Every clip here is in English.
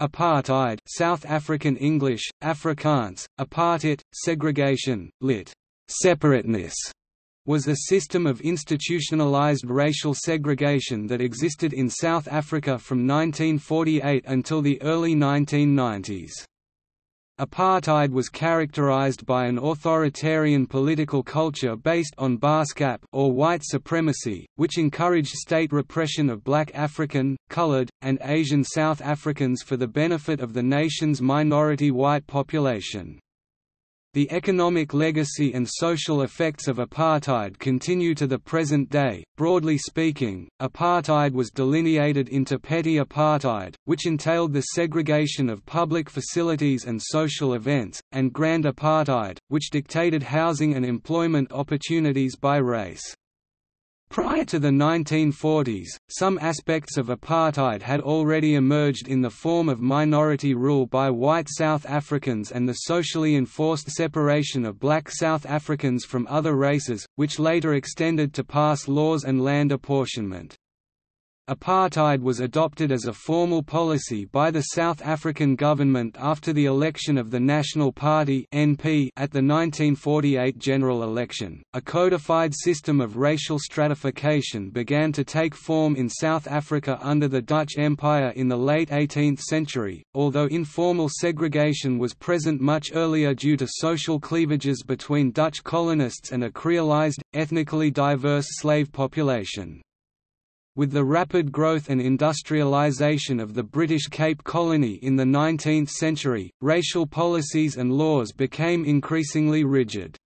Apartheid South African English, Afrikaans, apartheid, segregation, lit. separateness, was a system of institutionalized racial segregation that existed in South Africa from 1948 until the early 1990s. Apartheid was characterized by an authoritarian political culture based on Baasskap or white supremacy, which encouraged state repression of black African, colored, and Asian South Africans for the benefit of the nation's minority white population. The economic legacy and social effects of apartheid continue to the present day. Broadly speaking, apartheid was delineated into petty apartheid, which entailed the segregation of public facilities and social events, and grand apartheid, which dictated housing and employment opportunities by race. Prior to the 1940s, some aspects of apartheid had already emerged in the form of minority rule by white South Africans and the socially enforced separation of black South Africans from other races, which later extended to pass laws and land apportionment. Apartheid was adopted as a formal policy by the South African government after the election of the National Party (NP) at the 1948 general election. A codified system of racial stratification began to take form in South Africa under the Dutch Empire in the late 18th century, although informal segregation was present much earlier due to social cleavages between Dutch colonists and a creolized, ethnically diverse slave population. With the rapid growth and industrialization of the British Cape Colony in the 19th century, racial policies and laws became increasingly rigid.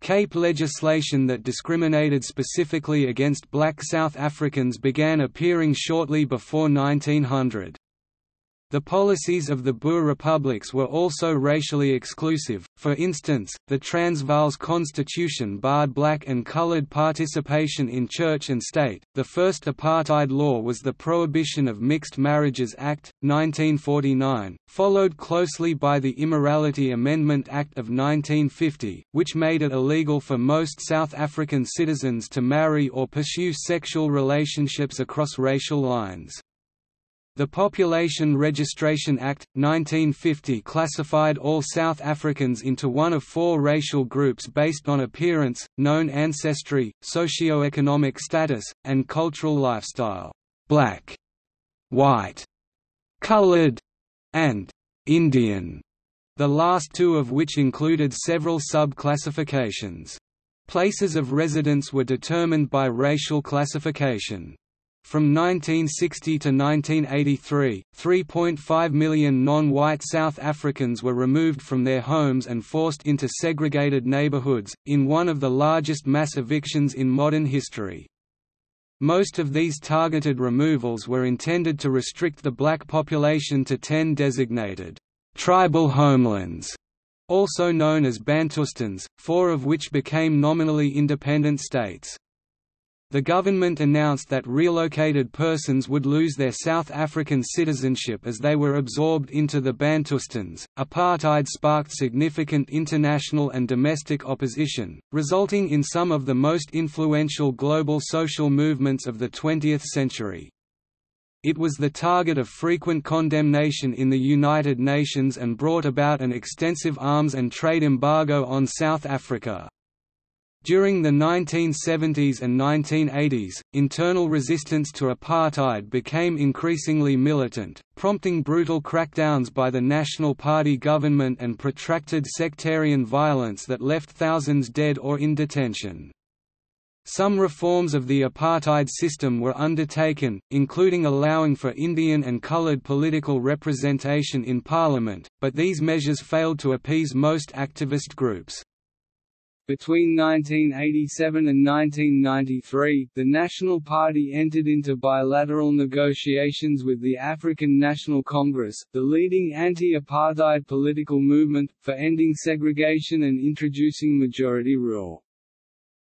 Cape legislation that discriminated specifically against black South Africans began appearing shortly before 1900. The policies of the Boer republics were also racially exclusive, for instance, the Transvaal's constitution barred black and colored participation in church and state. The first apartheid law was the Prohibition of Mixed Marriages Act, 1949, followed closely by the Immorality Amendment Act of 1950, which made it illegal for most South African citizens to marry or pursue sexual relationships across racial lines. The Population Registration Act, 1950 classified all South Africans into one of four racial groups based on appearance, known ancestry, socio-economic status, and cultural lifestyle black, white, colored, and Indian, the last two of which included several sub-classifications. Places of residence were determined by racial classification. From 1960 to 1983, 3.5 million non-white South Africans were removed from their homes and forced into segregated neighborhoods, in one of the largest mass evictions in modern history. Most of these targeted removals were intended to restrict the black population to ten designated tribal homelands, also known as Bantustans, four of which became nominally independent states. The government announced that relocated persons would lose their South African citizenship as they were absorbed into the Bantustans. Apartheid sparked significant international and domestic opposition, resulting in some of the most influential global social movements of the 20th century. It was the target of frequent condemnation in the United Nations and brought about an extensive arms and trade embargo on South Africa. During the 1970s and 1980s, internal resistance to apartheid became increasingly militant, prompting brutal crackdowns by the National Party government and protracted sectarian violence that left thousands dead or in detention. Some reforms of the apartheid system were undertaken, including allowing for Indian and coloured political representation in parliament, but these measures failed to appease most activist groups. Between 1987 and 1993, the National Party entered into bilateral negotiations with the African National Congress, the leading anti-apartheid political movement, for ending segregation and introducing majority rule.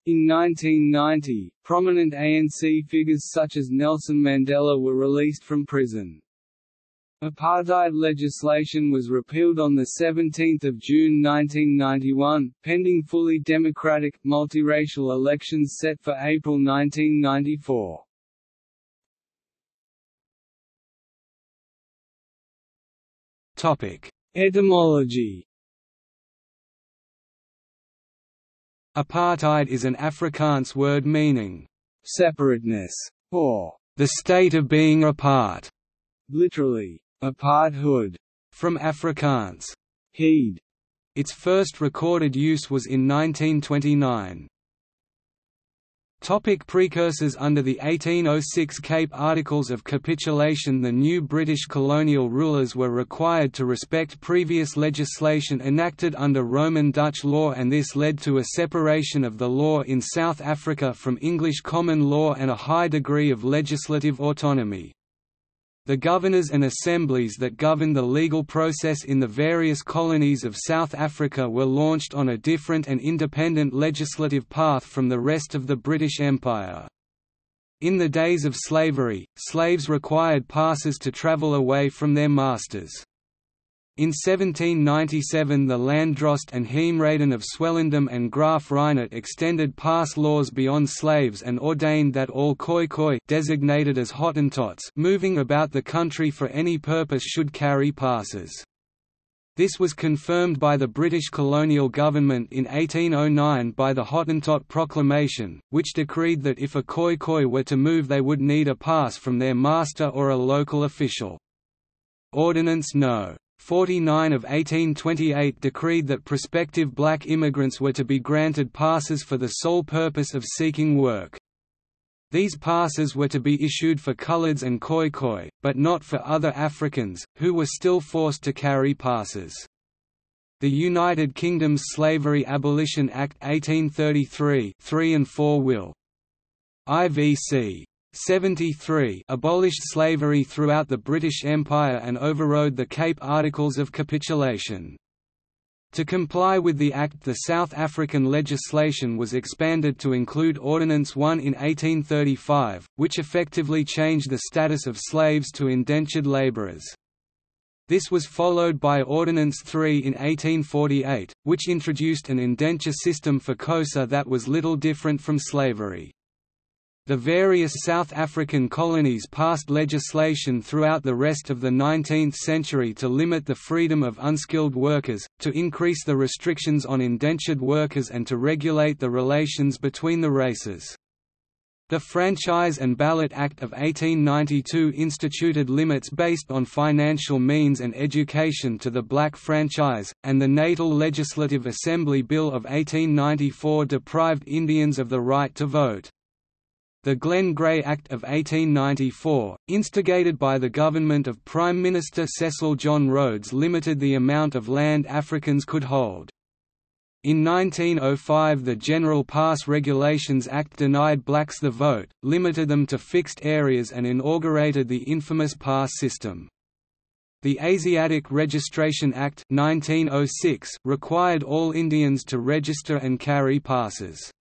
In 1990, prominent ANC figures such as Nelson Mandela were released from prison. Apartheid legislation was repealed on 17 June 1991, pending fully democratic, multiracial elections set for April 1994. Etymology. Apartheid is an Afrikaans word meaning, separateness, or the state of being apart, literally, aparthood, from Afrikaans, heed. Its first recorded use was in 1929. Topic precursors Under the 1806 Cape Articles of Capitulation the new British colonial rulers were required to respect previous legislation enacted under Roman Dutch law and this led to a separation of the law in South Africa from English common law and a high degree of legislative autonomy. The governors and assemblies that governed the legal process in the various colonies of South Africa were launched on a different and independent legislative path from the rest of the British Empire. In the days of slavery, slaves required passes to travel away from their masters. In 1797 the Landdrost and Heemraden of Swellendam and Graaff-Reinet extended pass laws beyond slaves and ordained that all Khoikhoi designated as Hottentots moving about the country for any purpose should carry passes. This was confirmed by the British colonial government in 1809 by the Hottentot Proclamation, which decreed that if a Khoikhoi were to move they would need a pass from their master or a local official. Ordinance No. 49 of 1828 decreed that prospective black immigrants were to be granted passes for the sole purpose of seeking work. These passes were to be issued for coloureds and Khoikhoi, but not for other Africans, who were still forced to carry passes. The United Kingdom's Slavery Abolition Act 1833 3 and 4 will IVC 73 abolished slavery throughout the British Empire and overrode the Cape Articles of Capitulation. To comply with the Act the South African legislation was expanded to include Ordinance 1 in 1835, which effectively changed the status of slaves to indentured labourers. This was followed by Ordinance 3 in 1848, which introduced an indenture system for Xhosa that was little different from slavery. The various South African colonies passed legislation throughout the rest of the 19th century to limit the freedom of unskilled workers, to increase the restrictions on indentured workers and to regulate the relations between the races. The Franchise and Ballot Act of 1892 instituted limits based on financial means and education to the black franchise, and the Natal Legislative Assembly Bill of 1894 deprived Indians of the right to vote. The Glen Grey Act of 1894, instigated by the government of Prime Minister Cecil John Rhodes limited the amount of land Africans could hold. In 1905 the General Pass Regulations Act denied blacks the vote, limited them to fixed areas and inaugurated the infamous pass system. The Asiatic Registration Act 1906 required all Indians to register and carry passes.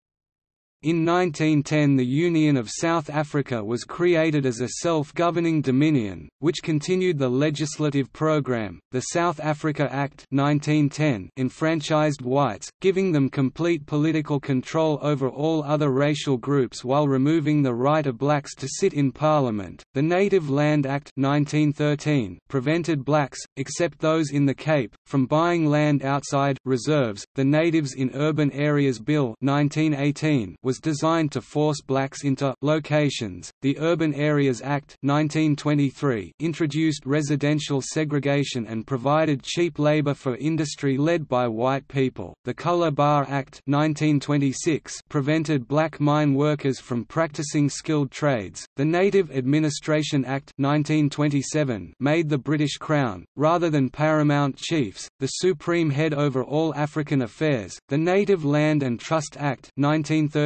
In 1910 the Union of South Africa was created as a self-governing dominion, which continued the legislative program. The South Africa Act 1910 enfranchised whites, giving them complete political control over all other racial groups while removing the right of blacks to sit in parliament. The Native Land Act 1913 prevented blacks, except those in the Cape, from buying land outside reserves. The Natives in Urban Areas Bill 1918 was was designed to force blacks into locations. The Urban Areas Act 1923 introduced residential segregation and provided cheap labor for industry led by white people. The Color Bar Act 1926 prevented black mine workers from practicing skilled trades. The Native Administration Act 1927 made the British Crown, rather than paramount chiefs, the supreme head over all African affairs. The Native Land and Trust Act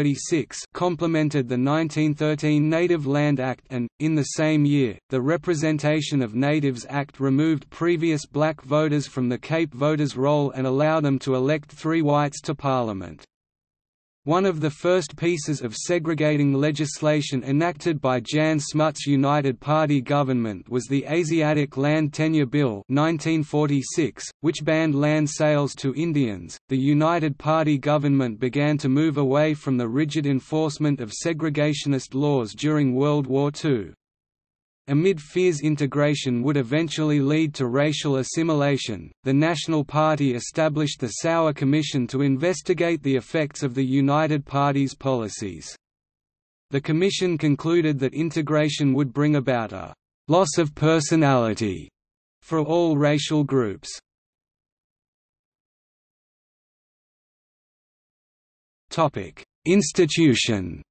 1936 complemented the 1913 Native Land Act and, in the same year, the Representation of Natives Act removed previous black voters from the Cape voters' roll and allowed them to elect three whites to Parliament. One of the first pieces of segregating legislation enacted by Jan Smuts' United Party government was the Asiatic Land Tenure Bill 1946, which banned land sales to Indians. The United Party government began to move away from the rigid enforcement of segregationist laws during World War II. Amid fears integration would eventually lead to racial assimilation, the National Party established the Sauer Commission to investigate the effects of the United Party's policies. The commission concluded that integration would bring about a «loss of personality» for all racial groups. Institution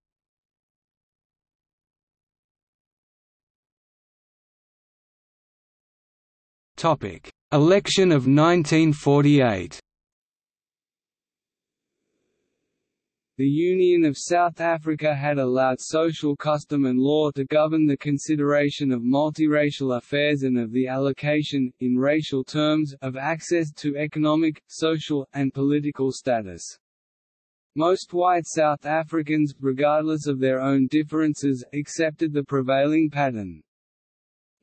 Election of 1948. The Union of South Africa had allowed social custom and law to govern the consideration of multiracial affairs and of the allocation, in racial terms, of access to economic, social, and political status. Most white South Africans, regardless of their own differences, accepted the prevailing pattern.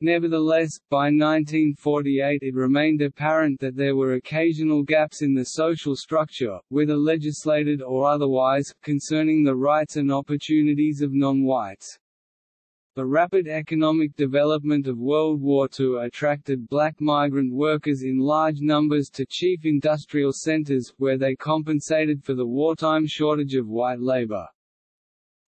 Nevertheless, by 1948 it remained apparent that there were occasional gaps in the social structure, whether legislated or otherwise, concerning the rights and opportunities of non-whites. The rapid economic development of World War II attracted black migrant workers in large numbers to chief industrial centers, where they compensated for the wartime shortage of white labor.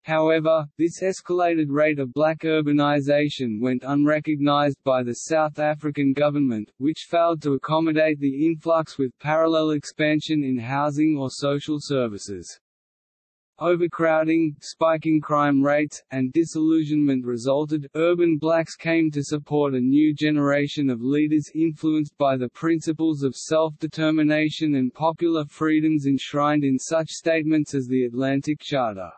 However, this escalated rate of black urbanization went unrecognized by the South African government, which failed to accommodate the influx with parallel expansion in housing or social services. Overcrowding, spiking crime rates, and disillusionment resulted. Urban blacks came to support a new generation of leaders influenced by the principles of self-determination and popular freedoms enshrined in such statements as the Atlantic Charter.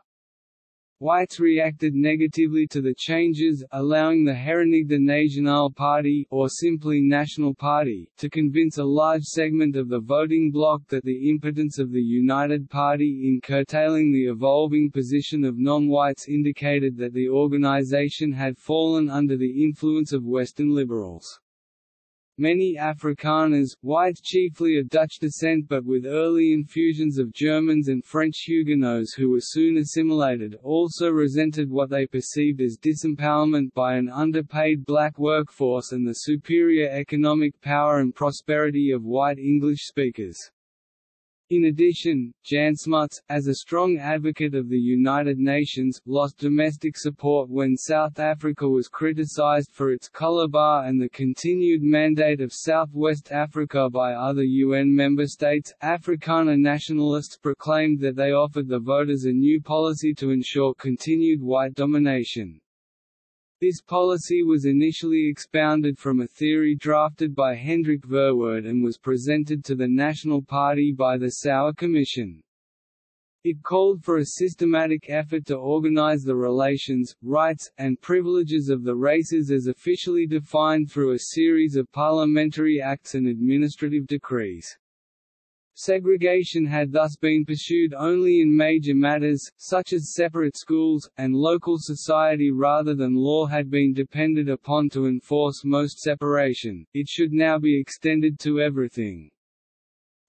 Whites reacted negatively to the changes, allowing the Herenigde Nasionale Party or simply National Party to convince a large segment of the voting bloc that the impotence of the United Party in curtailing the evolving position of non-whites indicated that the organization had fallen under the influence of Western liberals. Many Afrikaners, white chiefly of Dutch descent but with early infusions of Germans and French Huguenots who were soon assimilated, also resented what they perceived as disempowerment by an underpaid black workforce and the superior economic power and prosperity of white English speakers. In addition, Jan Smuts, as a strong advocate of the United Nations, lost domestic support when South Africa was criticized for its color bar and the continued mandate of Southwest Africa by other UN member states. Afrikaner nationalists proclaimed that they offered the voters a new policy to ensure continued white domination. This policy was initially expounded from a theory drafted by Hendrik Verwoerd and was presented to the National Party by the Sauer Commission. It called for a systematic effort to organize the relations, rights, and privileges of the races as officially defined through a series of parliamentary acts and administrative decrees. Segregation had thus been pursued only in major matters, such as separate schools, and local society rather than law had been depended upon to enforce most separation, it should now be extended to everything.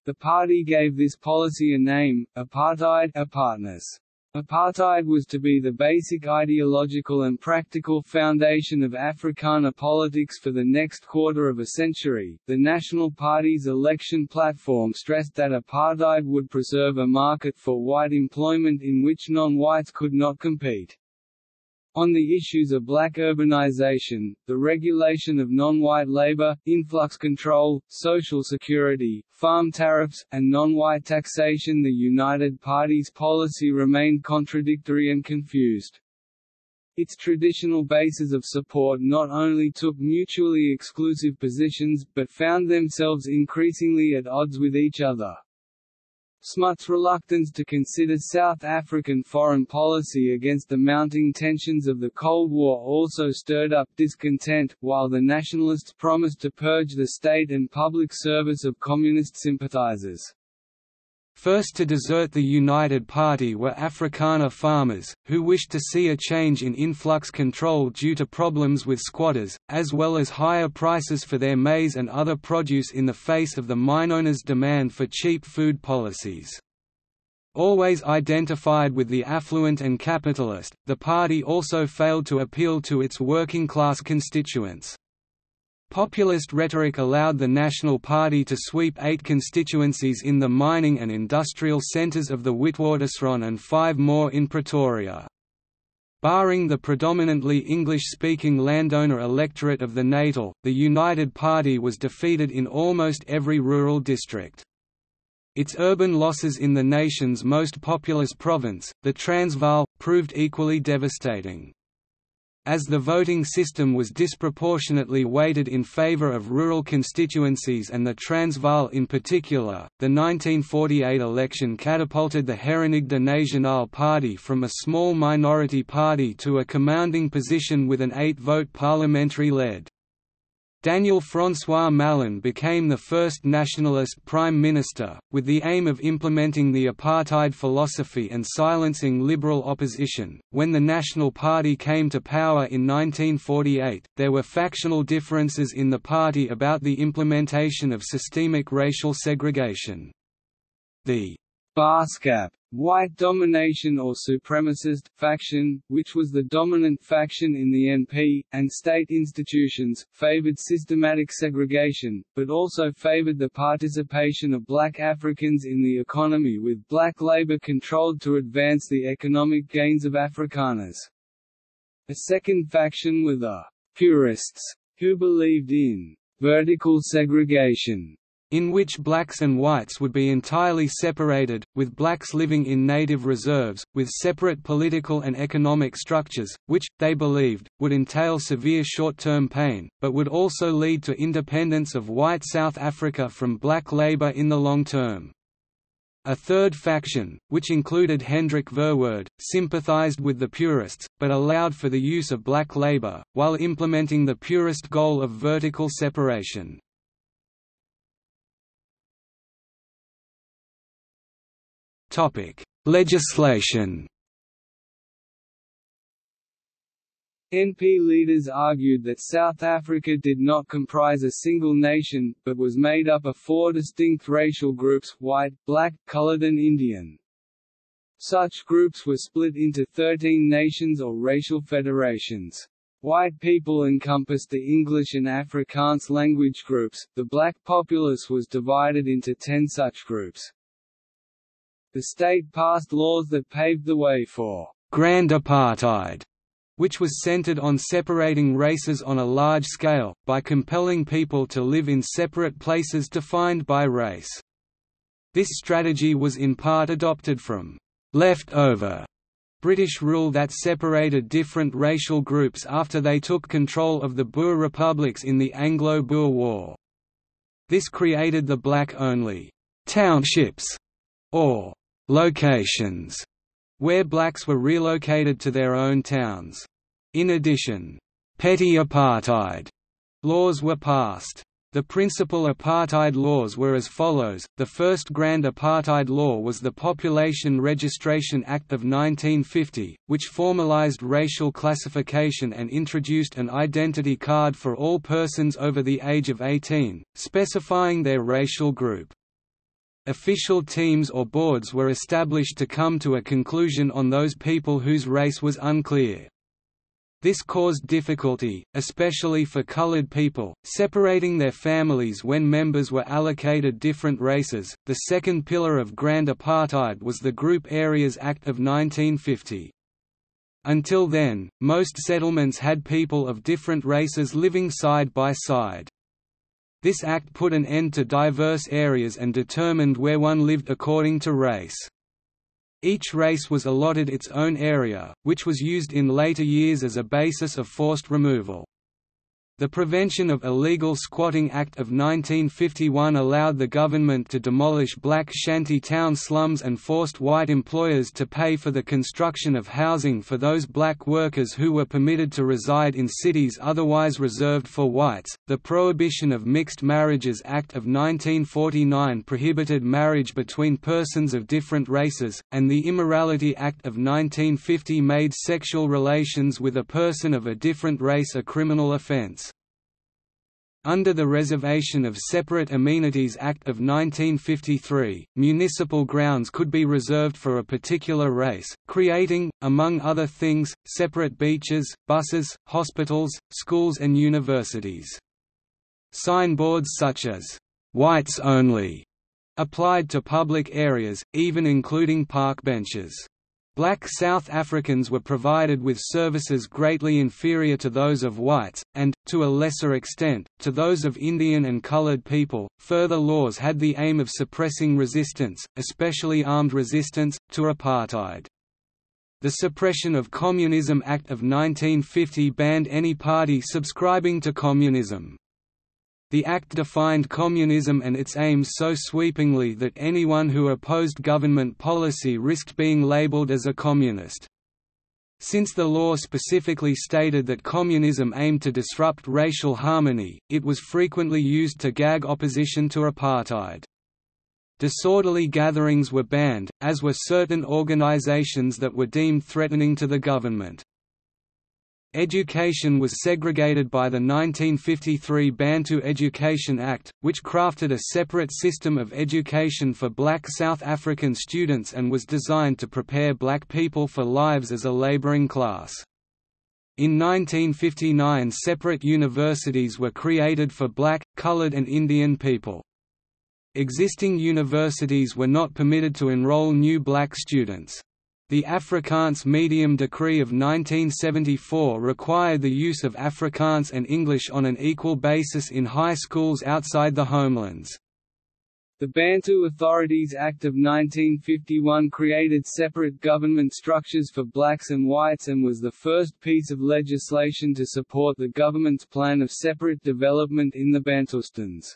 The party gave this policy a name, apartheid apartness. Apartheid was to be the basic ideological and practical foundation of Afrikaner politics for the next quarter of a century. The National Party's election platform stressed that apartheid would preserve a market for white employment in which non-whites could not compete. On the issues of black urbanization, the regulation of non-white labor, influx control, social security, farm tariffs, and non-white taxation the United Party's policy remained contradictory and confused. Its traditional bases of support not only took mutually exclusive positions, but found themselves increasingly at odds with each other. Smuts' reluctance to consider South African foreign policy against the mounting tensions of the Cold War also stirred up discontent, while the nationalists promised to purge the state and public service of communist sympathizers. First to desert the United Party were Afrikaner farmers, who wished to see a change in influx control due to problems with squatters, as well as higher prices for their maize and other produce in the face of the mineowners' demand for cheap food policies. Always identified with the affluent and capitalist, the party also failed to appeal to its working-class constituents. Populist rhetoric allowed the National Party to sweep eight constituencies in the mining and industrial centres of the Witwatersrand and five more in Pretoria. Barring the predominantly English-speaking landowner electorate of the Natal, the United Party was defeated in almost every rural district. Its urban losses in the nation's most populous province, the Transvaal, proved equally devastating. As the voting system was disproportionately weighted in favour of rural constituencies and the Transvaal in particular, the 1948 election catapulted the Herenigde Nasionale party from a small minority party to a commanding position with an eight-vote parliamentary lead. Daniel François Malan became the first nationalist prime minister, with the aim of implementing the apartheid philosophy and silencing liberal opposition. When the National Party came to power in 1948, there were factional differences in the party about the implementation of systemic racial segregation. The Baasskap white domination or supremacist faction, which was the dominant faction in the NP, and state institutions, favored systematic segregation, but also favored the participation of black Africans in the economy with black labor controlled to advance the economic gains of Afrikaners. A second faction were the «purists», who believed in «vertical segregation» in which blacks and whites would be entirely separated, with blacks living in native reserves, with separate political and economic structures, which, they believed, would entail severe short-term pain, but would also lead to independence of white South Africa from black labour in the long term. A third faction, which included Hendrik Verwoerd, sympathized with the Purists, but allowed for the use of black labor, while implementing the Purist goal of vertical separation. Topic: Legislation. NP leaders argued that South Africa did not comprise a single nation, but was made up of four distinct racial groups white, black, colored and Indian. Such groups were split into 13 nations or racial federations. White people encompassed the English and Afrikaans language groups, the black populace was divided into ten such groups. The state passed laws that paved the way for «grand apartheid», which was centered on separating races on a large scale, by compelling people to live in separate places defined by race. This strategy was in part adopted from «leftover» British rule that separated different racial groups after they took control of the Boer republics in the Anglo-Boer War. This created the black-only «townships» or locations, where blacks were relocated to their own towns. In addition, petty apartheid laws were passed. The principal apartheid laws were as follows, the first grand apartheid law was the Population Registration Act of 1950, which formalized racial classification and introduced an identity card for all persons over the age of 18, specifying their racial group. Official teams or boards were established to come to a conclusion on those people whose race was unclear. This caused difficulty, especially for colored people, separating their families when members were allocated different races. The second pillar of Grand Apartheid was the Group Areas Act of 1950. Until then, most settlements had people of different races living side by side. This act put an end to diverse areas and determined where one lived according to race. Each race was allotted its own area, which was used in later years as a basis of forced removal. The Prevention of Illegal Squatting Act of 1951 allowed the government to demolish black shanty town slums and forced white employers to pay for the construction of housing for those black workers who were permitted to reside in cities otherwise reserved for whites. The Prohibition of Mixed Marriages Act of 1949 prohibited marriage between persons of different races, and the Immorality Act of 1950 made sexual relations with a person of a different race a criminal offense. Under the Reservation of Separate Amenities Act of 1953, municipal grounds could be reserved for a particular race, creating, among other things, separate beaches, buses, hospitals, schools and universities. Signboards such as, "'Whites Only' applied to public areas, even including park benches. Black South Africans were provided with services greatly inferior to those of whites, and, to a lesser extent, to those of Indian and colored people. Further laws had the aim of suppressing resistance, especially armed resistance, to apartheid. The Suppression of Communism Act of 1950 banned any party subscribing to communism. The Act defined communism and its aims so sweepingly that anyone who opposed government policy risked being labeled as a communist. Since the law specifically stated that communism aimed to disrupt racial harmony, it was frequently used to gag opposition to apartheid. Disorderly gatherings were banned, as were certain organizations that were deemed threatening to the government. Education was segregated by the 1953 Bantu Education Act, which crafted a separate system of education for black South African students and was designed to prepare black people for lives as a laboring class. In 1959 separate universities were created for black, colored and Indian people. Existing universities were not permitted to enroll new black students. The Afrikaans Medium Decree of 1974 required the use of Afrikaans and English on an equal basis in high schools outside the homelands. The Bantu Authorities Act of 1951 created separate government structures for blacks and whites and was the first piece of legislation to support the government's plan of separate development in the Bantustans.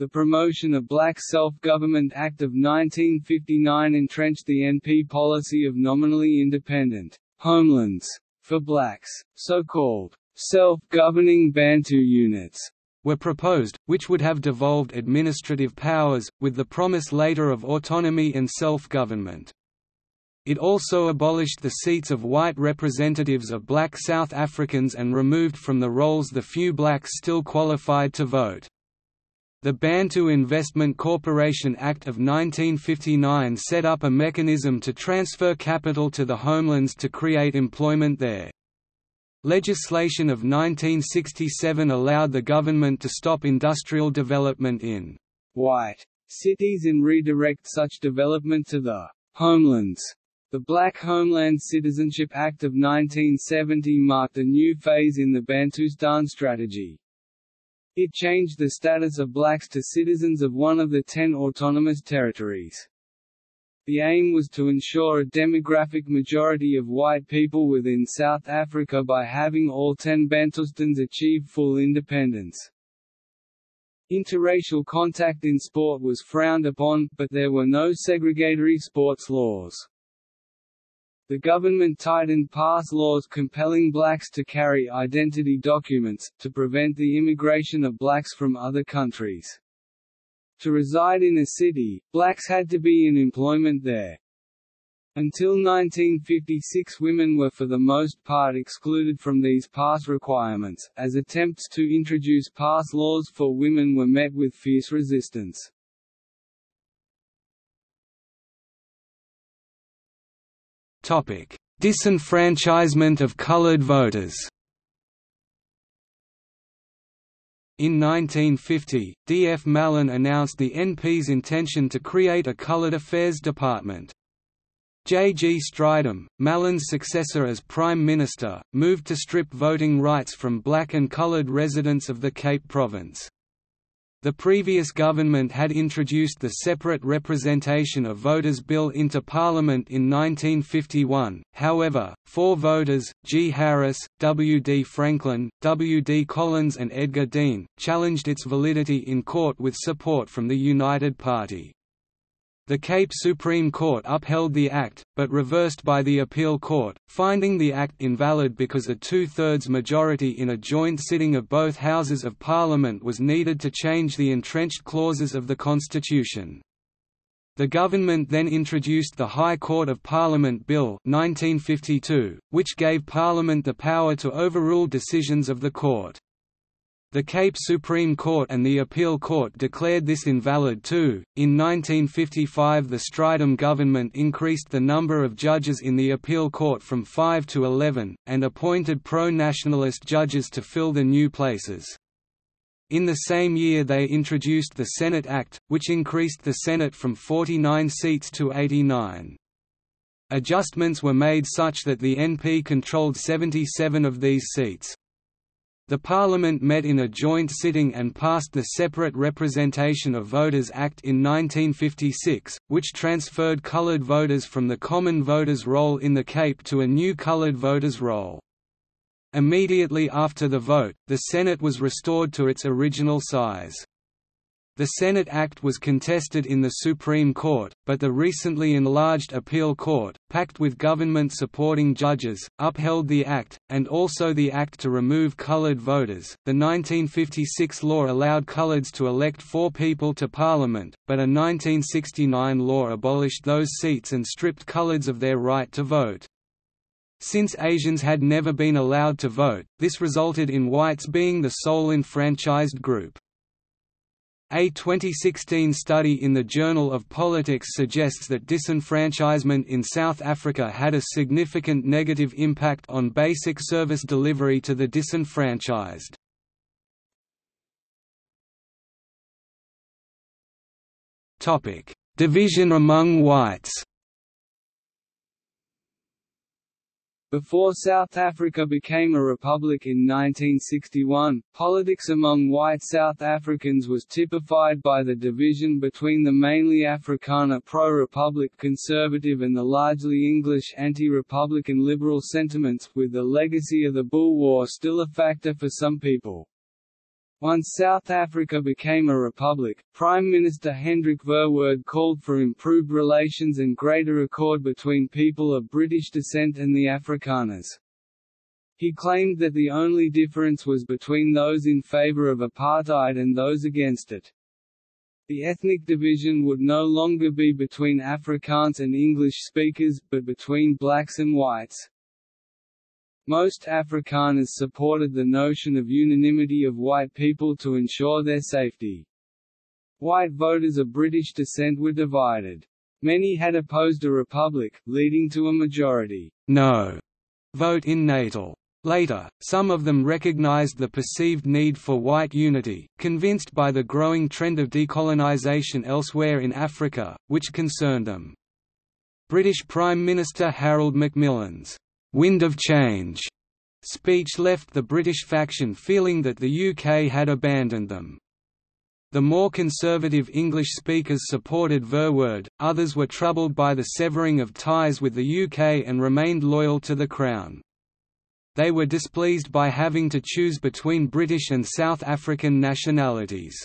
The Promotion of Black Self-Government Act of 1959 entrenched the NP policy of nominally independent homelands for blacks, so-called self-governing Bantu units were proposed, which would have devolved administrative powers, with the promise later of autonomy and self-government. It also abolished the seats of white representatives of black South Africans and removed from the rolls the few blacks still qualified to vote. The Bantu Investment Corporation Act of 1959 set up a mechanism to transfer capital to the homelands to create employment there. Legislation of 1967 allowed the government to stop industrial development in white cities and redirect such development to the homelands. The Black Homeland Citizenship Act of 1970 marked a new phase in the Bantustan strategy. It changed the status of blacks to citizens of one of the ten autonomous territories. The aim was to ensure a demographic majority of white people within South Africa by having all ten Bantustans achieve full independence. Interracial contact in sport was frowned upon, but there were no segregatory sports laws. The government tightened pass laws compelling blacks to carry identity documents, to prevent the immigration of blacks from other countries. To reside in a city, blacks had to be in employment there. Until 1956 women were for the most part excluded from these pass requirements, as attempts to introduce pass laws for women were met with fierce resistance. Topic: Disenfranchisement of colored voters. In 1950, D. F. Malan announced the NP's intention to create a colored affairs department. J. G. Strydom, Malan's successor as Prime Minister, moved to strip voting rights from black and colored residents of the Cape Province. The previous government had introduced the Separate Representation of Voters Bill into Parliament in 1951, however, four voters, G. Harris, W. D. Franklin, W. D. Collins and Edgar Deane, challenged its validity in court with support from the United Party. The Cape Supreme Court upheld the Act, but reversed by the Appeal Court, finding the Act invalid because a two-thirds majority in a joint sitting of both Houses of Parliament was needed to change the entrenched clauses of the Constitution. The government then introduced the High Court of Parliament Bill 1952, which gave Parliament the power to overrule decisions of the court. The Cape Supreme Court and the Appeal Court declared this invalid too. In 1955, the Strydom government increased the number of judges in the Appeal Court from 5 to 11, and appointed pro nationalist judges to fill the new places. In the same year, they introduced the Senate Act, which increased the Senate from 49 seats to 89. Adjustments were made such that the NP controlled 77 of these seats. The Parliament met in a joint sitting and passed the Separate Representation of Voters Act in 1956, which transferred coloured voters from the common voters' roll in the Cape to a new coloured voters' roll. Immediately after the vote, the Senate was restored to its original size. The Senate Act was contested in the Supreme Court, but the recently enlarged Appeal Court, packed with government-supporting judges, upheld the Act, and also the Act to remove colored voters. The 1956 law allowed coloreds to elect four people to Parliament, but a 1969 law abolished those seats and stripped coloreds of their right to vote. Since Asians had never been allowed to vote, this resulted in whites being the sole enfranchised group. A 2016 study in the Journal of Politics suggests that disenfranchisement in South Africa had a significant negative impact on basic service delivery to the disenfranchised. Division among whites Before South Africa became a republic in 1961, politics among white South Africans was typified by the division between the mainly Afrikaner pro-republic conservative and the largely English anti-republican liberal sentiments, with the legacy of the Boer War still a factor for some people. Once South Africa became a republic, Prime Minister Hendrik Verwoerd called for improved relations and greater accord between people of British descent and the Afrikaners. He claimed that the only difference was between those in favour of apartheid and those against it. The ethnic division would no longer be between Afrikaans and English speakers, but between blacks and whites. Most Afrikaners supported the notion of unanimity of white people to ensure their safety. White voters of British descent were divided. Many had opposed a republic, leading to a majority no vote in Natal. Later, some of them recognized the perceived need for white unity, convinced by the growing trend of decolonization elsewhere in Africa, which concerned them. British Prime Minister Harold Macmillan's «wind of change» speech left the British faction feeling that the UK had abandoned them. The more conservative English speakers supported Verwoerd, others were troubled by the severing of ties with the UK and remained loyal to the Crown. They were displeased by having to choose between British and South African nationalities.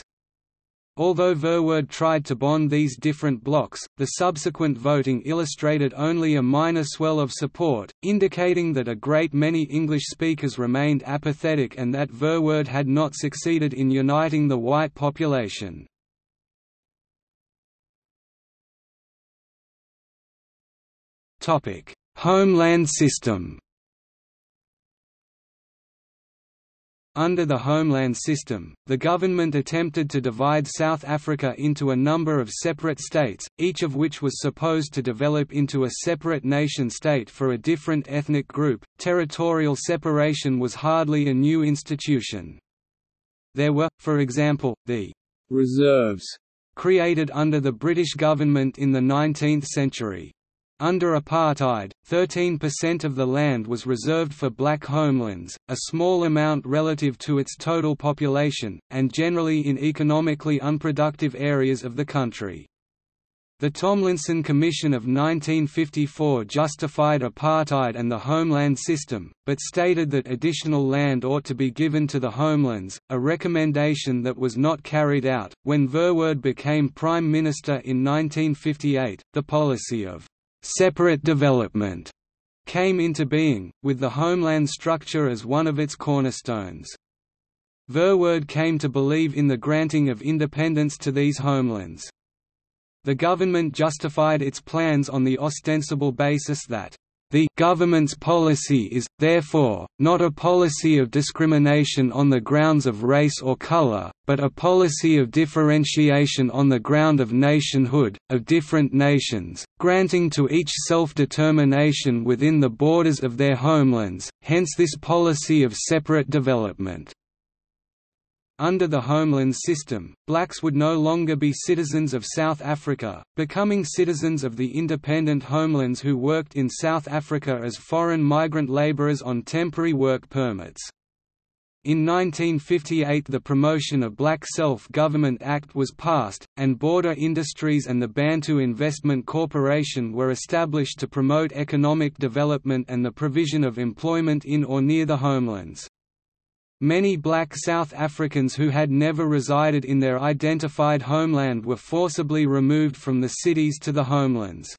Although Verwoerd tried to bond these different blocs, the subsequent voting illustrated only a minor swell of support, indicating that a great many English speakers remained apathetic and that Verwoerd had not succeeded in uniting the white population. Homeland system Under the Homeland System, the government attempted to divide South Africa into a number of separate states, each of which was supposed to develop into a separate nation-state for a different ethnic group. Territorial separation was hardly a new institution. There were, for example, the reserves created under the British government in the 19th century. Under apartheid, 13% of the land was reserved for black homelands, a small amount relative to its total population, and generally in economically unproductive areas of the country. The Tomlinson Commission of 1954 justified apartheid and the homeland system, but stated that additional land ought to be given to the homelands, a recommendation that was not carried out. When Verwoerd became Prime Minister in 1958, the policy of separate development came into being, with the homeland structure as one of its cornerstones. Verwoerd came to believe in the granting of independence to these homelands. The government justified its plans on the ostensible basis that The government's policy is, therefore, not a policy of discrimination on the grounds of race or color, but a policy of differentiation on the ground of nationhood, of different nations, granting to each self-determination within the borders of their homelands, hence this policy of separate development. Under the Homeland System, blacks would no longer be citizens of South Africa, becoming citizens of the independent homelands who worked in South Africa as foreign migrant labourers on temporary work permits. In 1958 the Promotion of Black Self-Government Act was passed, and Border Industries and the Bantu Investment Corporation were established to promote economic development and the provision of employment in or near the homelands. Many black South Africans who had never resided in their identified homeland were forcibly removed from the cities to the homelands.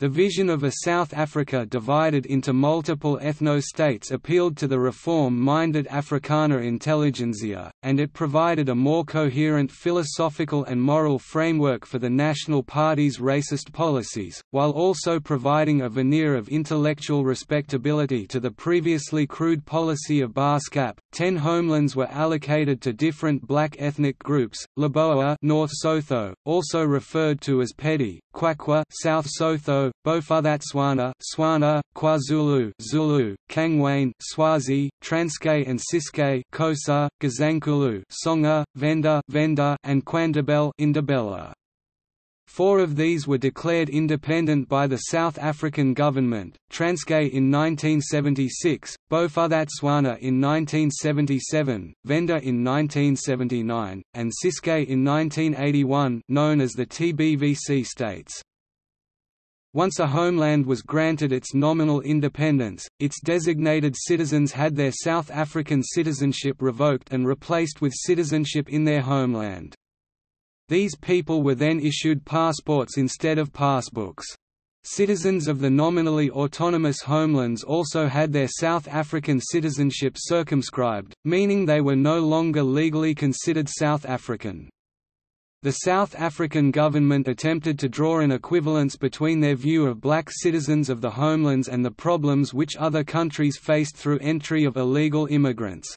The vision of a South Africa divided into multiple ethno-states appealed to the reform-minded Afrikaner intelligentsia, and it provided a more coherent philosophical and moral framework for the National Party's racist policies, while also providing a veneer of intellectual respectability to the previously crude policy of Baasskap. Ten homelands were allocated to different black ethnic groups, Lebowa North Sotho, also referred to as Pedi, QwaQwa South Sotho, Bophuthatswana Tswana, KwaZulu Zulu, KaNgwane Swazi, Transkei and Ciskei Xhosa, Gazankulu Tsonga, Venda Venda and KwaNdebele Ndebele. Four of these were declared independent by the South African government, Transkei in 1976, Bophuthatswana in 1977, Venda in 1979, and Ciskei in 1981 known as the TBVC states. Once a homeland was granted its nominal independence, its designated citizens had their South African citizenship revoked and replaced with citizenship in their homeland. These people were then issued passports instead of passbooks. Citizens of the nominally autonomous homelands also had their South African citizenship circumscribed, meaning they were no longer legally considered South African. The South African government attempted to draw an equivalence between their view of black citizens of the homelands and the problems which other countries faced through entry of illegal immigrants.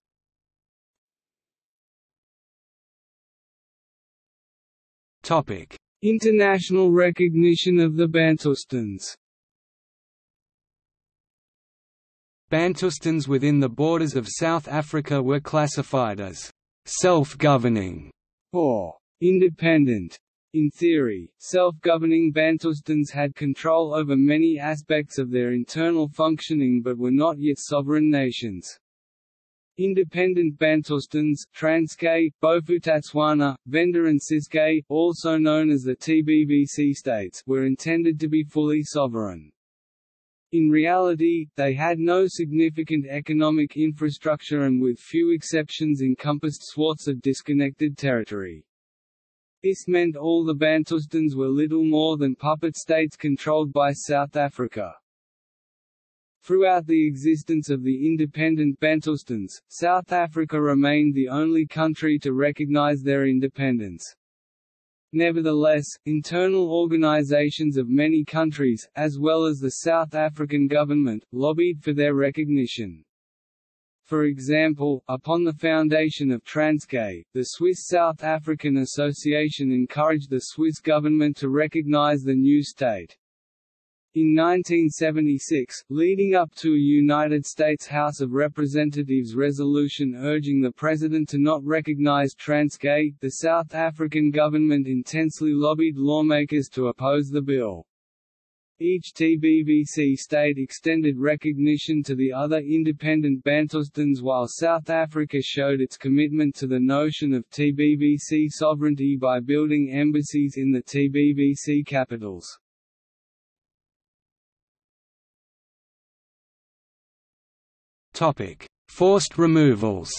International recognition of the Bantustans Bantustans within the borders of South Africa were classified as self-governing or independent. In theory, self-governing Bantustans had control over many aspects of their internal functioning but were not yet sovereign nations. Independent Bantustans, Transkei, Bophuthatswana, Venda and Ciskei, also known as the TBVC states, were intended to be fully sovereign. In reality, they had no significant economic infrastructure and with few exceptions encompassed swaths of disconnected territory. This meant all the Bantustans were little more than puppet states controlled by South Africa. Throughout the existence of the independent Bantustans, South Africa remained the only country to recognize their independence. Nevertheless, internal organizations of many countries, as well as the South African government, lobbied for their recognition. For example, upon the foundation of Transkei, the Swiss South African Association encouraged the Swiss government to recognize the new state. In 1976, leading up to a United States House of Representatives resolution urging the President to not recognize Transkei, the South African government intensely lobbied lawmakers to oppose the bill. Each TBVC state extended recognition to the other independent Bantustans while South Africa showed its commitment to the notion of TBVC sovereignty by building embassies in the TBVC capitals. Forced removals.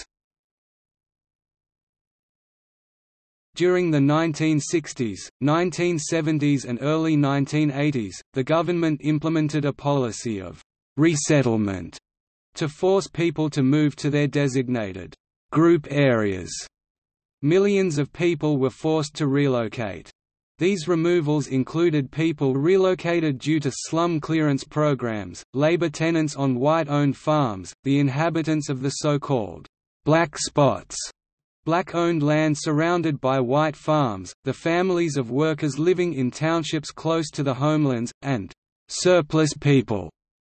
During the 1960s, 1970s and early 1980s, the government implemented a policy of resettlement to force people to move to their designated group areas. Millions of people were forced to relocate. These removals included people relocated due to slum clearance programs, labor tenants on white-owned farms, the inhabitants of the so-called black spots, black-owned land surrounded by white farms, the families of workers living in townships close to the homelands, and surplus people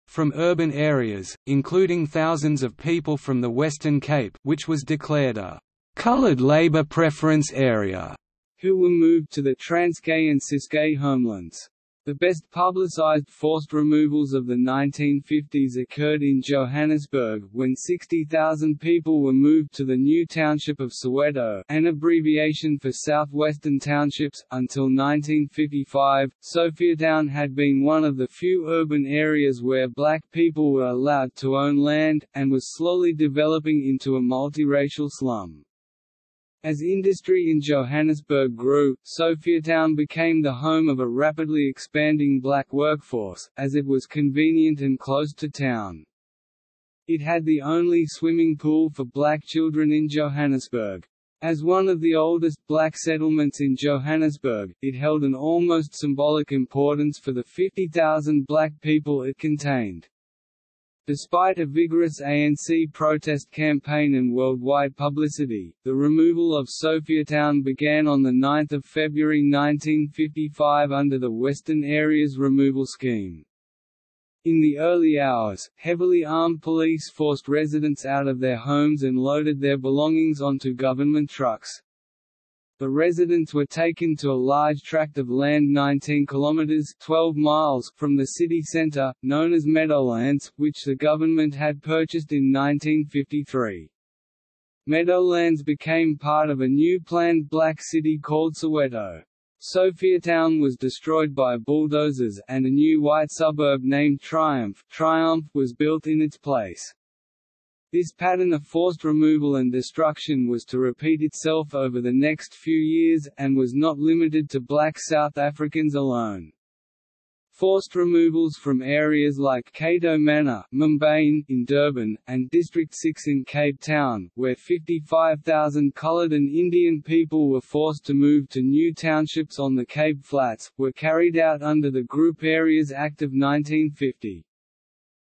from urban areas, including thousands of people from the Western Cape which was declared a colored labor preference area who were moved to the Transkei and Ciskei homelands. The best publicized forced removals of the 1950s occurred in Johannesburg, when 60,000 people were moved to the new township of Soweto an abbreviation for Southwestern Townships. Until 1955, Sophiatown had been one of the few urban areas where black people were allowed to own land, and was slowly developing into a multiracial slum. As industry in Johannesburg grew, Sophiatown became the home of a rapidly expanding black workforce, as it was convenient and close to town. It had the only swimming pool for black children in Johannesburg. As one of the oldest black settlements in Johannesburg, it held an almost symbolic importance for the 50,000 black people it contained. Despite a vigorous ANC protest campaign and worldwide publicity, the removal of Sophiatown began on 9 February 1955 under the Western Areas Removal Scheme. In the early hours, heavily armed police forced residents out of their homes and loaded their belongings onto government trucks. The residents were taken to a large tract of land 19 kilometers 12 miles from the city center, known as Meadowlands, which the government had purchased in 1953. Meadowlands became part of a new planned black city called Soweto. Sophiatown was destroyed by bulldozers, and a new white suburb named Triomf, Triumph was built in its place. This pattern of forced removal and destruction was to repeat itself over the next few years, and was not limited to black South Africans alone. Forced removals from areas like Cato Manor Mkhumbane in Durban, and District 6 in Cape Town, where 55,000 coloured and Indian people were forced to move to new townships on the Cape Flats, were carried out under the Group Areas Act of 1950.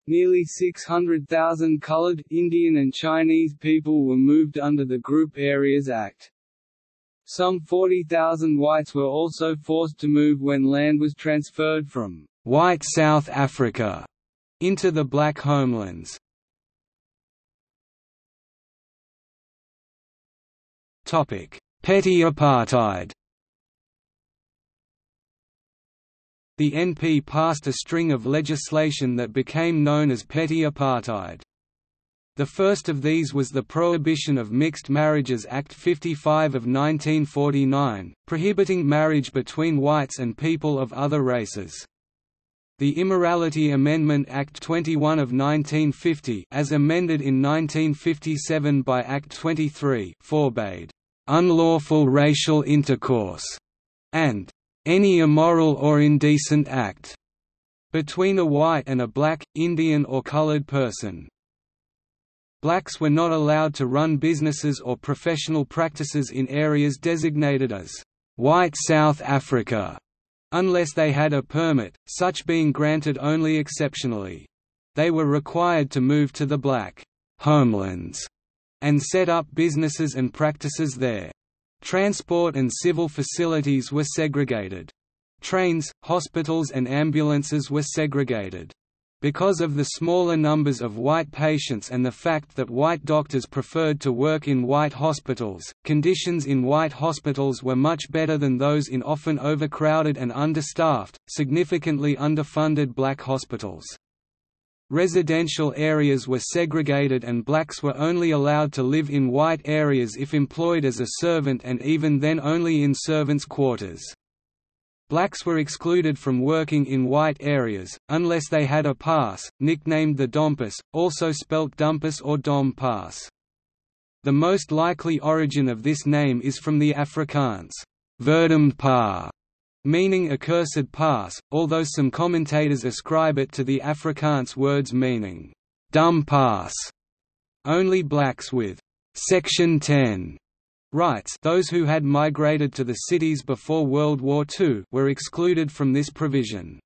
Nearly 600,000 colored, Indian and Chinese people were moved under the Group Areas Act. Some 40,000 whites were also forced to move when land was transferred from «white South Africa» into the black homelands. Petty apartheid The NP passed a string of legislation that became known as petty apartheid. The first of these was the Prohibition of Mixed Marriages Act 55 of 1949, prohibiting marriage between whites and people of other races. The Immorality Amendment Act 21 of 1950 as amended in 1957 by Act 23 forbade unlawful racial intercourse and any immoral or indecent act between a white and a black, Indian or colored person. Blacks were not allowed to run businesses or professional practices in areas designated as white South Africa unless they had a permit, such being granted only exceptionally. They were required to move to the black homelands and set up businesses and practices there. Transport and civil facilities were segregated. Trains, hospitals and ambulances were segregated. Because of the smaller numbers of white patients and the fact that white doctors preferred to work in white hospitals, conditions in white hospitals were much better than those in often overcrowded and understaffed, significantly underfunded black hospitals. Residential areas were segregated and blacks were only allowed to live in white areas if employed as a servant and even then only in servants' quarters. Blacks were excluded from working in white areas, unless they had a pass, nicknamed the Dompas, also spelt Dumpus or Dom Pass. The most likely origin of this name is from the Afrikaans, verdamd pa, meaning accursed pass, although some commentators ascribe it to the Afrikaans words meaning, dumb pass. Only blacks with Section 10 rights those who had migrated to the cities before World War II were excluded from this provision.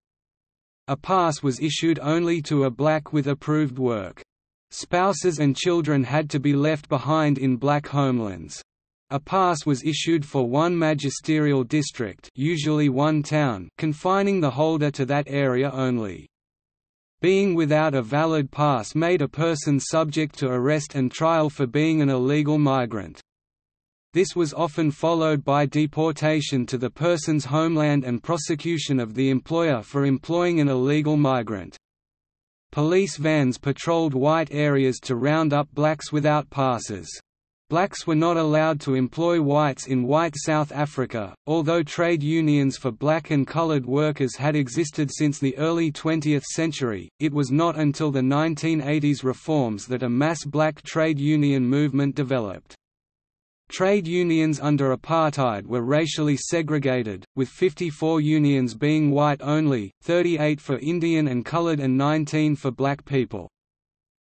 A pass was issued only to a black with approved work. Spouses and children had to be left behind in black homelands. A pass was issued for one magisterial district usually one town confining the holder to that area only. Being without a valid pass made a person subject to arrest and trial for being an illegal migrant. This was often followed by deportation to the person's homeland and prosecution of the employer for employing an illegal migrant. Police vans patrolled white areas to round up blacks without passes. Blacks were not allowed to employ whites in white South Africa, although trade unions for black and colored workers had existed since the early 20th century, it was not until the 1980s reforms that a mass black trade union movement developed. Trade unions under apartheid were racially segregated, with 54 unions being white only, 38 for Indian and colored and 19 for black people.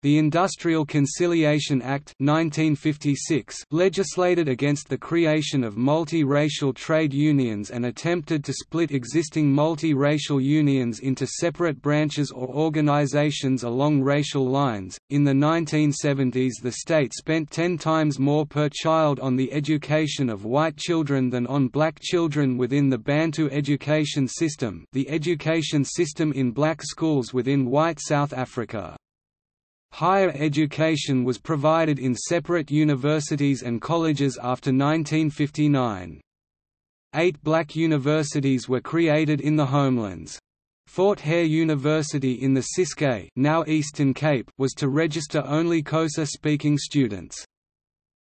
The Industrial Conciliation Act 1956 legislated against the creation of multi-racial trade unions and attempted to split existing multi-racial unions into separate branches or organizations along racial lines. In the 1970s, the state spent 10 times more per child on the education of white children than on black children within the Bantu education system, the education system in black schools within white South Africa. Higher education was provided in separate universities and colleges after 1959. Eight black universities were created in the homelands. Fort Hare University in the Ciskei now Eastern Cape was to register only Xhosa-speaking students.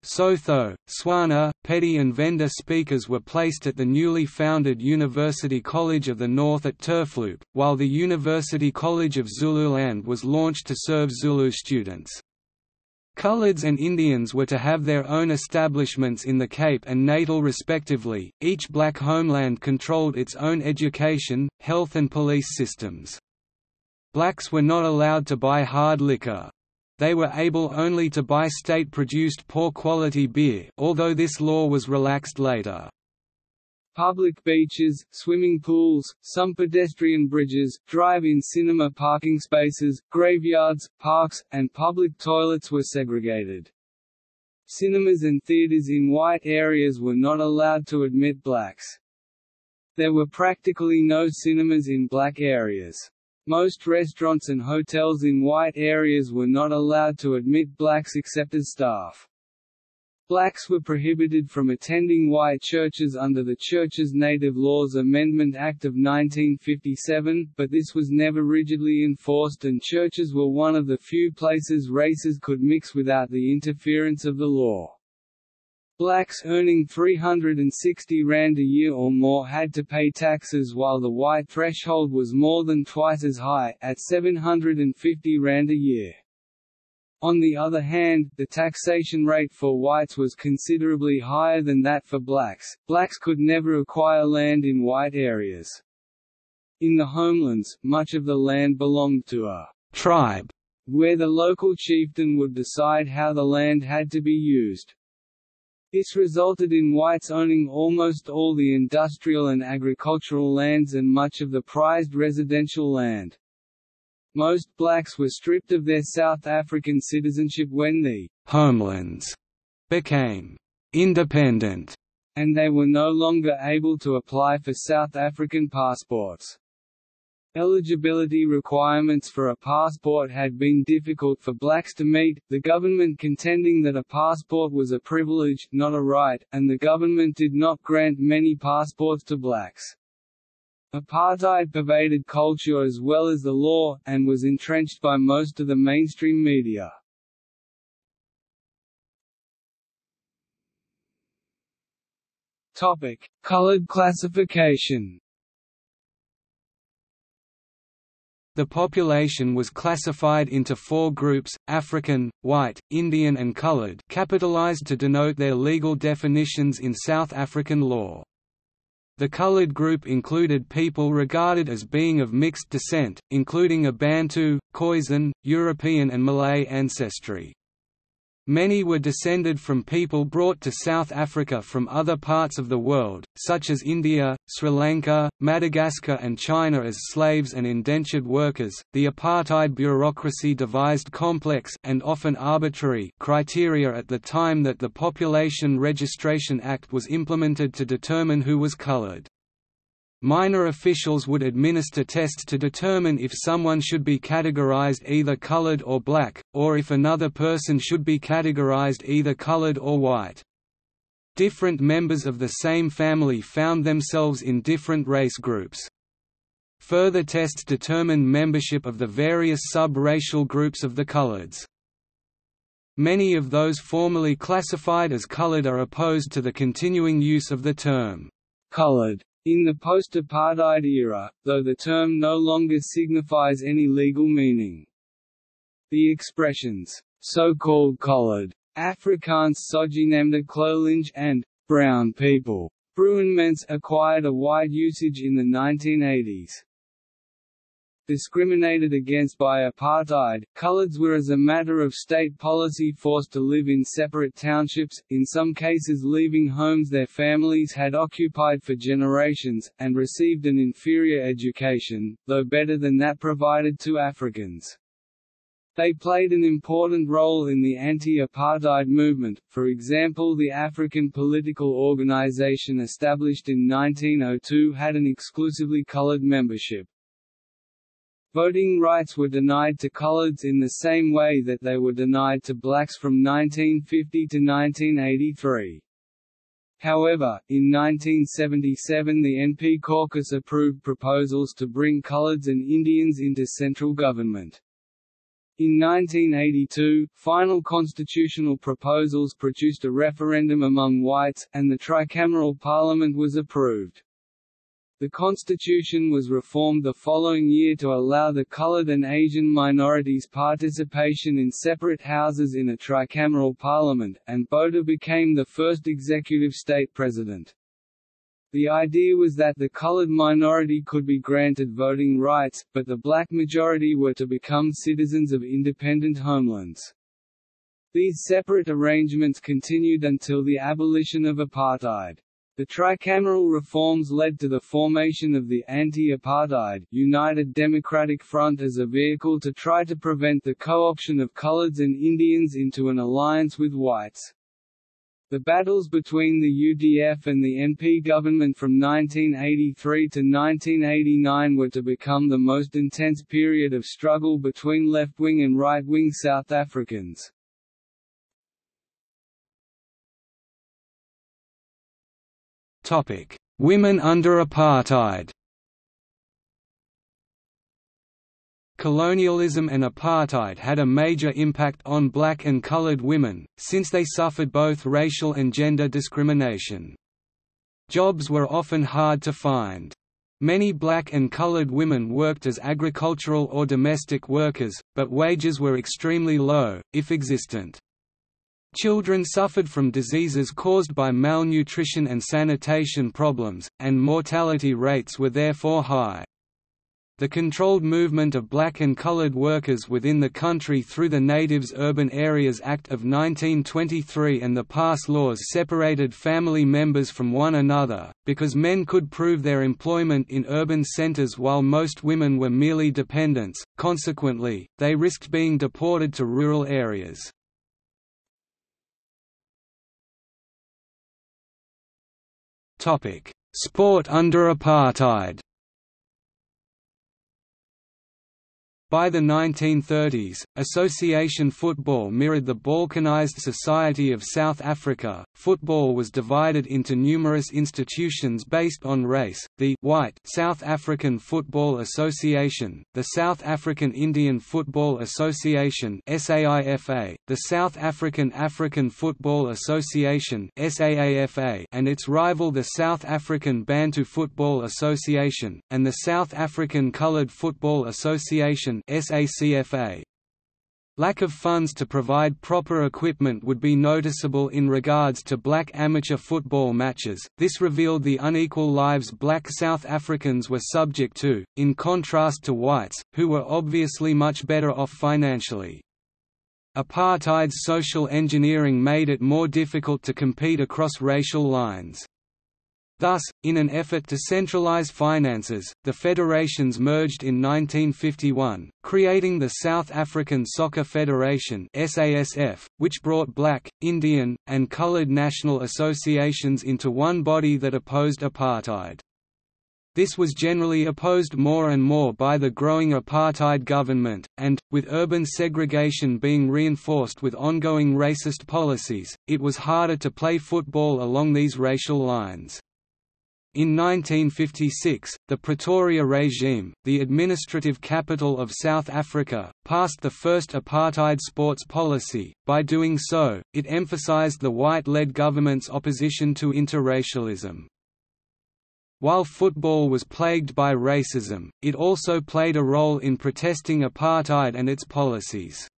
Sotho, Tswana, Pedi and Venda speakers were placed at the newly founded University College of the North at Turfloop, while the University College of Zululand was launched to serve Zulu students. Coloreds and Indians were to have their own establishments in the Cape and Natal respectively, each black homeland controlled its own education, health and police systems. Blacks were not allowed to buy hard liquor they were able only to buy state-produced poor-quality beer although this law was relaxed later. Public beaches, swimming pools, some pedestrian bridges, drive-in cinema parking spaces, graveyards, parks, and public toilets were segregated. Cinemas and theaters in white areas were not allowed to admit blacks. There were practically no cinemas in black areas. Most restaurants and hotels in white areas were not allowed to admit blacks except as staff. Blacks were prohibited from attending white churches under the Church's Native Laws Amendment Act of 1957, but this was never rigidly enforced and churches were one of the few places races could mix without the interference of the law. Blacks earning 360 Rand a year or more had to pay taxes while the white threshold was more than twice as high, at 750 Rand a year. On the other hand, the taxation rate for whites was considerably higher than that for blacks. Blacks could never acquire land in white areas. In the homelands, much of the land belonged to a tribe, where the local chieftain would decide how the land had to be used. This resulted in whites owning almost all the industrial and agricultural lands and much of the prized residential land. Most blacks were stripped of their South African citizenship when the «homelands» became «independent» and they were no longer able to apply for South African passports. Eligibility requirements for a passport had been difficult for blacks to meet, the government contending that a passport was a privilege, not a right, and the government did not grant many passports to blacks. Apartheid pervaded culture as well as the law, and was entrenched by most of the mainstream media. Topic: Colored classification. The population was classified into four groups, African, White, Indian and Colored capitalized to denote their legal definitions in South African law. The colored group included people regarded as being of mixed descent, including a Bantu, Khoisan, European and Malay ancestry. Many were descended from people brought to South Africa from other parts of the world, such as India, Sri Lanka, Madagascar, and China as slaves and indentured workers. The apartheid bureaucracy devised complex and often arbitrary criteria at the time that the Population Registration Act was implemented to determine who was colored. Minor officials would administer tests to determine if someone should be categorized either colored or black, or if another person should be categorized either colored or white. Different members of the same family found themselves in different race groups. Further tests determined membership of the various sub-racial groups of the coloreds. Many of those formerly classified as colored are opposed to the continuing use of the term colored in the post-apartheid era, though the term no longer signifies any legal meaning. The expressions, so-called collared, Afrikaans sogenaamde Kleurlinge and brown people, Bruinmens acquired a wide usage in the 1980s. Discriminated against by apartheid, coloreds were as a matter of state policy forced to live in separate townships, in some cases leaving homes their families had occupied for generations, and received an inferior education, though better than that provided to Africans. They played an important role in the anti-apartheid movement, for example the African Political Organization established in 1902 had an exclusively colored membership. Voting rights were denied to coloreds in the same way that they were denied to blacks from 1950 to 1983. However, in 1977 the NP caucus approved proposals to bring coloreds and Indians into central government. In 1982, final constitutional proposals produced a referendum among whites, and the tricameral parliament was approved. The constitution was reformed the following year to allow the colored and Asian minorities participation in separate houses in a tricameral parliament, and Botha became the first executive state president. The idea was that the colored minority could be granted voting rights, but the black majority were to become citizens of independent homelands. These separate arrangements continued until the abolition of apartheid. The tricameral reforms led to the formation of the anti-apartheid United Democratic Front as a vehicle to try to prevent the co-option of coloreds and Indians into an alliance with whites. The battles between the UDF and the NP government from 1983 to 1989 were to become the most intense period of struggle between left-wing and right-wing South Africans. Women under apartheid. Colonialism and apartheid had a major impact on black and colored women, since they suffered both racial and gender discrimination. Jobs were often hard to find. Many black and colored women worked as agricultural or domestic workers, but wages were extremely low, if existent. Children suffered from diseases caused by malnutrition and sanitation problems, and mortality rates were therefore high. The controlled movement of black and colored workers within the country through the Natives Urban Areas Act of 1923 and the pass laws separated family members from one another, because men could prove their employment in urban centers while most women were merely dependents, consequently, they risked being deported to rural areas. Sport under apartheid By the 1930s, association football mirrored the Balkanized society of South Africa. Football was divided into numerous institutions based on race: the white South African Football Association, the South African Indian Football Association (SAIFA), the South African African Football Association (SAAFA), and its rival the South African Bantu Football Association, and the South African Coloured Football Association SACFA. Lack of funds to provide proper equipment would be noticeable in regards to black amateur football matches, this revealed the unequal lives black South Africans were subject to, in contrast to whites, who were obviously much better off financially. Apartheid's social engineering made it more difficult to compete across racial lines. Thus, in an effort to centralize finances, the federations merged in 1951, creating the South African Soccer Federation (SASF), which brought black, Indian, and colored national associations into one body that opposed apartheid. This was generally opposed more and more by the growing apartheid government, and, with urban segregation being reinforced with ongoing racist policies, it was harder to play football along these racial lines. In 1956, the Pretoria regime, the administrative capital of South Africa, passed the first apartheid sports policy. By doing so, it emphasized the white-led government's opposition to interracialism. While football was plagued by racism, it also played a role in protesting apartheid and its policies.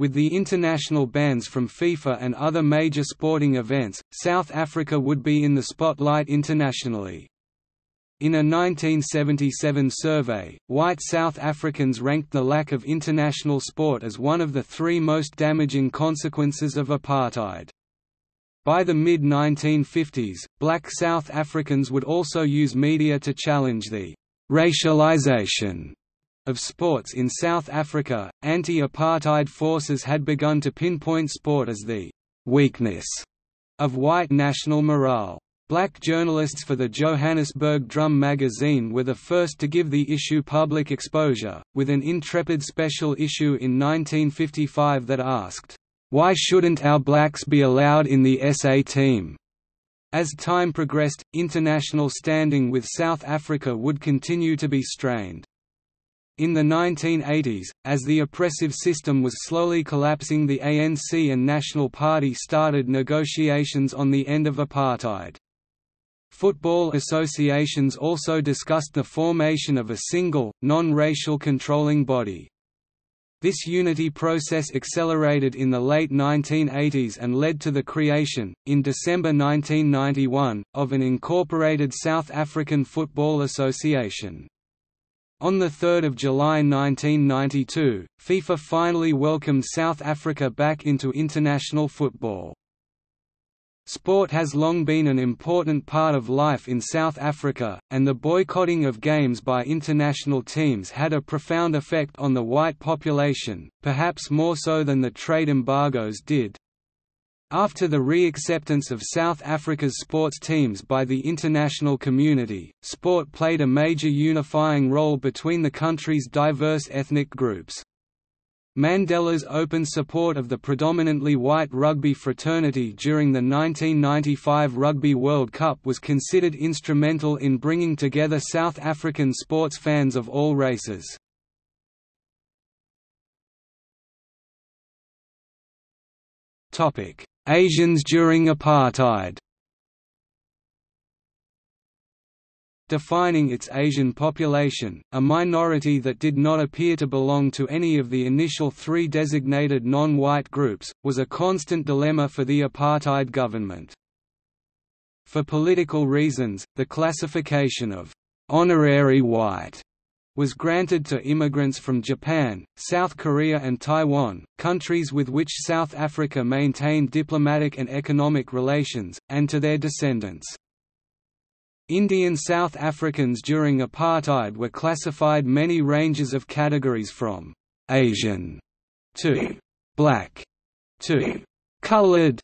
With the international bans from FIFA and other major sporting events, South Africa would be in the spotlight internationally. In a 1977 survey, white South Africans ranked the lack of international sport as one of the three most damaging consequences of apartheid. By the mid-1950s, black South Africans would also use media to challenge the «racialization» of sports in South Africa. Anti-apartheid forces had begun to pinpoint sport as the «weakness» of white national morale. Black journalists for the Johannesburg Drum magazine were the first to give the issue public exposure, with an intrepid special issue in 1955 that asked, why shouldn't our blacks be allowed in the SA team? As time progressed, international standing with South Africa would continue to be strained. In the 1980s, as the oppressive system was slowly collapsing the ANC and National Party started negotiations on the end of apartheid. Football associations also discussed the formation of a single, non-racial controlling body. This unity process accelerated in the late 1980s and led to the creation, in December 1991, of an incorporated South African Football Association. On 3 July 1992, FIFA finally welcomed South Africa back into international football. Sport has long been an important part of life in South Africa, and the boycotting of games by international teams had a profound effect on the white population, perhaps more so than the trade embargoes did. After the re-acceptance of South Africa's sports teams by the international community, sport played a major unifying role between the country's diverse ethnic groups. Mandela's open support of the predominantly white rugby fraternity during the 1995 Rugby World Cup was considered instrumental in bringing together South African sports fans of all races. Asians during apartheid defining its Asian population, a minority that did not appear to belong to any of the initial three designated non-white groups, was a constant dilemma for the apartheid government. For political reasons, the classification of «honorary white» was granted to immigrants from Japan, South Korea and Taiwan, countries with which South Africa maintained diplomatic and economic relations, and to their descendants. Indian South Africans during apartheid were classified many ranges of categories from «Asian» to «black» to «colored»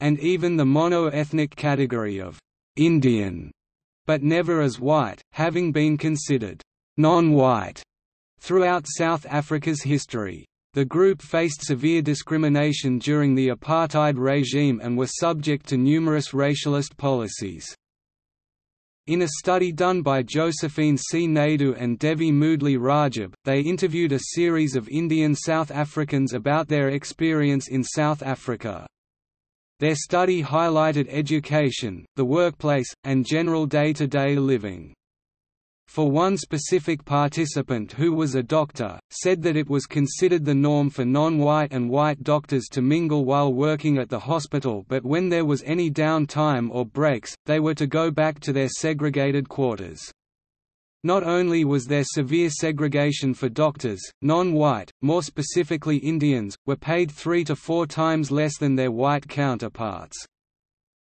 and even the mono-ethnic category of «Indian», but never as white, having been considered «non-white» throughout South Africa's history. The group faced severe discrimination during the apartheid regime and were subject to numerous racialist policies. In a study done by Josephine C. Naidoo and Devi Moodley Rajab, they interviewed a series of Indian South Africans about their experience in South Africa. Their study highlighted education, the workplace, and general day-to-day -day living for one specific participant who was a doctor, said that it was considered the norm for non-white and white doctors to mingle while working at the hospital but when there was any downtime or breaks, they were to go back to their segregated quarters. Not only was there severe segregation for doctors, non-white, more specifically Indians, were paid three to four times less than their white counterparts.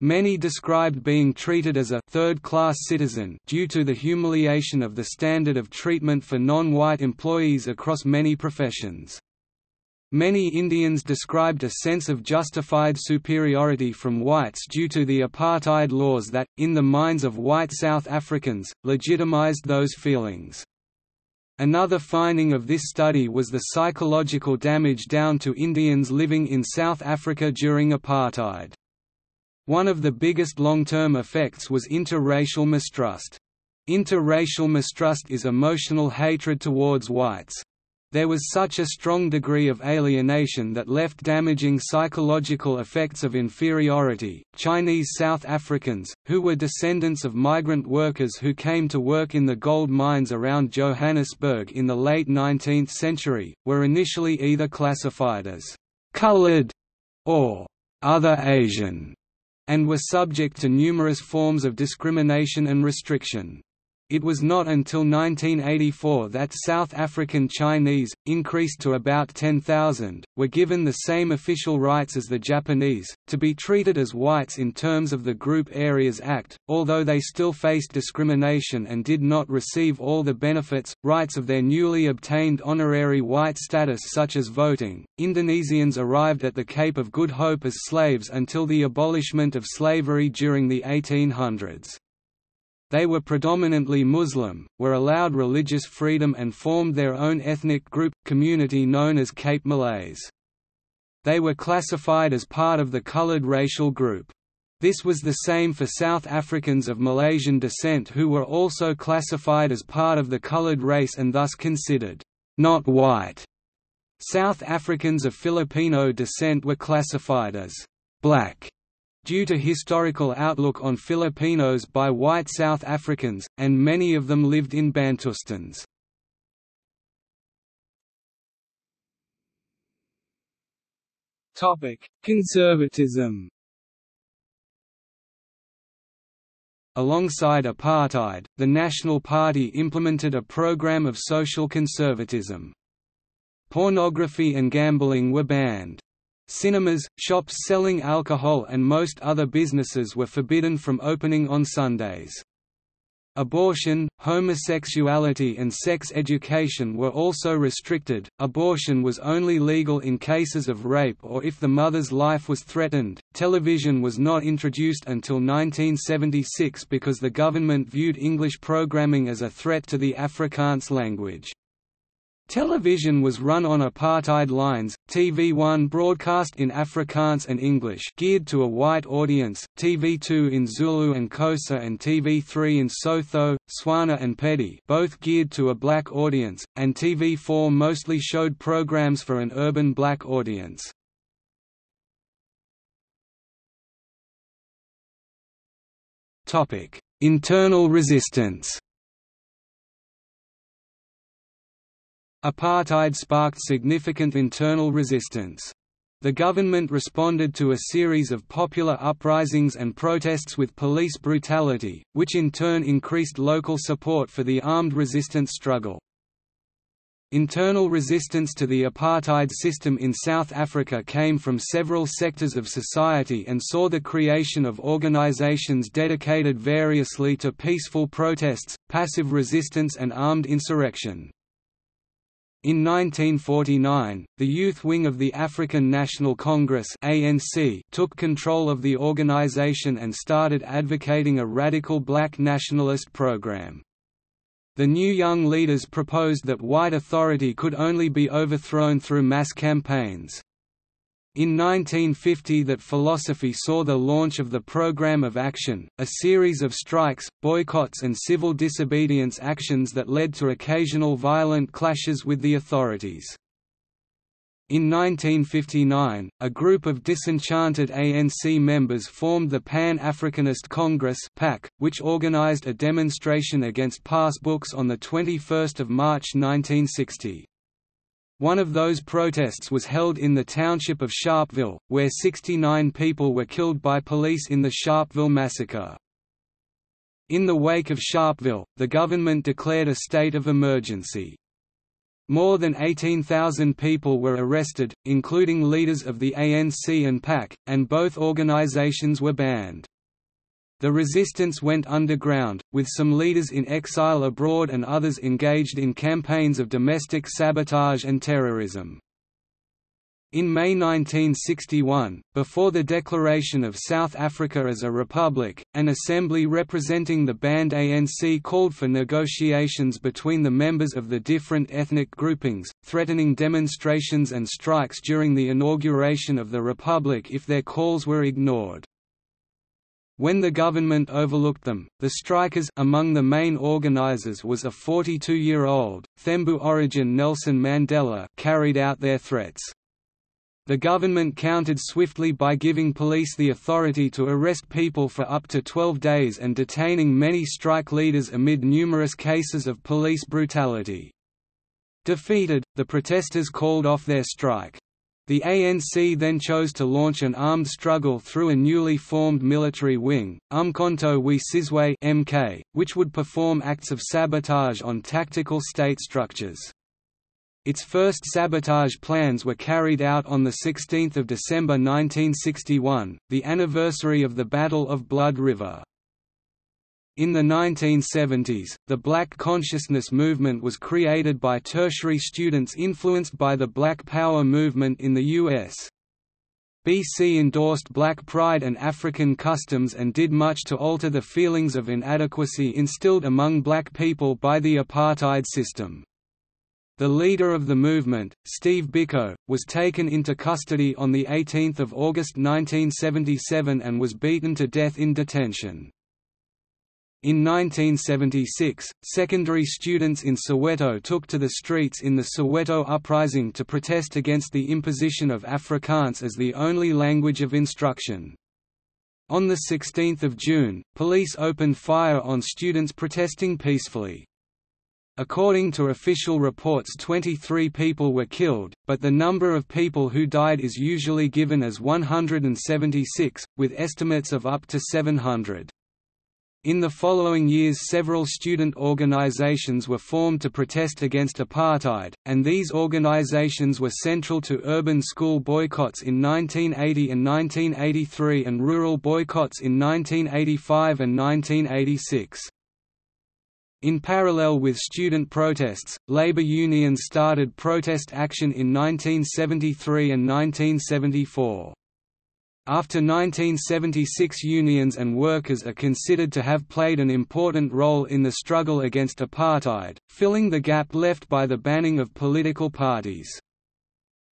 Many described being treated as a third-class citizen due to the humiliation of the standard of treatment for non-white employees across many professions. Many Indians described a sense of justified superiority from whites due to the apartheid laws that, in the minds of white South Africans, legitimized those feelings. Another finding of this study was the psychological damage down to Indians living in South Africa during apartheid. One of the biggest long-term effects was interracial mistrust. Interracial mistrust is emotional hatred towards whites. There was such a strong degree of alienation that left damaging psychological effects of inferiority. Chinese South Africans, who were descendants of migrant workers who came to work in the gold mines around Johannesburg in the late 19th century, were initially either classified as colored or other Asian, and were subject to numerous forms of discrimination and restriction. It was not until 1984 that South African Chinese, increased to about 10,000, were given the same official rights as the Japanese, to be treated as whites in terms of the Group Areas Act, although they still faced discrimination and did not receive all the benefits, rights of their newly obtained honorary white status such as voting. Indonesians arrived at the Cape of Good Hope as slaves until the abolishment of slavery during the 1800s. They were predominantly Muslim, were allowed religious freedom and formed their own ethnic group, community known as Cape Malays. They were classified as part of the colored racial group. This was the same for South Africans of Malaysian descent who were also classified as part of the colored race and thus considered not white. South Africans of Filipino descent were classified as black due to historical outlook on Filipinos by white South Africans, and many of them lived in Bantustans. Conservatism Alongside apartheid, the National Party implemented a program of social conservatism. Pornography and gambling were banned. Cinemas, shops selling alcohol and most other businesses were forbidden from opening on Sundays. Abortion, homosexuality and sex education were also restricted. Abortion was only legal in cases of rape or if the mother's life was threatened. Television was not introduced until 1976 because the government viewed English programming as a threat to the Afrikaans language. Television was run on apartheid lines, TV1 broadcast in Afrikaans and English geared to a white audience, TV2 in Zulu and Xhosa and TV3 in Sotho, Tswana and Pedi both geared to a black audience, and TV4 mostly showed programs for an urban black audience. Internal resistance Apartheid sparked significant internal resistance. The government responded to a series of popular uprisings and protests with police brutality, which in turn increased local support for the armed resistance struggle. Internal resistance to the apartheid system in South Africa came from several sectors of society and saw the creation of organizations dedicated variously to peaceful protests, passive resistance and armed insurrection. In 1949, the youth wing of the African National Congress ANC took control of the organization and started advocating a radical black nationalist program. The new young leaders proposed that white authority could only be overthrown through mass campaigns. In 1950 that philosophy saw the launch of the Programme of Action, a series of strikes, boycotts and civil disobedience actions that led to occasional violent clashes with the authorities. In 1959, a group of disenchanted ANC members formed the Pan-Africanist Congress (PAC), which organized a demonstration against passbooks on the 21 March 1960. One of those protests was held in the township of Sharpeville, where 69 people were killed by police in the Sharpeville massacre. In the wake of Sharpeville, the government declared a state of emergency. More than 18,000 people were arrested, including leaders of the ANC and PAC, and both organizations were banned. The resistance went underground, with some leaders in exile abroad and others engaged in campaigns of domestic sabotage and terrorism. In May 1961, before the declaration of South Africa as a republic, an assembly representing the banned ANC called for negotiations between the members of the different ethnic groupings, threatening demonstrations and strikes during the inauguration of the republic if their calls were ignored. When the government overlooked them, the strikers among the main organizers was a 42-year-old, Thembu origin Nelson Mandela carried out their threats. The government countered swiftly by giving police the authority to arrest people for up to 12 days and detaining many strike leaders amid numerous cases of police brutality. Defeated, the protesters called off their strike. The ANC then chose to launch an armed struggle through a newly formed military wing, Umkhonto we Sizwe (MK), which would perform acts of sabotage on tactical state structures. Its first sabotage plans were carried out on 16 December 1961, the anniversary of the Battle of Blood River. In the 1970s, the Black consciousness movement was created by tertiary students influenced by the Black Power movement in the U.S. BC endorsed black pride and African customs and did much to alter the feelings of inadequacy instilled among black people by the apartheid system. The leader of the movement, Steve Biko, was taken into custody on 18 August 1977 and was beaten to death in detention. In 1976, secondary students in Soweto took to the streets in the Soweto Uprising to protest against the imposition of Afrikaans as the only language of instruction. On 16 June, police opened fire on students protesting peacefully. According to official reports 23 people were killed, but the number of people who died is usually given as 176, with estimates of up to 700. In the following years several student organizations were formed to protest against apartheid, and these organizations were central to urban school boycotts in 1980 and 1983 and rural boycotts in 1985 and 1986. In parallel with student protests, labor unions started protest action in 1973 and 1974. After 1976 unions and workers are considered to have played an important role in the struggle against apartheid, filling the gap left by the banning of political parties.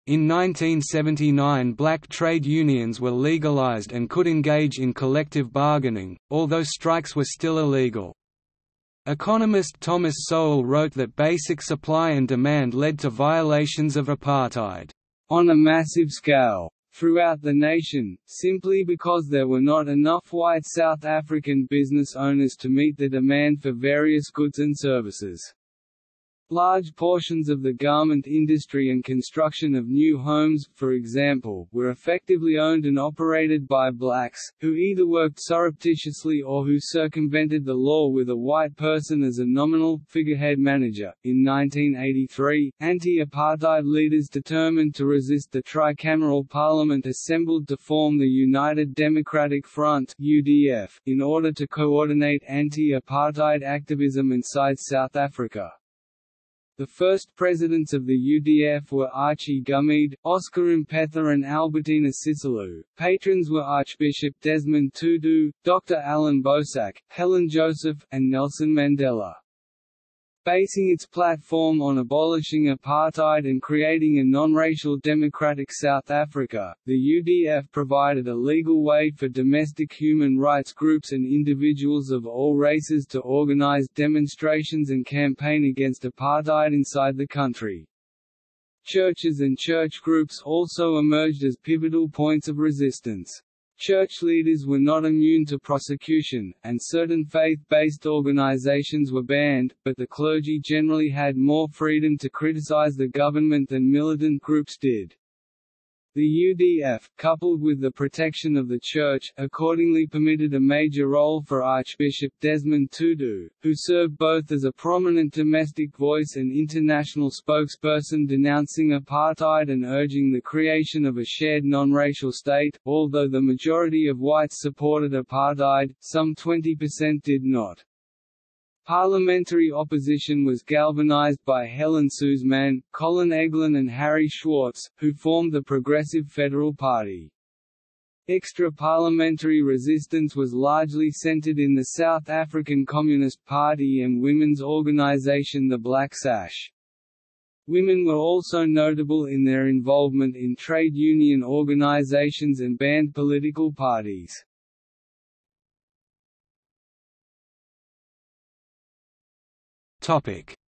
In 1979 black trade unions were legalized and could engage in collective bargaining, although strikes were still illegal. Economist Thomas Sowell wrote that basic supply and demand led to violations of apartheid, on a massive scale, throughout the nation, simply because there were not enough white South African business owners to meet the demand for various goods and services. Large portions of the garment industry and construction of new homes, for example, were effectively owned and operated by blacks, who either worked surreptitiously or who circumvented the law with a white person as a nominal, figurehead manager. In 1983, anti apartheid leaders determined to resist the tricameral parliament assembled to form the United Democratic Front (UDF) in order to coordinate anti apartheid activism inside South Africa. The first presidents of the UDF were Archie Gumede, Oscar Mpetha and Albertina Sisulu. Patrons were Archbishop Desmond Tutu, Dr. Allan Boesak, Helen Joseph, and Nelson Mandela. Basing its platform on abolishing apartheid and creating a non-racial democratic South Africa, the UDF provided a legal way for domestic human rights groups and individuals of all races to organize demonstrations and campaign against apartheid inside the country. Churches and church groups also emerged as pivotal points of resistance. Church leaders were not immune to prosecution, and certain faith-based organizations were banned, but the clergy generally had more freedom to criticize the government than militant groups did. The UDF, coupled with the protection of the Church, accordingly permitted a major role for Archbishop Desmond Tutu, who served both as a prominent domestic voice and international spokesperson denouncing apartheid and urging the creation of a shared non-racial state. Although the majority of whites supported apartheid, some 20% did not. Parliamentary opposition was galvanized by Helen Suzman, Colin Eglin and Harry Schwarz, who formed the Progressive Federal Party. Extra-parliamentary resistance was largely centered in the South African Communist Party and women's organization the Black Sash. Women were also notable in their involvement in trade union organizations and banned political parties.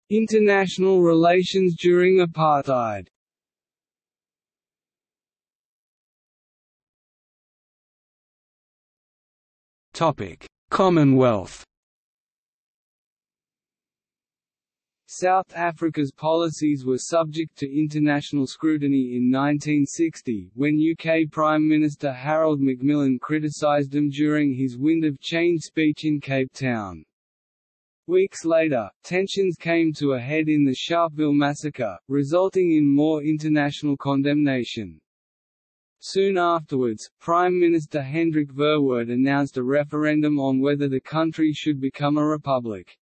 International relations during apartheid. Topic: Commonwealth. South Africa's policies were subject to international scrutiny in 1960, when UK Prime Minister Harold Macmillan criticised them during his Wind of Change speech in Cape Town. Weeks later, tensions came to a head in the Sharpeville massacre, resulting in more international condemnation. Soon afterwards, Prime Minister Hendrik Verwoerd announced a referendum on whether the country should become a republic.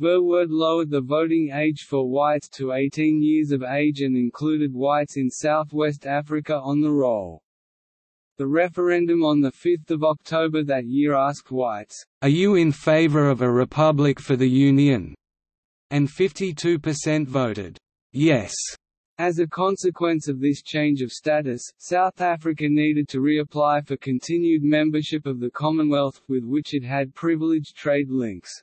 Verwoerd lowered the voting age for whites to 18 years of age and included whites in southwest Africa on the roll. The referendum on 5 October that year asked whites, Are you in favor of a republic for the Union? And 52% voted, Yes. As a consequence of this change of status, South Africa needed to reapply for continued membership of the Commonwealth, with which it had privileged trade links.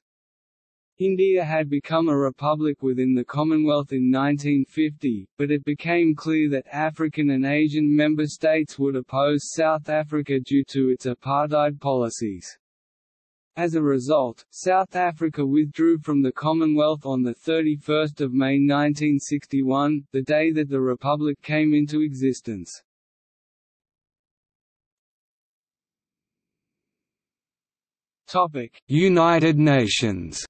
India had become a republic within the Commonwealth in 1950, but it became clear that African and Asian member states would oppose South Africa due to its apartheid policies. As a result, South Africa withdrew from the Commonwealth on 31 May 1961, the day that the Republic came into existence. United Nations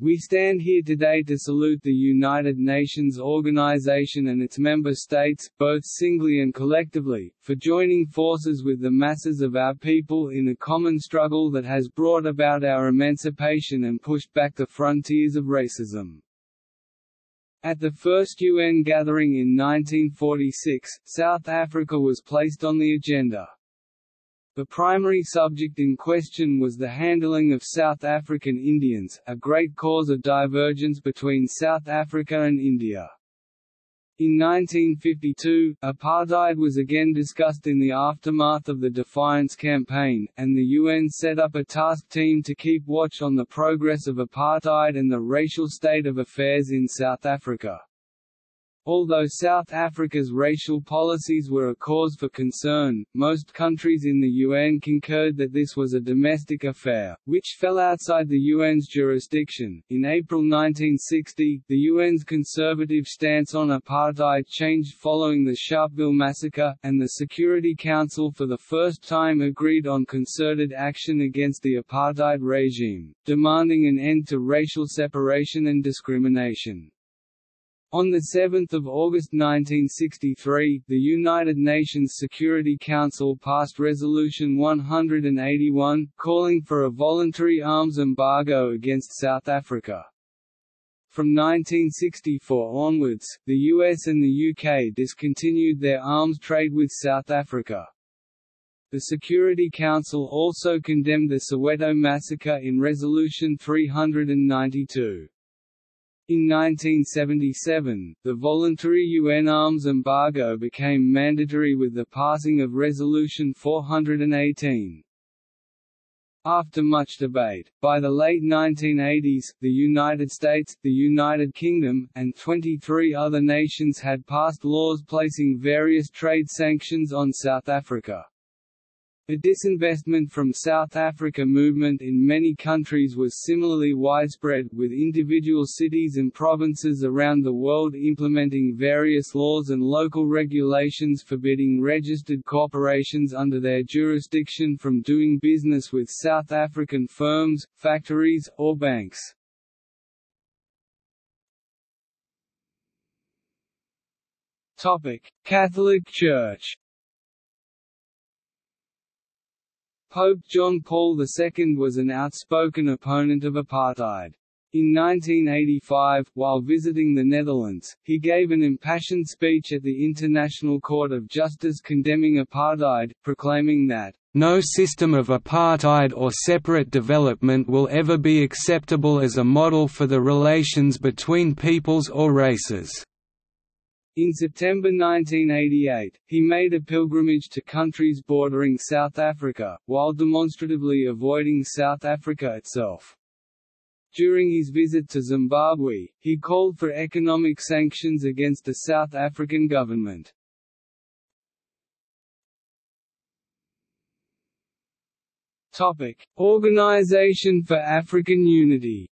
We stand here today to salute the United Nations organization and its member states, both singly and collectively, for joining forces with the masses of our people in a common struggle that has brought about our emancipation and pushed back the frontiers of racism. At the first UN gathering in 1946, South Africa was placed on the agenda. The primary subject in question was the handling of South African Indians, a great cause of divergence between South Africa and India. In 1952, apartheid was again discussed in the aftermath of the Defiance Campaign, and the UN set up a task team to keep watch on the progress of apartheid and the racial state of affairs in South Africa. Although South Africa's racial policies were a cause for concern, most countries in the UN concurred that this was a domestic affair, which fell outside the UN's jurisdiction. In April 1960, the UN's conservative stance on apartheid changed following the Sharpeville massacre, and the Security Council for the first time agreed on concerted action against the apartheid regime, demanding an end to racial separation and discrimination. On 7 August 1963, the United Nations Security Council passed Resolution 181, calling for a voluntary arms embargo against South Africa. From 1964 onwards, the US and the UK discontinued their arms trade with South Africa. The Security Council also condemned the Soweto massacre in Resolution 392. In 1977, the voluntary UN arms embargo became mandatory with the passing of Resolution 418. After much debate, by the late 1980s, the United States, the United Kingdom, and 23 other nations had passed laws placing various trade sanctions on South Africa. A disinvestment from South Africa movement in many countries was similarly widespread, with individual cities and provinces around the world implementing various laws and local regulations forbidding registered corporations under their jurisdiction from doing business with South African firms, factories, or banks. Catholic Church Pope John Paul II was an outspoken opponent of apartheid. In 1985, while visiting the Netherlands, he gave an impassioned speech at the International Court of Justice condemning apartheid, proclaiming that, "...no system of apartheid or separate development will ever be acceptable as a model for the relations between peoples or races." In September 1988, he made a pilgrimage to countries bordering South Africa, while demonstratively avoiding South Africa itself. During his visit to Zimbabwe, he called for economic sanctions against the South African government. Organization for African Unity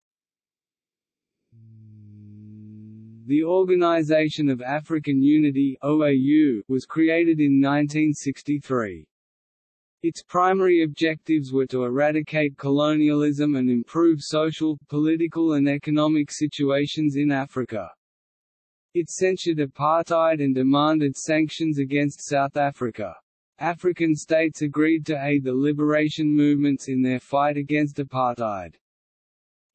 The Organization of African Unity (OAU) was created in 1963. Its primary objectives were to eradicate colonialism and improve social, political and economic situations in Africa. It censured apartheid and demanded sanctions against South Africa. African states agreed to aid the liberation movements in their fight against apartheid.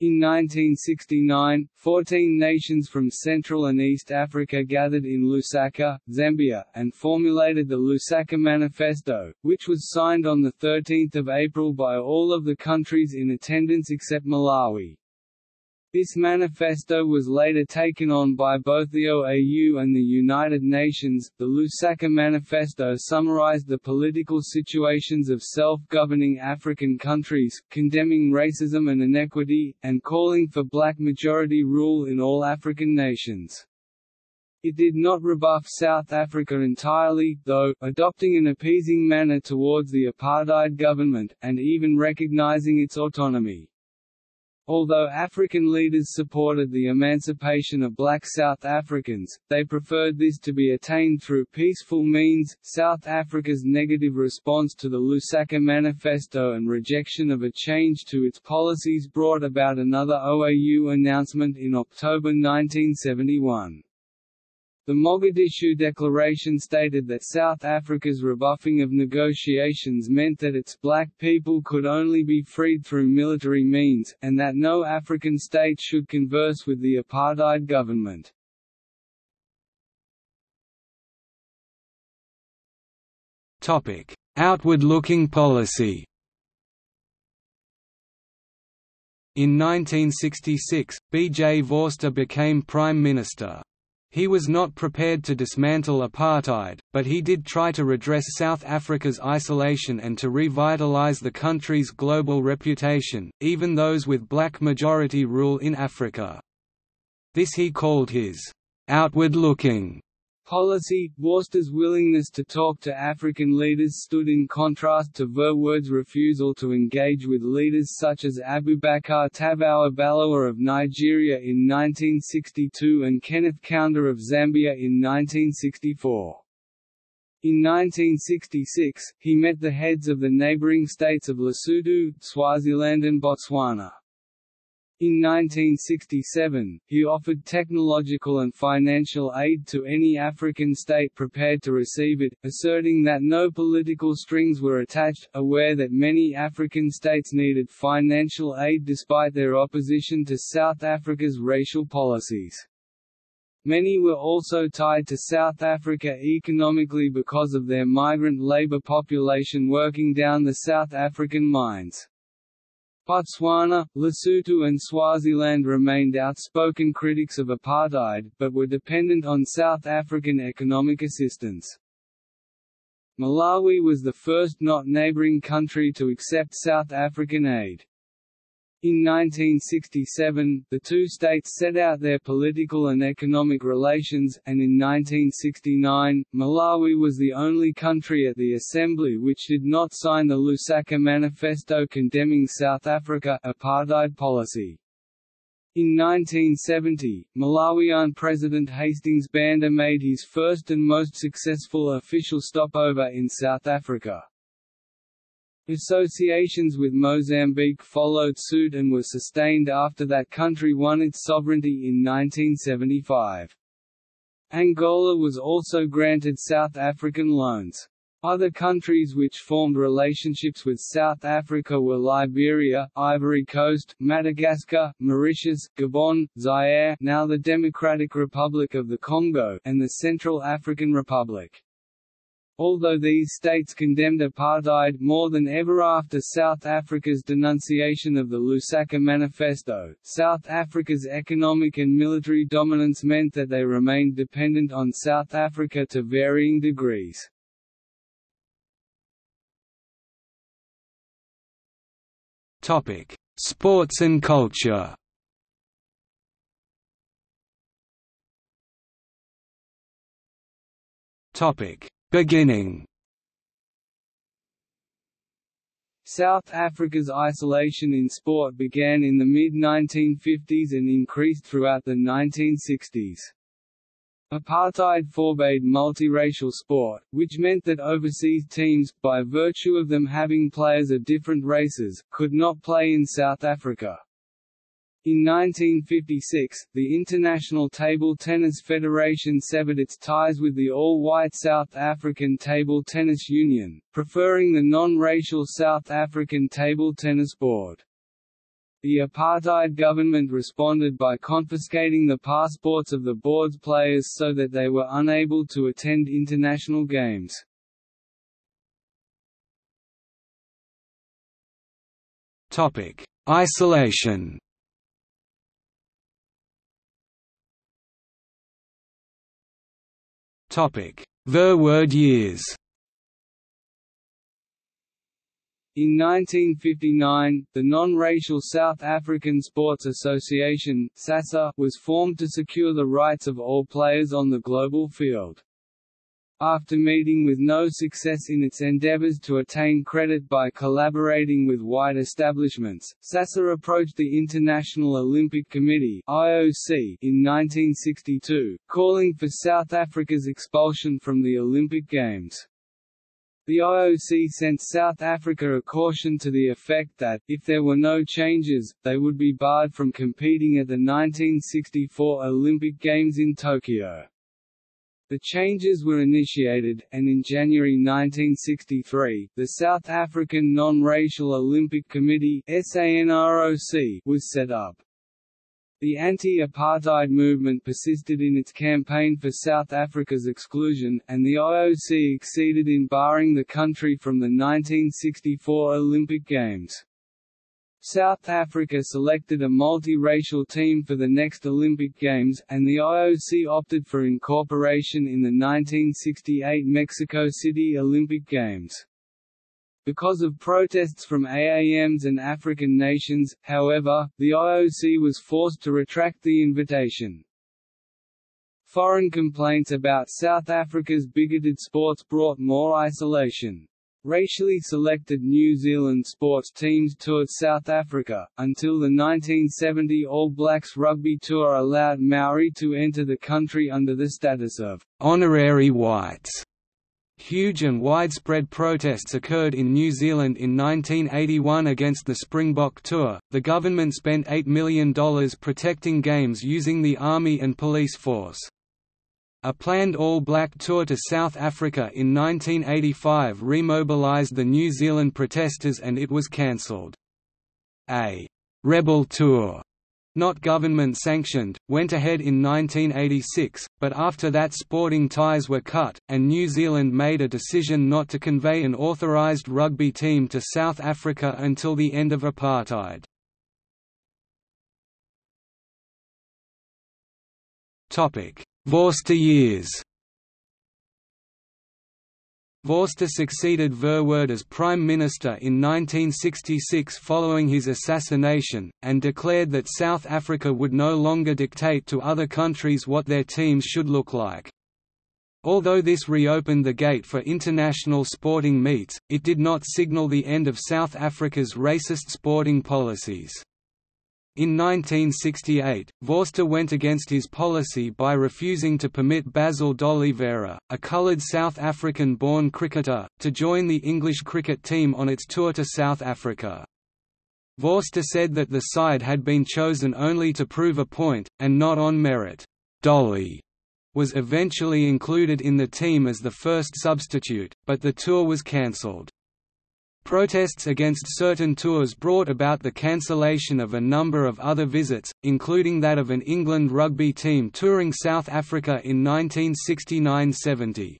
In 1969, 14 nations from Central and East Africa gathered in Lusaka, Zambia, and formulated the Lusaka Manifesto, which was signed on 13 April by all of the countries in attendance except Malawi. This manifesto was later taken on by both the OAU and the United Nations. The Lusaka Manifesto summarized the political situations of self-governing African countries, condemning racism and inequity, and calling for black majority rule in all African nations. It did not rebuff South Africa entirely, though, adopting an appeasing manner towards the apartheid government, and even recognizing its autonomy. Although African leaders supported the emancipation of black South Africans, they preferred this to be attained through peaceful means. South Africa's negative response to the Lusaka Manifesto and rejection of a change to its policies brought about another OAU announcement in October 1971. The Mogadishu Declaration stated that South Africa's rebuffing of negotiations meant that its black people could only be freed through military means, and that no African state should converse with the apartheid government. Outward-looking policy In 1966, B. J. Vorster became Prime Minister. He was not prepared to dismantle apartheid, but he did try to redress South Africa's isolation and to revitalize the country's global reputation, even those with black majority rule in Africa. This he called his outward-looking policy, Vorster's willingness to talk to African leaders stood in contrast to Verwoerd's refusal to engage with leaders such as Abubakar Tafawa Balewa of Nigeria in 1962 and Kenneth Kaunda of Zambia in 1964. In 1966, he met the heads of the neighboring states of Lesotho, Swaziland and Botswana. In 1967, he offered technological and financial aid to any African state prepared to receive it, asserting that no political strings were attached, aware that many African states needed financial aid despite their opposition to South Africa's racial policies. Many were also tied to South Africa economically because of their migrant labour population working down the South African mines. Botswana, Lesotho and Swaziland remained outspoken critics of apartheid, but were dependent on South African economic assistance. Malawi was the first not neighboring country to accept South African aid. In 1967, the two states set out their political and economic relations, and in 1969, Malawi was the only country at the Assembly which did not sign the Lusaka Manifesto condemning South Africa apartheid policy. In 1970, Malawian President Hastings Banda made his first and most successful official stopover in South Africa. Associations with Mozambique followed suit and were sustained after that country won its sovereignty in 1975. Angola was also granted South African loans. Other countries which formed relationships with South Africa were Liberia, Ivory Coast, Madagascar, Mauritius, Gabon, Zaire now the Democratic Republic of the Congo and the Central African Republic. Although these states condemned apartheid more than ever after South Africa's denunciation of the Lusaka Manifesto, South Africa's economic and military dominance meant that they remained dependent on South Africa to varying degrees. Sports and culture Topic: Beginning South Africa's isolation in sport began in the mid-1950s and increased throughout the 1960s. Apartheid forbade multiracial sport, which meant that overseas teams, by virtue of them having players of different races, could not play in South Africa. In 1956, the International Table Tennis Federation severed its ties with the all-white South African Table Tennis Union, preferring the non-racial South African Table Tennis Board. The apartheid government responded by confiscating the passports of the board's players so that they were unable to attend international games. Isolation Verwoerd years In 1959, the non-racial South African Sports Association SASA, was formed to secure the rights of all players on the global field. After meeting with no success in its endeavors to attain credit by collaborating with white establishments, SASA approached the International Olympic Committee (IOC) in 1962, calling for South Africa's expulsion from the Olympic Games. The IOC sent South Africa a caution to the effect that, if there were no changes, they would be barred from competing at the 1964 Olympic Games in Tokyo. The changes were initiated, and in January 1963, the South African Non-Racial Olympic Committee was set up. The anti-apartheid movement persisted in its campaign for South Africa's exclusion, and the IOC exceeded in barring the country from the 1964 Olympic Games. South Africa selected a multi-racial team for the next Olympic Games, and the IOC opted for incorporation in the 1968 Mexico City Olympic Games. Because of protests from AAMs and African nations, however, the IOC was forced to retract the invitation. Foreign complaints about South Africa's bigoted sports brought more isolation. Racially selected New Zealand sports teams toured South Africa, until the 1970 All Blacks rugby tour allowed Maori to enter the country under the status of honorary whites. Huge and widespread protests occurred in New Zealand in 1981 against the Springbok Tour. The government spent $8 million protecting games using the army and police force. A planned all-black tour to South Africa in 1985 remobilised the New Zealand protesters and it was cancelled. A «rebel tour» not government-sanctioned, went ahead in 1986, but after that sporting ties were cut, and New Zealand made a decision not to convey an authorised rugby team to South Africa until the end of apartheid. Vorster years Vorster succeeded Verwoerd as Prime Minister in 1966 following his assassination, and declared that South Africa would no longer dictate to other countries what their teams should look like. Although this reopened the gate for international sporting meets, it did not signal the end of South Africa's racist sporting policies. In 1968, Vorster went against his policy by refusing to permit Basil D'Oliveira, a coloured South African-born cricketer, to join the English cricket team on its tour to South Africa. Vorster said that the side had been chosen only to prove a point, and not on merit. Dolly was eventually included in the team as the first substitute, but the tour was cancelled. Protests against certain tours brought about the cancellation of a number of other visits, including that of an England rugby team touring South Africa in 1969–70.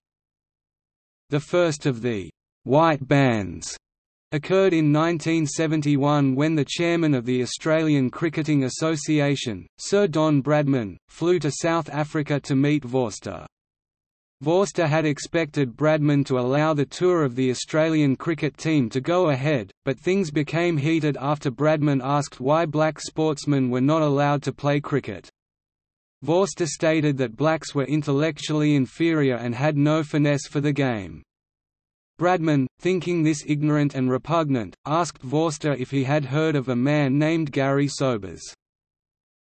The first of the «white bands» occurred in 1971 when the chairman of the Australian Cricketing Association, Sir Don Bradman, flew to South Africa to meet Vorster. Vorster had expected Bradman to allow the tour of the Australian cricket team to go ahead, but things became heated after Bradman asked why black sportsmen were not allowed to play cricket. Vorster stated that blacks were intellectually inferior and had no finesse for the game. Bradman, thinking this ignorant and repugnant, asked Vorster if he had heard of a man named Garry Sobers.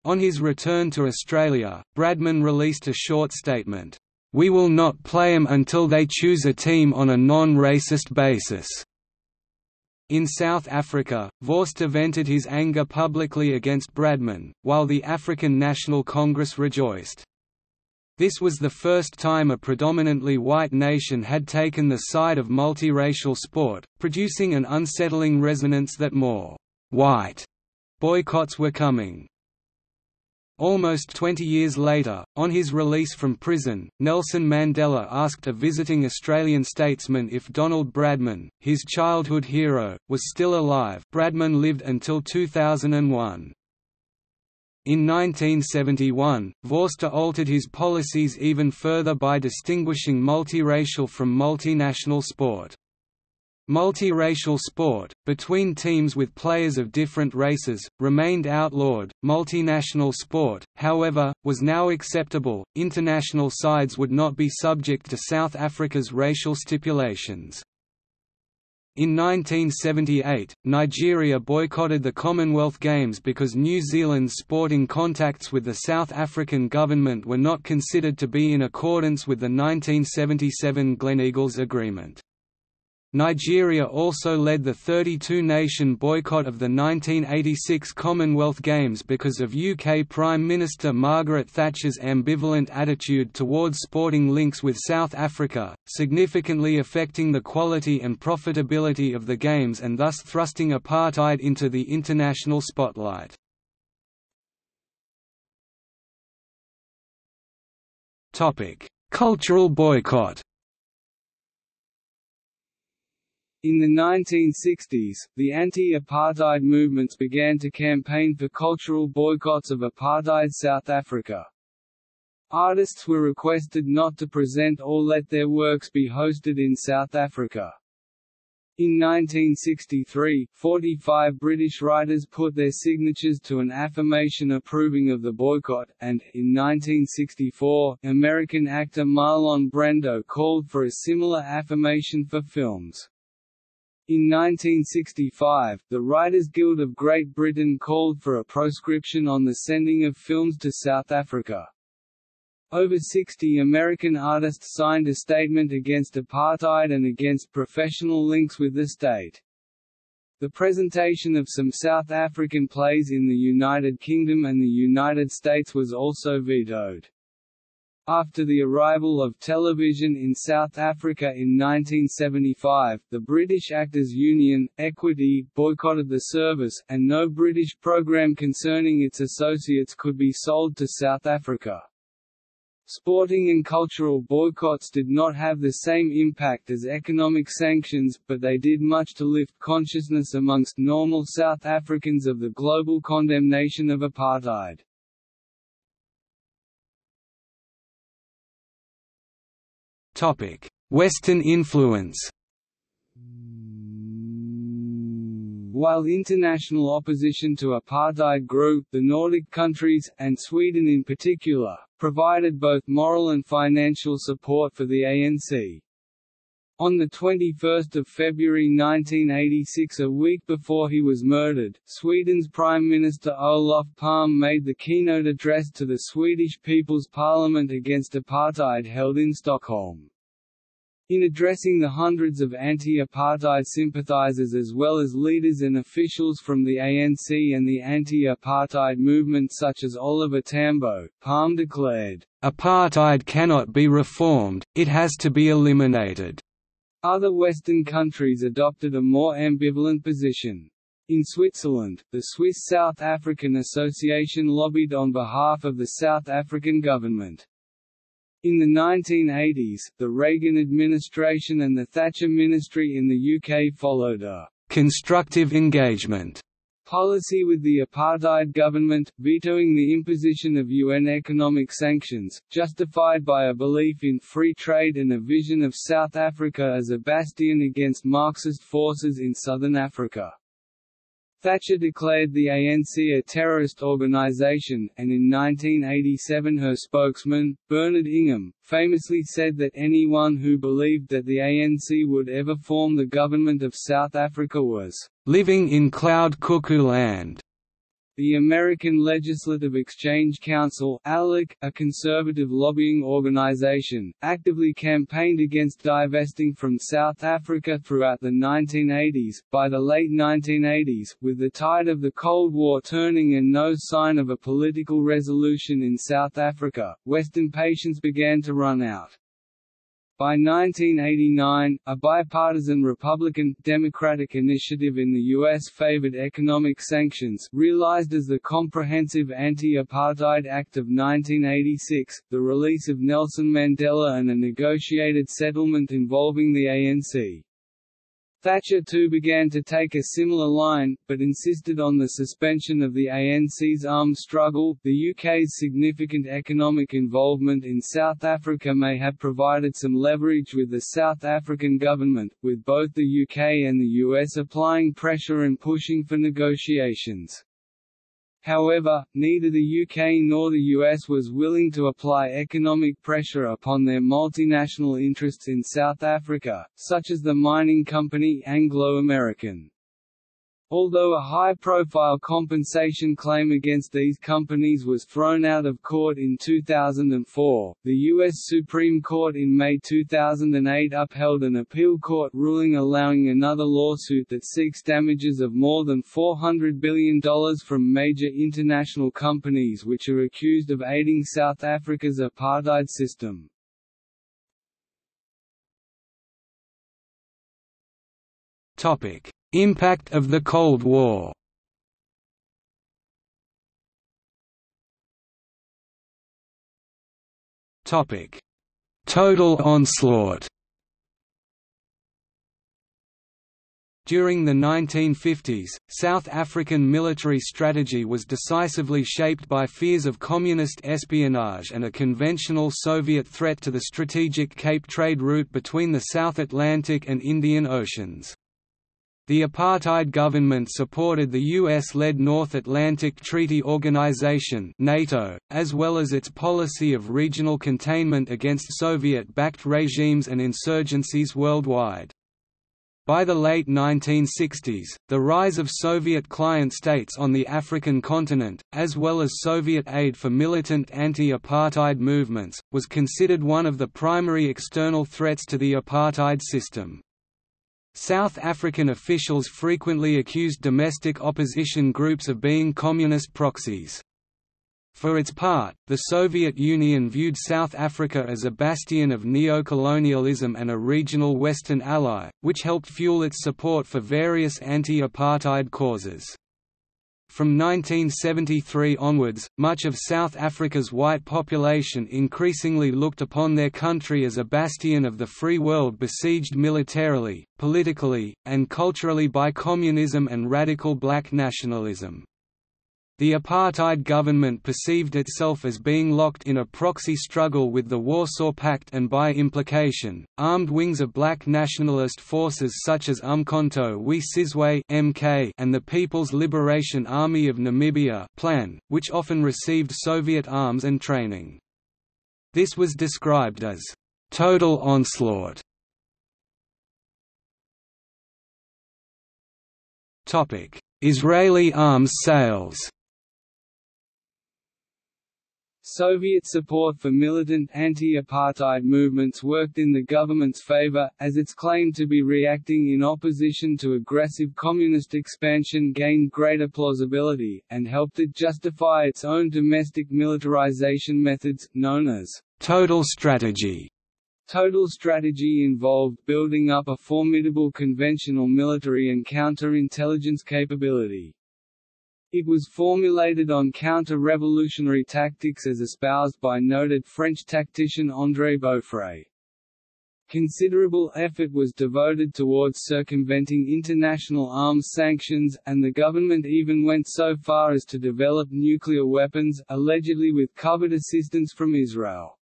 On his return to Australia, Bradman released a short statement, we will not play them until they choose a team on a non-racist basis." In South Africa, Vorster vented his anger publicly against Bradman, while the African National Congress rejoiced. This was the first time a predominantly white nation had taken the side of multiracial sport, producing an unsettling resonance that more «white» boycotts were coming. Almost 20 years later, on his release from prison, Nelson Mandela asked a visiting Australian statesman if Donald Bradman, his childhood hero, was still alive Bradman lived until 2001. In 1971, Vorster altered his policies even further by distinguishing multiracial from multinational sport. Multiracial sport, between teams with players of different races, remained outlawed. Multinational sport, however, was now acceptable. International sides would not be subject to South Africa's racial stipulations. In 1978, Nigeria boycotted the Commonwealth Games because New Zealand's sporting contacts with the South African government were not considered to be in accordance with the 1977 Gleneagles Agreement. Nigeria also led the 32-nation boycott of the 1986 Commonwealth Games because of UK Prime Minister Margaret Thatcher's ambivalent attitude towards sporting links with South Africa, significantly affecting the quality and profitability of the Games and thus thrusting apartheid into the international spotlight. Cultural boycott In the 1960s, the anti-apartheid movements began to campaign for cultural boycotts of apartheid South Africa. Artists were requested not to present or let their works be hosted in South Africa. In 1963, 45 British writers put their signatures to an affirmation approving of the boycott, and, in 1964, American actor Marlon Brando called for a similar affirmation for films. In 1965, the Writers Guild of Great Britain called for a proscription on the sending of films to South Africa. Over 60 American artists signed a statement against apartheid and against professional links with the state. The presentation of some South African plays in the United Kingdom and the United States was also vetoed. After the arrival of television in South Africa in 1975, the British Actors Union, Equity, boycotted the service, and no British programme concerning its associates could be sold to South Africa. Sporting and cultural boycotts did not have the same impact as economic sanctions, but they did much to lift consciousness amongst normal South Africans of the global condemnation of apartheid. Western influence While international opposition to apartheid grew, the Nordic countries, and Sweden in particular, provided both moral and financial support for the ANC. On 21 February 1986 a week before he was murdered, Sweden's Prime Minister Olof Palme made the keynote address to the Swedish People's Parliament against apartheid held in Stockholm. In addressing the hundreds of anti-apartheid sympathizers as well as leaders and officials from the ANC and the anti-apartheid movement such as Oliver Tambo, Palme declared, "...apartheid cannot be reformed, it has to be eliminated." Other Western countries adopted a more ambivalent position. In Switzerland, the Swiss South African Association lobbied on behalf of the South African government. In the 1980s, the Reagan administration and the Thatcher ministry in the UK followed a «constructive engagement» policy with the apartheid government, vetoing the imposition of UN economic sanctions, justified by a belief in free trade and a vision of South Africa as a bastion against Marxist forces in southern Africa. Thatcher declared the ANC a terrorist organization, and in 1987 her spokesman, Bernard Ingham, famously said that anyone who believed that the ANC would ever form the government of South Africa was living in cloud cuckoo land. The American Legislative Exchange Council ALEC, a conservative lobbying organization, actively campaigned against divesting from South Africa throughout the 1980s. By the late 1980s, with the tide of the Cold War turning and no sign of a political resolution in South Africa, Western patience began to run out. By 1989, a bipartisan Republican-Democratic initiative in the U.S. favored economic sanctions realized as the Comprehensive Anti-Apartheid Act of 1986, the release of Nelson Mandela and a negotiated settlement involving the ANC. Thatcher too began to take a similar line, but insisted on the suspension of the ANC's armed struggle. The UK's significant economic involvement in South Africa may have provided some leverage with the South African government, with both the UK and the US applying pressure and pushing for negotiations. However, neither the UK nor the US was willing to apply economic pressure upon their multinational interests in South Africa, such as the mining company Anglo American. Although a high-profile compensation claim against these companies was thrown out of court in 2004, the U.S. Supreme Court in May 2008 upheld an appeal court ruling allowing another lawsuit that seeks damages of more than $400 billion from major international companies which are accused of aiding South Africa's apartheid system. Topic Impact of the Cold War. Topic: Total onslaught. During the 1950s, South African military strategy was decisively shaped by fears of communist espionage and a conventional Soviet threat to the strategic Cape trade route between the South Atlantic and Indian Oceans. The apartheid government supported the U.S.-led North Atlantic Treaty Organization NATO, as well as its policy of regional containment against Soviet-backed regimes and insurgencies worldwide. By the late 1960s, the rise of Soviet client states on the African continent, as well as Soviet aid for militant anti-apartheid movements, was considered one of the primary external threats to the apartheid system. South African officials frequently accused domestic opposition groups of being communist proxies. For its part, the Soviet Union viewed South Africa as a bastion of neo-colonialism and a regional Western ally, which helped fuel its support for various anti-apartheid causes. From 1973 onwards, much of South Africa's white population increasingly looked upon their country as a bastion of the free world besieged militarily, politically, and culturally by communism and radical black nationalism. The apartheid government perceived itself as being locked in a proxy struggle with the Warsaw Pact and by implication, armed wings of black nationalist forces such as Umkhonto we Sizwe (MK) and the People's Liberation Army of Namibia (PLAN), which often received Soviet arms and training. This was described as total onslaught. Israeli arms sales. Soviet support for militant anti-apartheid movements worked in the government's favor, as its claim to be reacting in opposition to aggressive communist expansion gained greater plausibility, and helped it justify its own domestic militarization methods, known as total strategy. Total strategy involved building up a formidable conventional military and counter-intelligence capability. It was formulated on counter-revolutionary tactics as espoused by noted French tactician André Beaufre. Considerable effort was devoted towards circumventing international arms sanctions, and the government even went so far as to develop nuclear weapons, allegedly with covert assistance from Israel.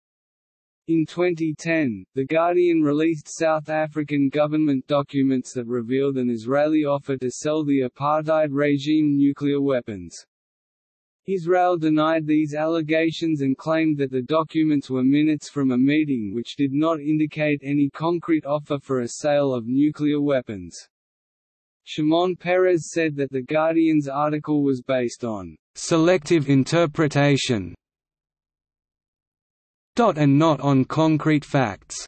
In 2010, The Guardian released South African government documents that revealed an Israeli offer to sell the apartheid regime nuclear weapons. Israel denied these allegations and claimed that the documents were minutes from a meeting which did not indicate any concrete offer for a sale of nuclear weapons. Shimon Peres said that The Guardian's article was based on selective interpretation and not on concrete facts.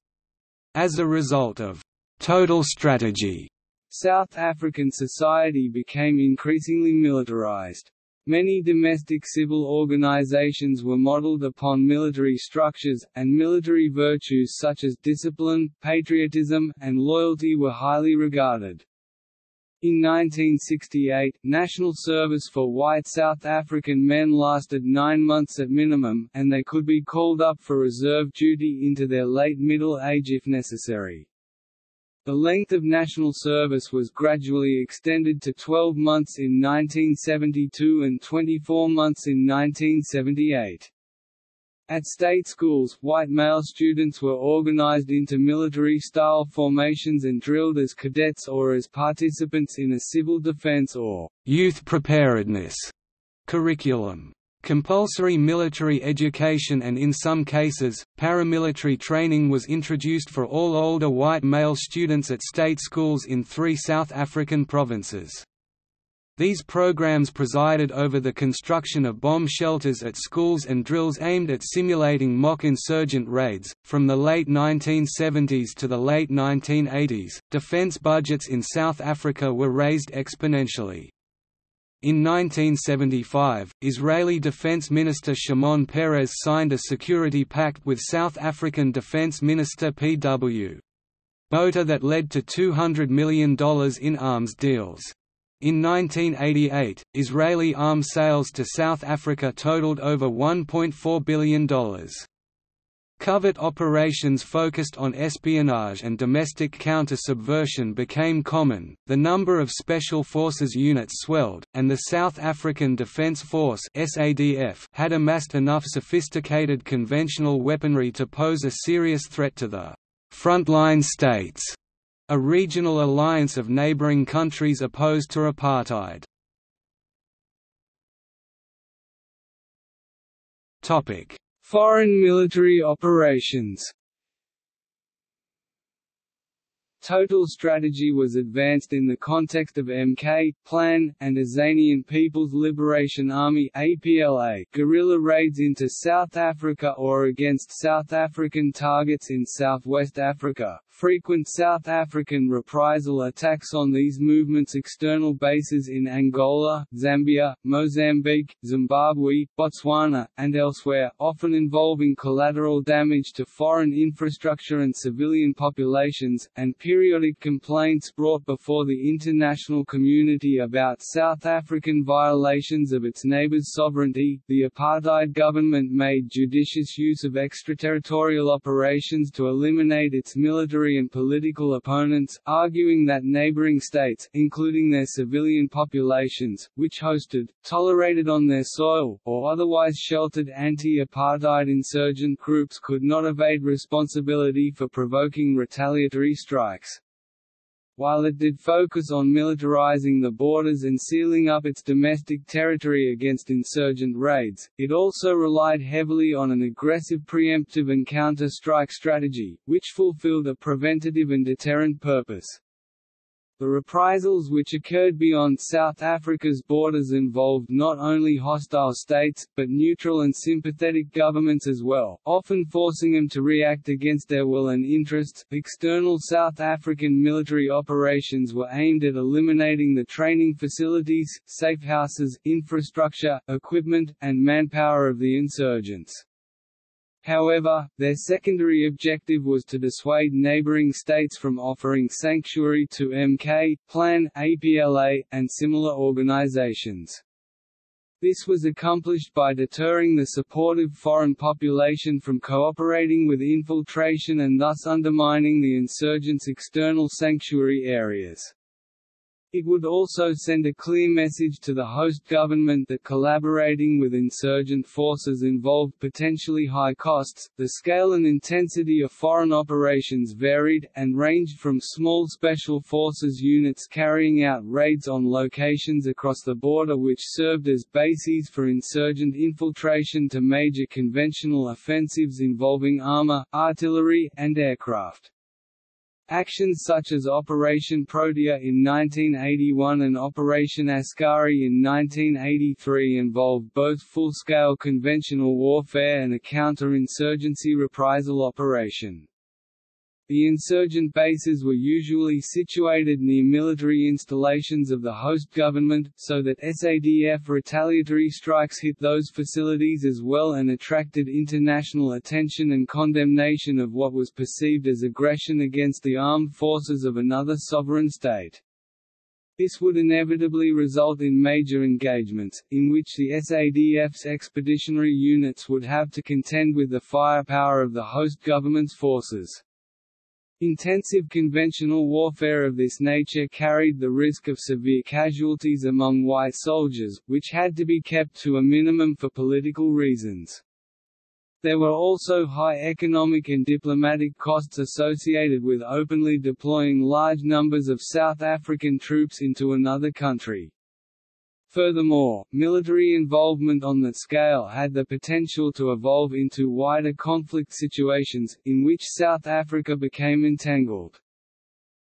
As a result of total strategy, South African society became increasingly militarized. Many domestic civil organizations were modeled upon military structures, and military virtues such as discipline, patriotism, and loyalty were highly regarded. In 1968, national service for white South African men lasted nine months at minimum, and they could be called up for reserve duty into their late middle age if necessary. The length of national service was gradually extended to 12 months in 1972 and 24 months in 1978. At state schools, white male students were organized into military-style formations and drilled as cadets or as participants in a civil defense or youth preparedness curriculum. Compulsory military education and in some cases, paramilitary training was introduced for all older white male students at state schools in three South African provinces. These programs presided over the construction of bomb shelters at schools and drills aimed at simulating mock insurgent raids. From the late 1970s to the late 1980s, defense budgets in South Africa were raised exponentially. In 1975, Israeli Defense Minister Shimon Peres signed a security pact with South African Defense Minister P.W. Botha that led to $200 million in arms deals. In 1988, Israeli arms sales to South Africa totaled over $1.4 billion. Covert operations focused on espionage and domestic counter-subversion became common, the number of Special Forces units swelled, and the South African Defence Force had amassed enough sophisticated conventional weaponry to pose a serious threat to the «frontline states» a regional alliance of neighboring countries opposed to apartheid. Foreign military operations Total strategy was advanced in the context of MK, PLAN, and Azanian People's Liberation Army APLA guerrilla raids into South Africa or against South African targets in southwest Africa, frequent South African reprisal attacks on these movements' external bases in Angola, Zambia, Mozambique, Zimbabwe, Botswana, and elsewhere, often involving collateral damage to foreign infrastructure and civilian populations, and periodic complaints brought before the international community about South African violations of its neighbors' sovereignty. The apartheid government made judicious use of extraterritorial operations to eliminate its military and political opponents, arguing that neighboring states, including their civilian populations, which hosted, tolerated on their soil, or otherwise sheltered anti-apartheid insurgent groups could not evade responsibility for provoking retaliatory strikes. While it did focus on militarizing the borders and sealing up its domestic territory against insurgent raids, it also relied heavily on an aggressive preemptive and counter-strike strategy, which fulfilled a preventative and deterrent purpose. The reprisals which occurred beyond South Africa's borders involved not only hostile states, but neutral and sympathetic governments as well, often forcing them to react against their will and interests. External South African military operations were aimed at eliminating the training facilities, safehouses, infrastructure, equipment, and manpower of the insurgents. However, their secondary objective was to dissuade neighboring states from offering sanctuary to MK, PLAN, APLA, and similar organizations. This was accomplished by deterring the supportive foreign population from cooperating with infiltration and thus undermining the insurgents' external sanctuary areas. It would also send a clear message to the host government that collaborating with insurgent forces involved potentially high costs. The scale and intensity of foreign operations varied, and ranged from small special forces units carrying out raids on locations across the border which served as bases for insurgent infiltration to major conventional offensives involving armor, artillery, and aircraft. Actions such as Operation Protea in 1981 and Operation Askari in 1983 involved both full-scale conventional warfare and a counter-insurgency reprisal operation. The insurgent bases were usually situated near military installations of the host government, so that SADF retaliatory strikes hit those facilities as well and attracted international attention and condemnation of what was perceived as aggression against the armed forces of another sovereign state. This would inevitably result in major engagements, in which the SADF's expeditionary units would have to contend with the firepower of the host government's forces. Intensive conventional warfare of this nature carried the risk of severe casualties among white soldiers, which had to be kept to a minimum for political reasons. There were also high economic and diplomatic costs associated with openly deploying large numbers of South African troops into another country. Furthermore, military involvement on that scale had the potential to evolve into wider conflict situations, in which South Africa became entangled.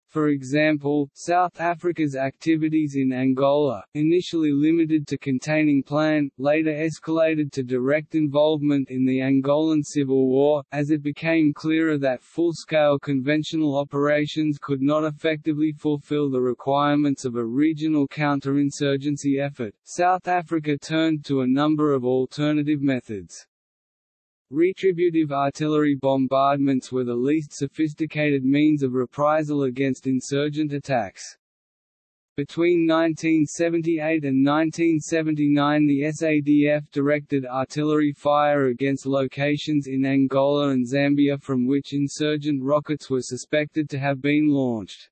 For example, South Africa's activities in Angola, initially limited to containing PLAN, later escalated to direct involvement in the Angolan Civil War, as it became clearer that full-scale conventional operations could not effectively fulfill the requirements of a regional counterinsurgency effort. South Africa turned to a number of alternative methods. Retributive artillery bombardments were the least sophisticated means of reprisal against insurgent attacks. Between 1978 and 1979 the SADF directed artillery fire against locations in Angola and Zambia from which insurgent rockets were suspected to have been launched.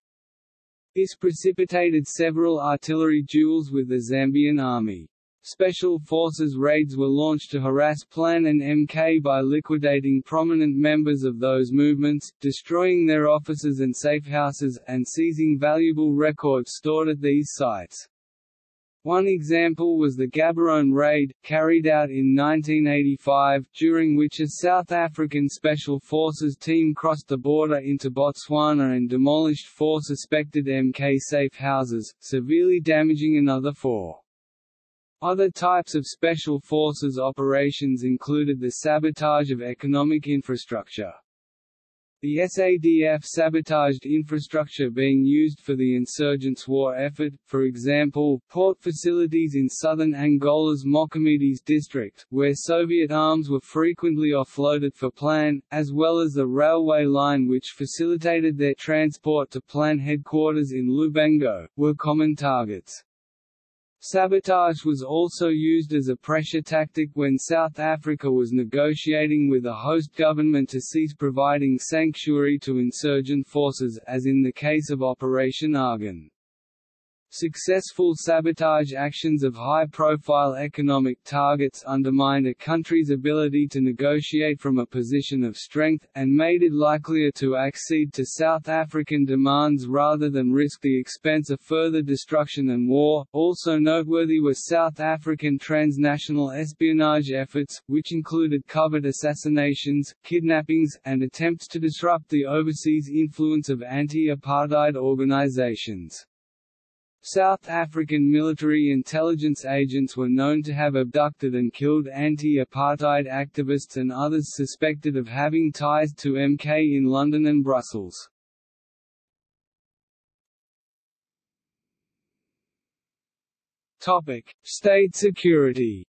This precipitated several artillery duels with the Zambian army. Special Forces raids were launched to harass PLAN and MK by liquidating prominent members of those movements, destroying their offices and safehouses, and seizing valuable records stored at these sites. One example was the Gaborone raid, carried out in 1985, during which a South African Special Forces team crossed the border into Botswana and demolished four suspected MK safe houses, severely damaging another four. Other types of special forces operations included the sabotage of economic infrastructure. The SADF sabotaged infrastructure being used for the insurgents' war effort, for example, port facilities in southern Angola's Moçâmedes district, where Soviet arms were frequently offloaded for PLAN, as well as the railway line which facilitated their transport to PLAN headquarters in Lubango, were common targets. Sabotage was also used as a pressure tactic when South Africa was negotiating with a host government to cease providing sanctuary to insurgent forces as in the case of Operation Argon. Successful sabotage actions of high-profile economic targets undermined a country's ability to negotiate from a position of strength, and made it likelier to accede to South African demands rather than risk the expense of further destruction and war. Also noteworthy were South African transnational espionage efforts, which included covert assassinations, kidnappings, and attempts to disrupt the overseas influence of anti-apartheid organizations. South African military intelligence agents were known to have abducted and killed anti-apartheid activists and others suspected of having ties to MK in London and Brussels. Topic: State security.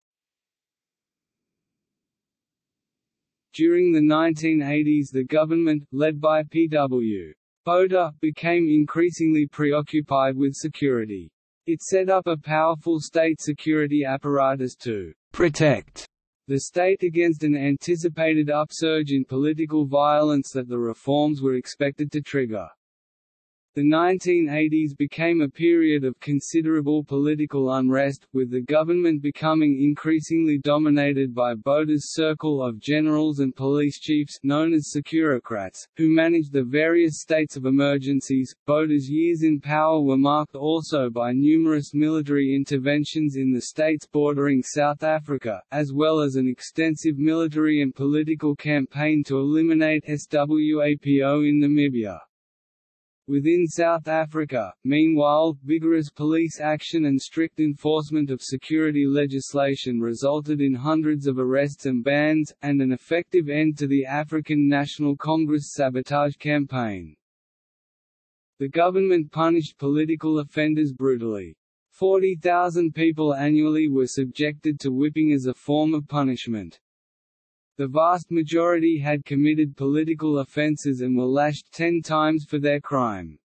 During the 1980s the government, led by P.W. Botha, became increasingly preoccupied with security. It set up a powerful state security apparatus to «protect» the state against an anticipated upsurge in political violence that the reforms were expected to trigger. The 1980s became a period of considerable political unrest, with the government becoming increasingly dominated by Botha's circle of generals and police chiefs known as securocrats, who managed the various states of emergencies. Botha's years in power were marked also by numerous military interventions in the states bordering South Africa, as well as an extensive military and political campaign to eliminate SWAPO in Namibia. Within South Africa, meanwhile, vigorous police action and strict enforcement of security legislation resulted in hundreds of arrests and bans, and an effective end to the African National Congress sabotage campaign. The government punished political offenders brutally. 40,000 people annually were subjected to whipping as a form of punishment. The vast majority had committed political offences and were lashed ten times for their crime.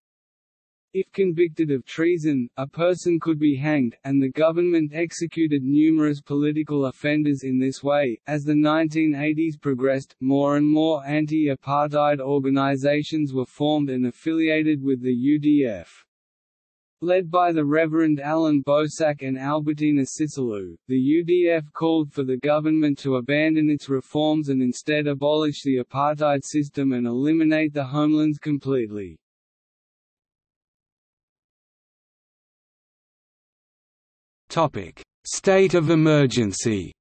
If convicted of treason, a person could be hanged, and the government executed numerous political offenders in this way. As the 1980s progressed, more and more anti apartheid organizations were formed and affiliated with the UDF. Led by the Reverend Allan Boesak and Albertina Sisulu, the UDF called for the government to abandon its reforms and instead abolish the apartheid system and eliminate the homelands completely. State of emergency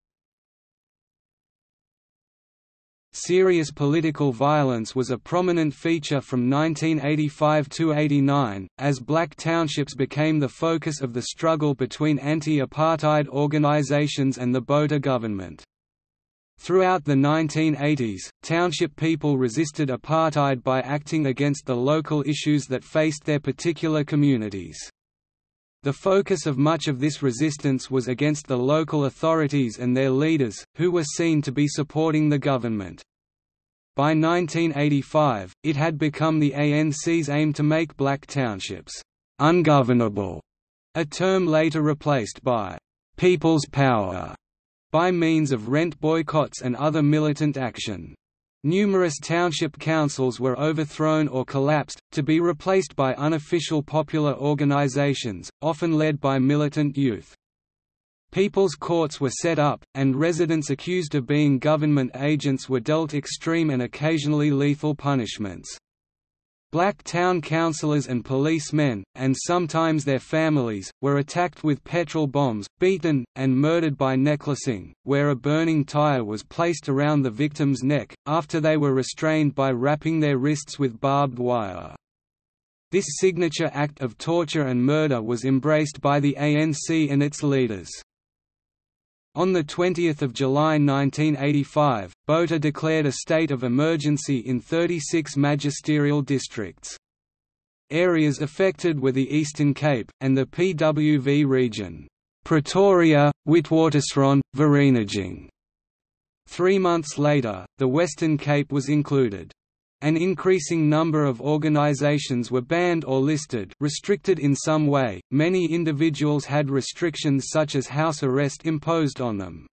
Serious political violence was a prominent feature from 1985 to 89, as black townships became the focus of the struggle between anti-apartheid organizations and the Botha government. Throughout the 1980s, township people resisted apartheid by acting against the local issues that faced their particular communities. The focus of much of this resistance was against the local authorities and their leaders, who were seen to be supporting the government. By 1985, it had become the ANC's aim to make black townships ungovernable, a term later replaced by people's power by means of rent boycotts and other militant action. Numerous township councils were overthrown or collapsed, to be replaced by unofficial popular organizations, often led by militant youth. People's courts were set up, and residents accused of being government agents were dealt extreme and occasionally lethal punishments. Black town councillors and policemen, and sometimes their families, were attacked with petrol bombs, beaten, and murdered by necklacing, where a burning tire was placed around the victim's neck, after they were restrained by wrapping their wrists with barbed wire. This signature act of torture and murder was embraced by the ANC and its leaders. On 20 July 1985, Botha declared a state of emergency in 36 magisterial districts. Areas affected were the Eastern Cape, and the PWV region Pretoria, Witwatersrand, Vereeniging. Three months later, the Western Cape was included. An increasing number of organizations were banned or listed restricted in some way, many individuals had restrictions such as house arrest imposed on them.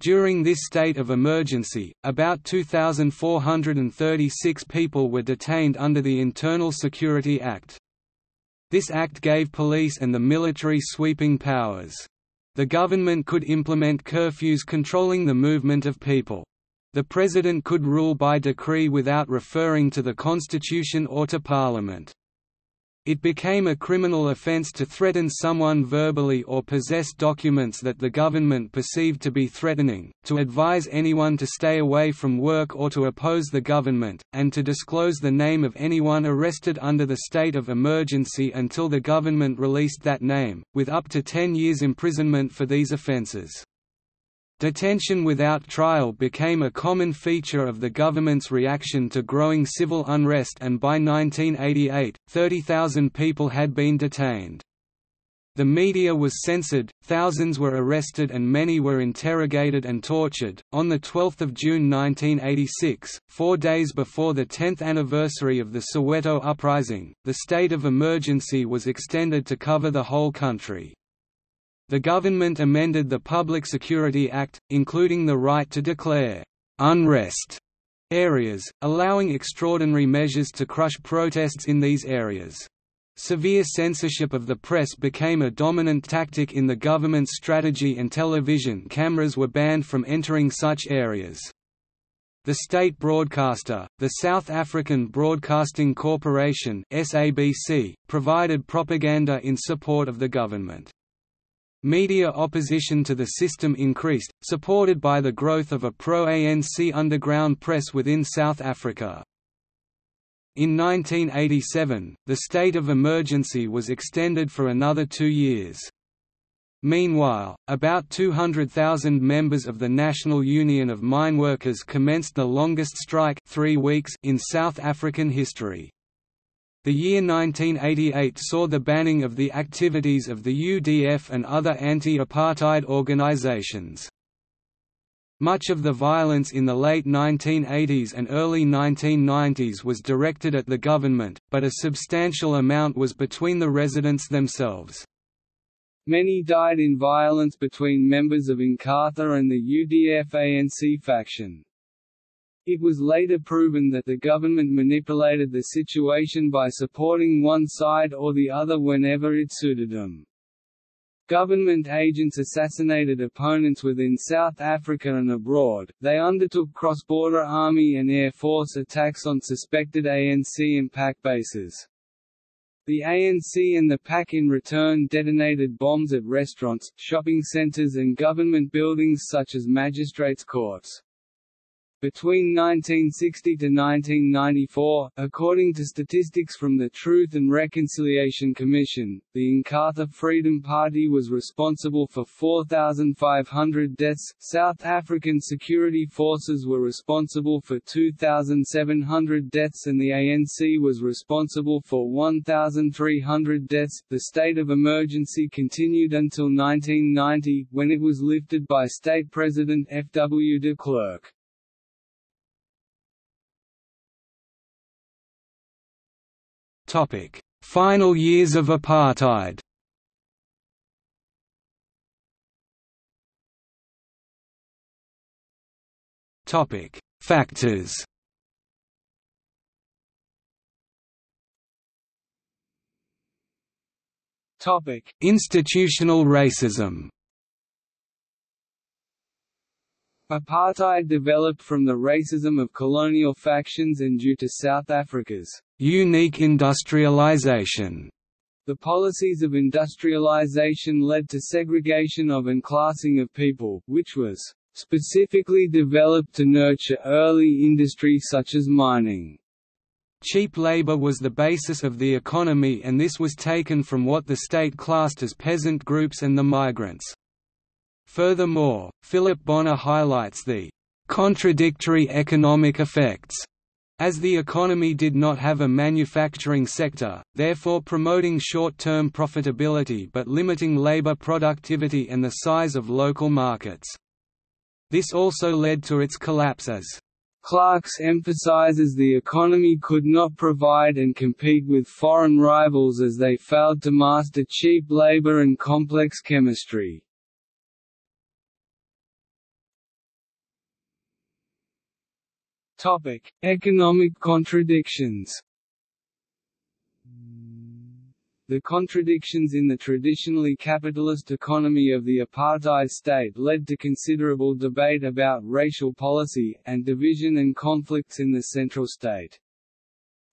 During this state of emergency, about 2,436 people were detained under the Internal Security Act. This act gave police and the military sweeping powers. The government could implement curfews controlling the movement of people. The president could rule by decree without referring to the constitution or to parliament. It became a criminal offense to threaten someone verbally or possess documents that the government perceived to be threatening, to advise anyone to stay away from work or to oppose the government, and to disclose the name of anyone arrested under the state of emergency until the government released that name, with up to 10 years imprisonment for these offenses. Detention without trial became a common feature of the government's reaction to growing civil unrest and by 1988, 30,000 people had been detained. The media was censored, thousands were arrested and many were interrogated and tortured. On the 12th of June 1986, 4 days before the 10th anniversary of the Soweto uprising, the state of emergency was extended to cover the whole country. The government amended the Public Security Act, including the right to declare «unrest» areas, allowing extraordinary measures to crush protests in these areas. Severe censorship of the press became a dominant tactic in the government's strategy and television cameras were banned from entering such areas. The state broadcaster, the South African Broadcasting Corporation SABC, provided propaganda in support of the government. Media opposition to the system increased, supported by the growth of a pro-ANC underground press within South Africa. In 1987, the state of emergency was extended for another two years. Meanwhile, about 200,000 members of the National Union of Mineworkers commenced the longest strike three weeks in South African history. The year 1988 saw the banning of the activities of the UDF and other anti-apartheid organizations. Much of the violence in the late 1980s and early 1990s was directed at the government, but a substantial amount was between the residents themselves. Many died in violence between members of Inkatha and the UDF-ANC faction. It was later proven that the government manipulated the situation by supporting one side or the other whenever it suited them. Government agents assassinated opponents within South Africa and abroad, they undertook cross-border army and air force attacks on suspected ANC and PAC bases. The ANC and the PAC in return detonated bombs at restaurants, shopping centres and government buildings such as magistrates' courts. Between 1960 to 1994, according to statistics from the Truth and Reconciliation Commission, the Inkatha Freedom Party was responsible for 4,500 deaths, South African security forces were responsible for 2,700 deaths and the ANC was responsible for 1,300 deaths. The state of emergency continued until 1990, when it was lifted by State President F. W. de Klerk. Final years of apartheid. Topic: Factors. Topic: Institutional racism. Apartheid developed from the racism of colonial factions and due to South Africa's unique industrialization. The policies of industrialization led to segregation of and classing of people, which was specifically developed to nurture early industry such as mining. Cheap labor was the basis of the economy and this was taken from what the state classed as peasant groups and the migrants. Furthermore, Philip Bonner highlights the contradictory economic effects as the economy did not have a manufacturing sector, therefore promoting short-term profitability but limiting labor productivity and the size of local markets. This also led to its collapse as Clarkes emphasizes the economy could not provide and compete with foreign rivals as they failed to master cheap labor and complex chemistry. Topic: Economic contradictions. The contradictions in the traditionally capitalist economy of the apartheid state led to considerable debate about racial policy, and division and conflicts in the central state.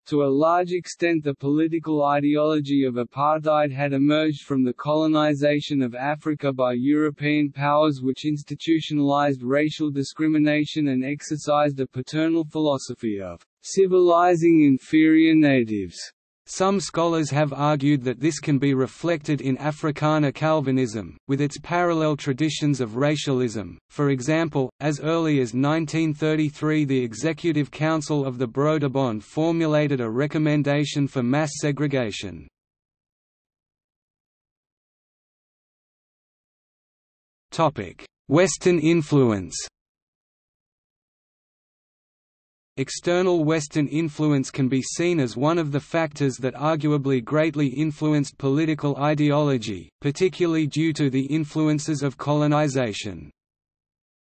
To a large extent the political ideology of apartheid had emerged from the colonization of Africa by European powers which institutionalized racial discrimination and exercised a paternal philosophy of civilizing inferior natives. Some scholars have argued that this can be reflected in Afrikaner Calvinism, with its parallel traditions of racialism. For example, as early as 1933 the Executive Council of the Broederbond formulated a recommendation for mass segregation. Western influence External Western influence can be seen as one of the factors that arguably greatly influenced political ideology, particularly due to the influences of colonization.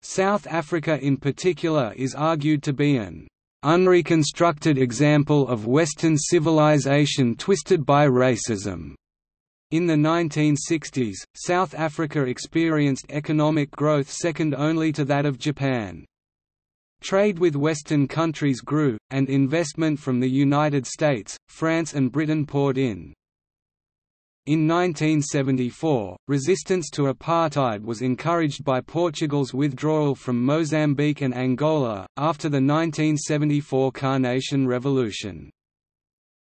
South Africa in particular is argued to be an unreconstructed example of Western civilization twisted by racism. In the 1960s, South Africa experienced economic growth second only to that of Japan. Trade with Western countries grew, and investment from the United States, France and Britain poured in. In 1974, resistance to apartheid was encouraged by Portugal's withdrawal from Mozambique and Angola, after the 1974 Carnation Revolution.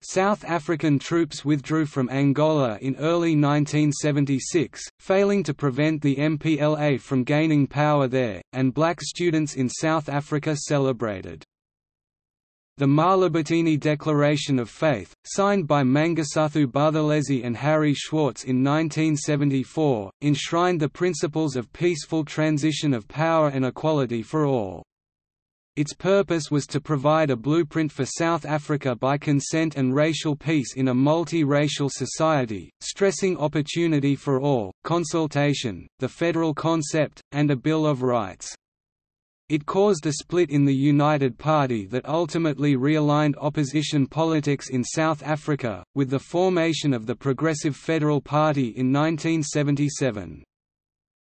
South African troops withdrew from Angola in early 1976, failing to prevent the MPLA from gaining power there, and black students in South Africa celebrated. The Mahlabatini Declaration of Faith, signed by Mangosuthu Buthelezi and Harry Schwarz in 1974, enshrined the principles of peaceful transition of power and equality for all. Its purpose was to provide a blueprint for South Africa by consent and racial peace in a multi-racial society, stressing opportunity for all, consultation, the federal concept, and a Bill of Rights. It caused a split in the United Party that ultimately realigned opposition politics in South Africa, with the formation of the Progressive Federal Party in 1977.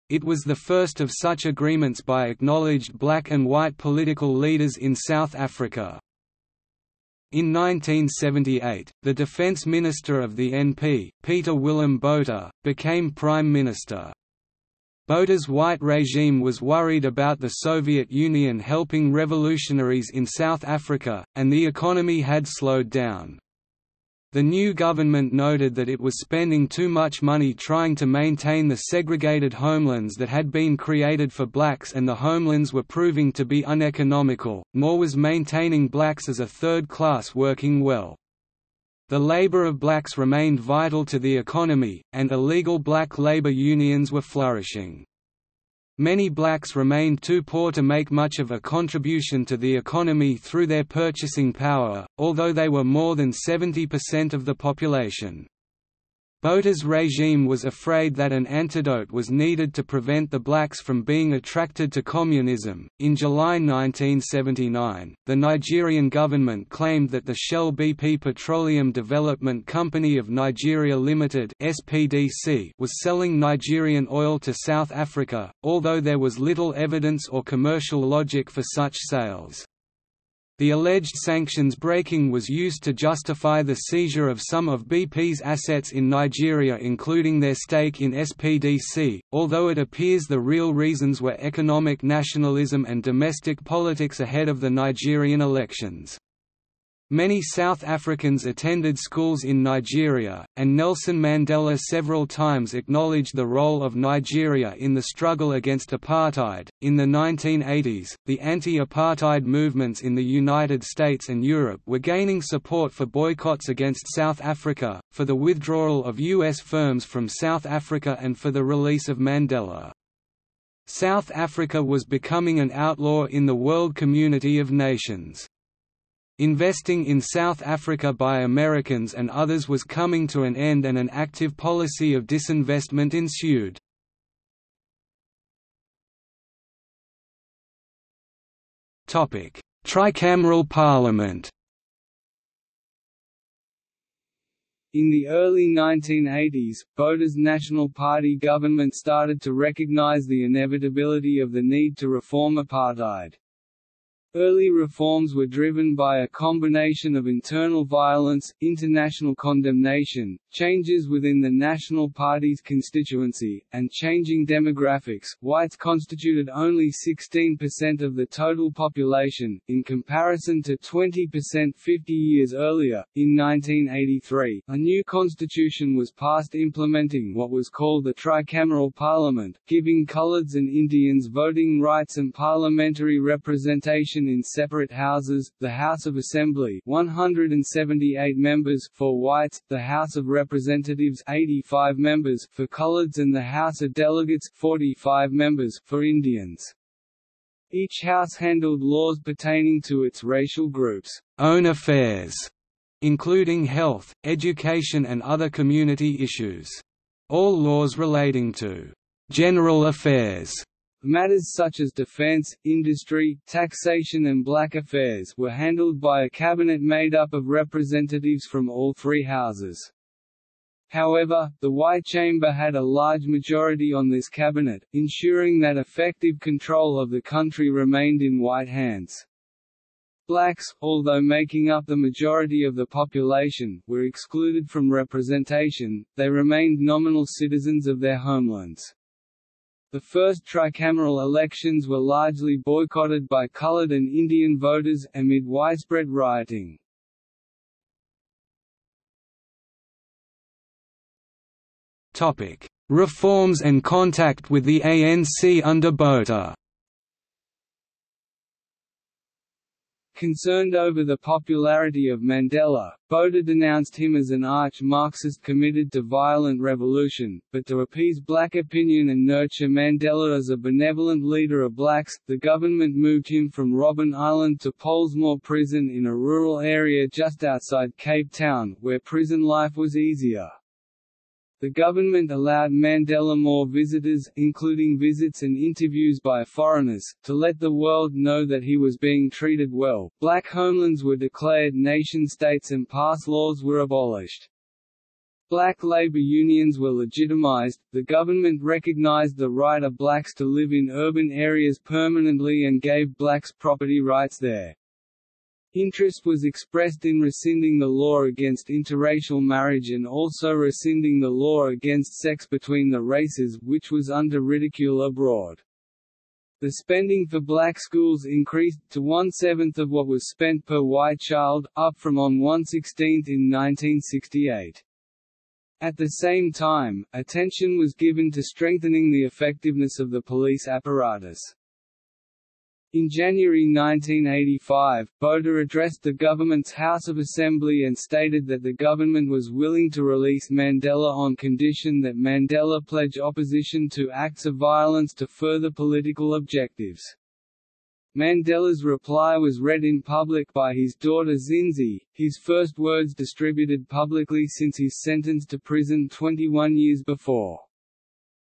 It was the first of such agreements by acknowledged black and white political leaders in South Africa. In 1978, the defence minister of the NP, Peter Willem Botha, became prime minister. Botha's white regime was worried about the Soviet Union helping revolutionaries in South Africa, and the economy had slowed down. The new government noted that it was spending too much money trying to maintain the segregated homelands that had been created for blacks and the homelands were proving to be uneconomical, nor was maintaining blacks as a third class working well. The labor of blacks remained vital to the economy, and illegal black labor unions were flourishing. Many blacks remained too poor to make much of a contribution to the economy through their purchasing power, although they were more than 70% of the population. Botha's regime was afraid that an antidote was needed to prevent the blacks from being attracted to communism. In July 1979, the Nigerian government claimed that the Shell BP Petroleum Development Company of Nigeria Limited (SPDC) was selling Nigerian oil to South Africa, although there was little evidence or commercial logic for such sales. The alleged sanctions breaking was used to justify the seizure of some of BP's assets in Nigeria including their stake in SPDC, although it appears the real reasons were economic nationalism and domestic politics ahead of the Nigerian elections. Many South Africans attended schools in Nigeria, and Nelson Mandela several times acknowledged the role of Nigeria in the struggle against apartheid. In the 1980s, the anti apartheid movements in the United States and Europe were gaining support for boycotts against South Africa, for the withdrawal of U.S. firms from South Africa, and for the release of Mandela. South Africa was becoming an outlaw in the world community of nations. Investing in South Africa by Americans and others was coming to an end and an active policy of disinvestment ensued. Tricameral parliament In the early 1980s, Botha's National Party government started to recognize the inevitability of the need to reform apartheid. Early reforms were driven by a combination of internal violence, international condemnation, changes within the National Party's constituency, and changing demographics. Whites constituted only 16% of the total population, in comparison to 20% 50 years earlier. In 1983, a new constitution was passed implementing what was called the tricameral parliament, giving coloureds and Indians voting rights and parliamentary representation in separate houses, the House of Assembly 178 members for whites, the House of Representatives 85 members for coloureds and the House of Delegates 45 members for Indians. Each house handled laws pertaining to its racial groups' own affairs, including health, education and other community issues. All laws relating to general affairs Matters such as defense, industry, taxation and black affairs were handled by a cabinet made up of representatives from all three houses. However, the White Chamber had a large majority on this cabinet, ensuring that effective control of the country remained in white hands. Blacks, although making up the majority of the population, were excluded from representation, they remained nominal citizens of their homelands. The first tricameral elections were largely boycotted by colored and Indian voters, amid widespread rioting. Reforms and contact with the ANC under Botha Concerned over the popularity of Mandela, Botha denounced him as an arch-Marxist committed to violent revolution, but to appease black opinion and nurture Mandela as a benevolent leader of blacks, the government moved him from Robben Island to Pollsmoor Prison in a rural area just outside Cape Town, where prison life was easier. The government allowed Mandela more visitors, including visits and interviews by foreigners, to let the world know that he was being treated well. Black homelands were declared nation-states and pass laws were abolished. Black labor unions were legitimized, the government recognized the right of blacks to live in urban areas permanently and gave blacks property rights there. Interest was expressed in rescinding the law against interracial marriage and also rescinding the law against sex between the races, which was under ridicule abroad. The spending for black schools increased, to one-seventh of what was spent per white child, up from on one-sixteenth in 1968. At the same time, attention was given to strengthening the effectiveness of the police apparatus. In January 1985, Botha addressed the government's House of Assembly and stated that the government was willing to release Mandela on condition that Mandela pledge opposition to acts of violence to further political objectives. Mandela's reply was read in public by his daughter Zinzi, his first words distributed publicly since his sentence to prison 21 years before.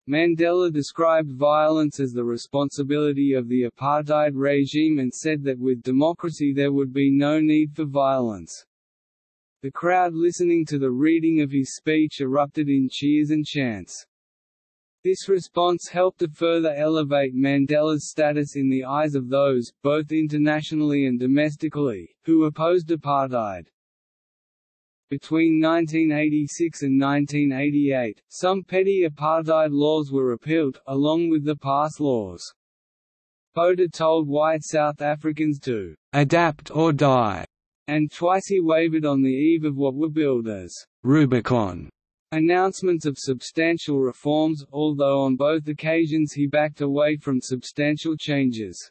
Mandela described violence as the responsibility of the apartheid regime and said that with democracy there would be no need for violence. The crowd listening to the reading of his speech erupted in cheers and chants. This response helped to further elevate Mandela's status in the eyes of those, both internationally and domestically, who opposed apartheid. Between 1986 and 1988, some petty apartheid laws were repealed, along with the pass laws. Botha told white South Africans to adapt or die, and twice he wavered on the eve of what were billed as Rubicon announcements of substantial reforms, although on both occasions he backed away from substantial changes.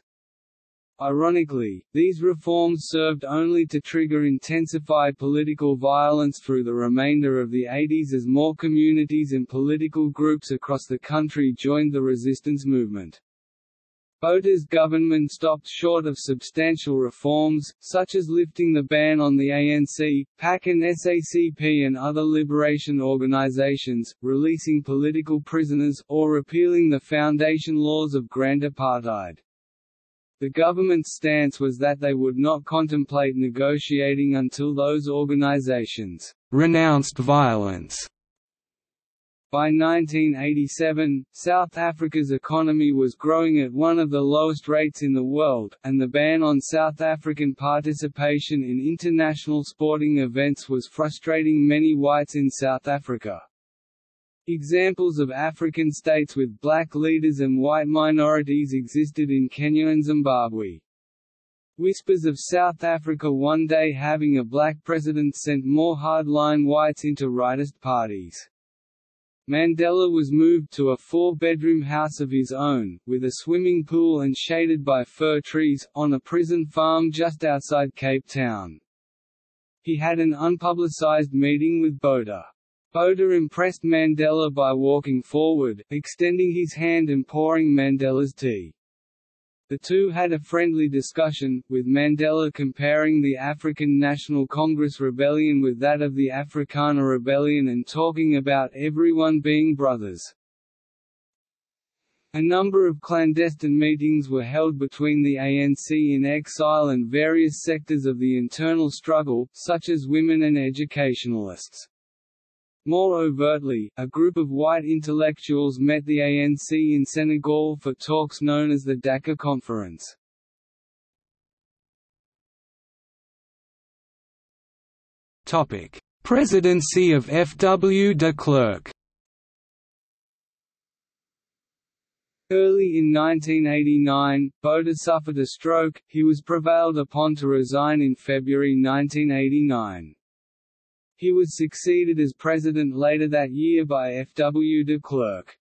Ironically, these reforms served only to trigger intensified political violence through the remainder of the 80s as more communities and political groups across the country joined the resistance movement. Botha's government stopped short of substantial reforms, such as lifting the ban on the ANC, PAC and SACP and other liberation organizations, releasing political prisoners, or repealing the foundation laws of Grand Apartheid. The government's stance was that they would not contemplate negotiating until those organizations renounced violence by 1987, South Africa's economy was growing at one of the lowest rates in the world, and the ban on South African participation in international sporting events was frustrating many whites in South Africa. Examples of African states with black leaders and white minorities existed in Kenya and Zimbabwe. Whispers of South Africa one day having a black president sent more hardline whites into rightist parties. Mandela was moved to a four-bedroom house of his own, with a swimming pool and shaded by fir trees, on a prison farm just outside Cape Town. He had an unpublicized meeting with Botha. Botha impressed Mandela by walking forward, extending his hand and pouring Mandela's tea. The two had a friendly discussion, with Mandela comparing the African National Congress rebellion with that of the Afrikaner rebellion and talking about everyone being brothers. A number of clandestine meetings were held between the ANC in exile and various sectors of the internal struggle, such as women and educationalists. More overtly, a group of white intellectuals met the ANC in Senegal for talks known as the Dakar Conference. Topic: Presidency of F. W. de Klerk. Early in 1989, Botha suffered a stroke, he was prevailed upon to resign in February 1989. He was succeeded as president later that year by F. W. de Klerk.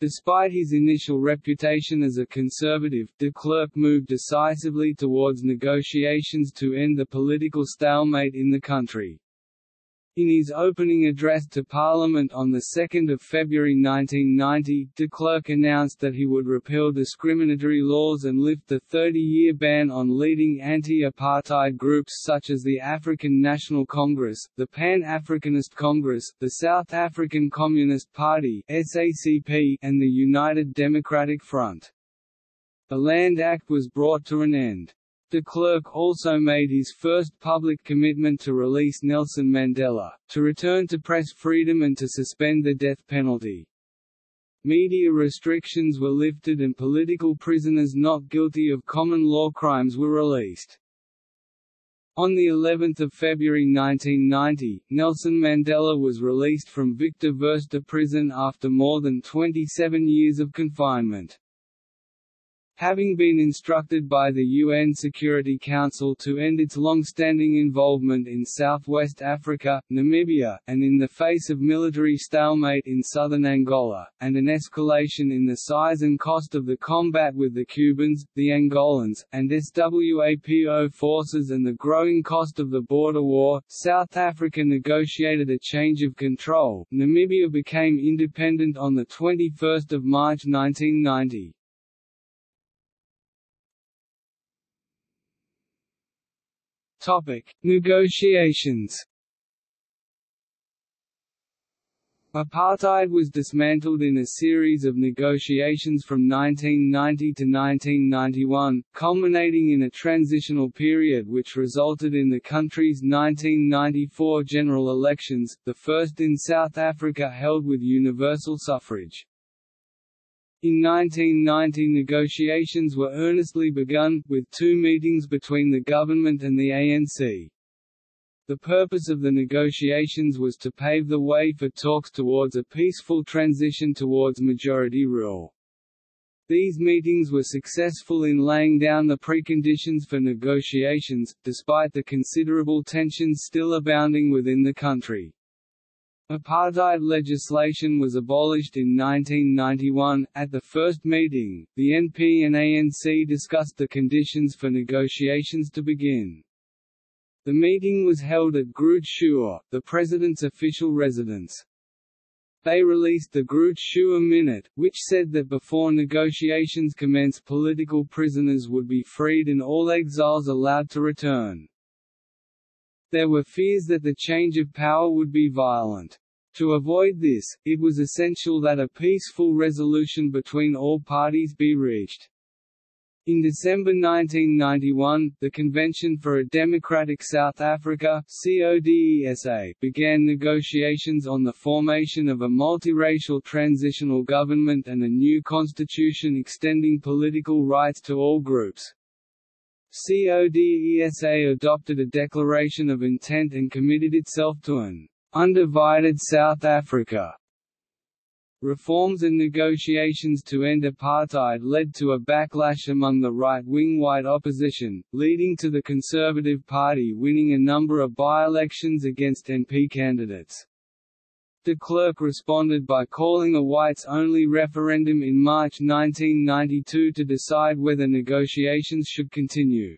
Despite his initial reputation as a conservative, de Klerk moved decisively towards negotiations to end the political stalemate in the country. In his opening address to Parliament on 2 February 1990, de Klerk announced that he would repeal discriminatory laws and lift the 30-year ban on leading anti-apartheid groups such as the African National Congress, the Pan-Africanist Congress, the South African Communist Party (SACP), and the United Democratic Front. The Land Act was brought to an end. De Klerk also made his first public commitment to release Nelson Mandela, to return to press freedom and to suspend the death penalty. Media restrictions were lifted and political prisoners not guilty of common law crimes were released. On the 11th of February 1990, Nelson Mandela was released from Victor Verster prison after more than 27 years of confinement. Having been instructed by the UN Security Council to end its long-standing involvement in southwest Africa, Namibia, and in the face of military stalemate in southern Angola, and an escalation in the size and cost of the combat with the Cubans, the Angolans, and SWAPO forces and the growing cost of the border war, South Africa negotiated a change of control. Namibia became independent on 21 March 1990. Topic: Negotiations. Apartheid was dismantled in a series of negotiations from 1990 to 1991, culminating in a transitional period which resulted in the country's 1994 general elections, the first in South Africa held with universal suffrage. In 1990 negotiations were earnestly begun, with two meetings between the government and the ANC. The purpose of the negotiations was to pave the way for talks towards a peaceful transition towards majority rule. These meetings were successful in laying down the preconditions for negotiations, despite the considerable tensions still abounding within the country. Apartheid legislation was abolished in 1991. At the first meeting, the NP and ANC discussed the conditions for negotiations to begin. The meeting was held at Groote Schuur, the president's official residence. They released the Groote Schuur Minute, which said that before negotiations commenced political prisoners would be freed and all exiles allowed to return. There were fears that the change of power would be violent. To avoid this, it was essential that a peaceful resolution between all parties be reached. In December 1991, the Convention for a Democratic South Africa CODESA began negotiations on the formation of a multiracial transitional government and a new constitution extending political rights to all groups. CODESA adopted a declaration of intent and committed itself to an undivided South Africa Reforms and negotiations to end apartheid led to a backlash among the right-wing white opposition, leading to the Conservative Party winning a number of by-elections against NP candidates. De Klerk responded by calling a whites-only referendum in March 1992 to decide whether negotiations should continue.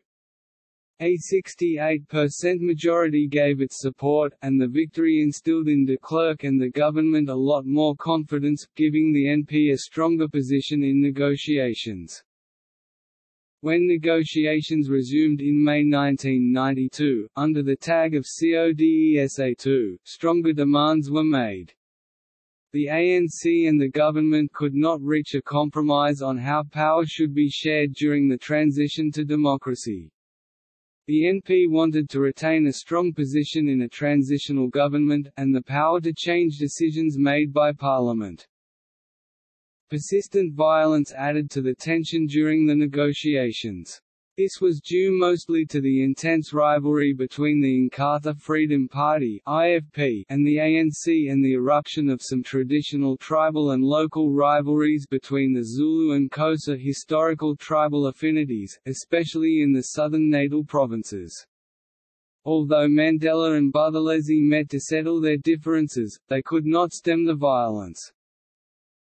A 68% majority gave its support, and the victory instilled in de Klerk and the government a lot more confidence, giving the NP a stronger position in negotiations. When negotiations resumed in May 1992, under the tag of CODESA2, stronger demands were made. The ANC and the government could not reach a compromise on how power should be shared during the transition to democracy. The NP wanted to retain a strong position in a transitional government, and the power to change decisions made by Parliament. Persistent violence added to the tension during the negotiations. This was due mostly to the intense rivalry between the Inkatha Freedom Party (IFP) and the ANC and the eruption of some traditional tribal and local rivalries between the Zulu and Xhosa historical tribal affinities, especially in the southern Natal provinces. Although Mandela and Buthelezi met to settle their differences, they could not stem the violence.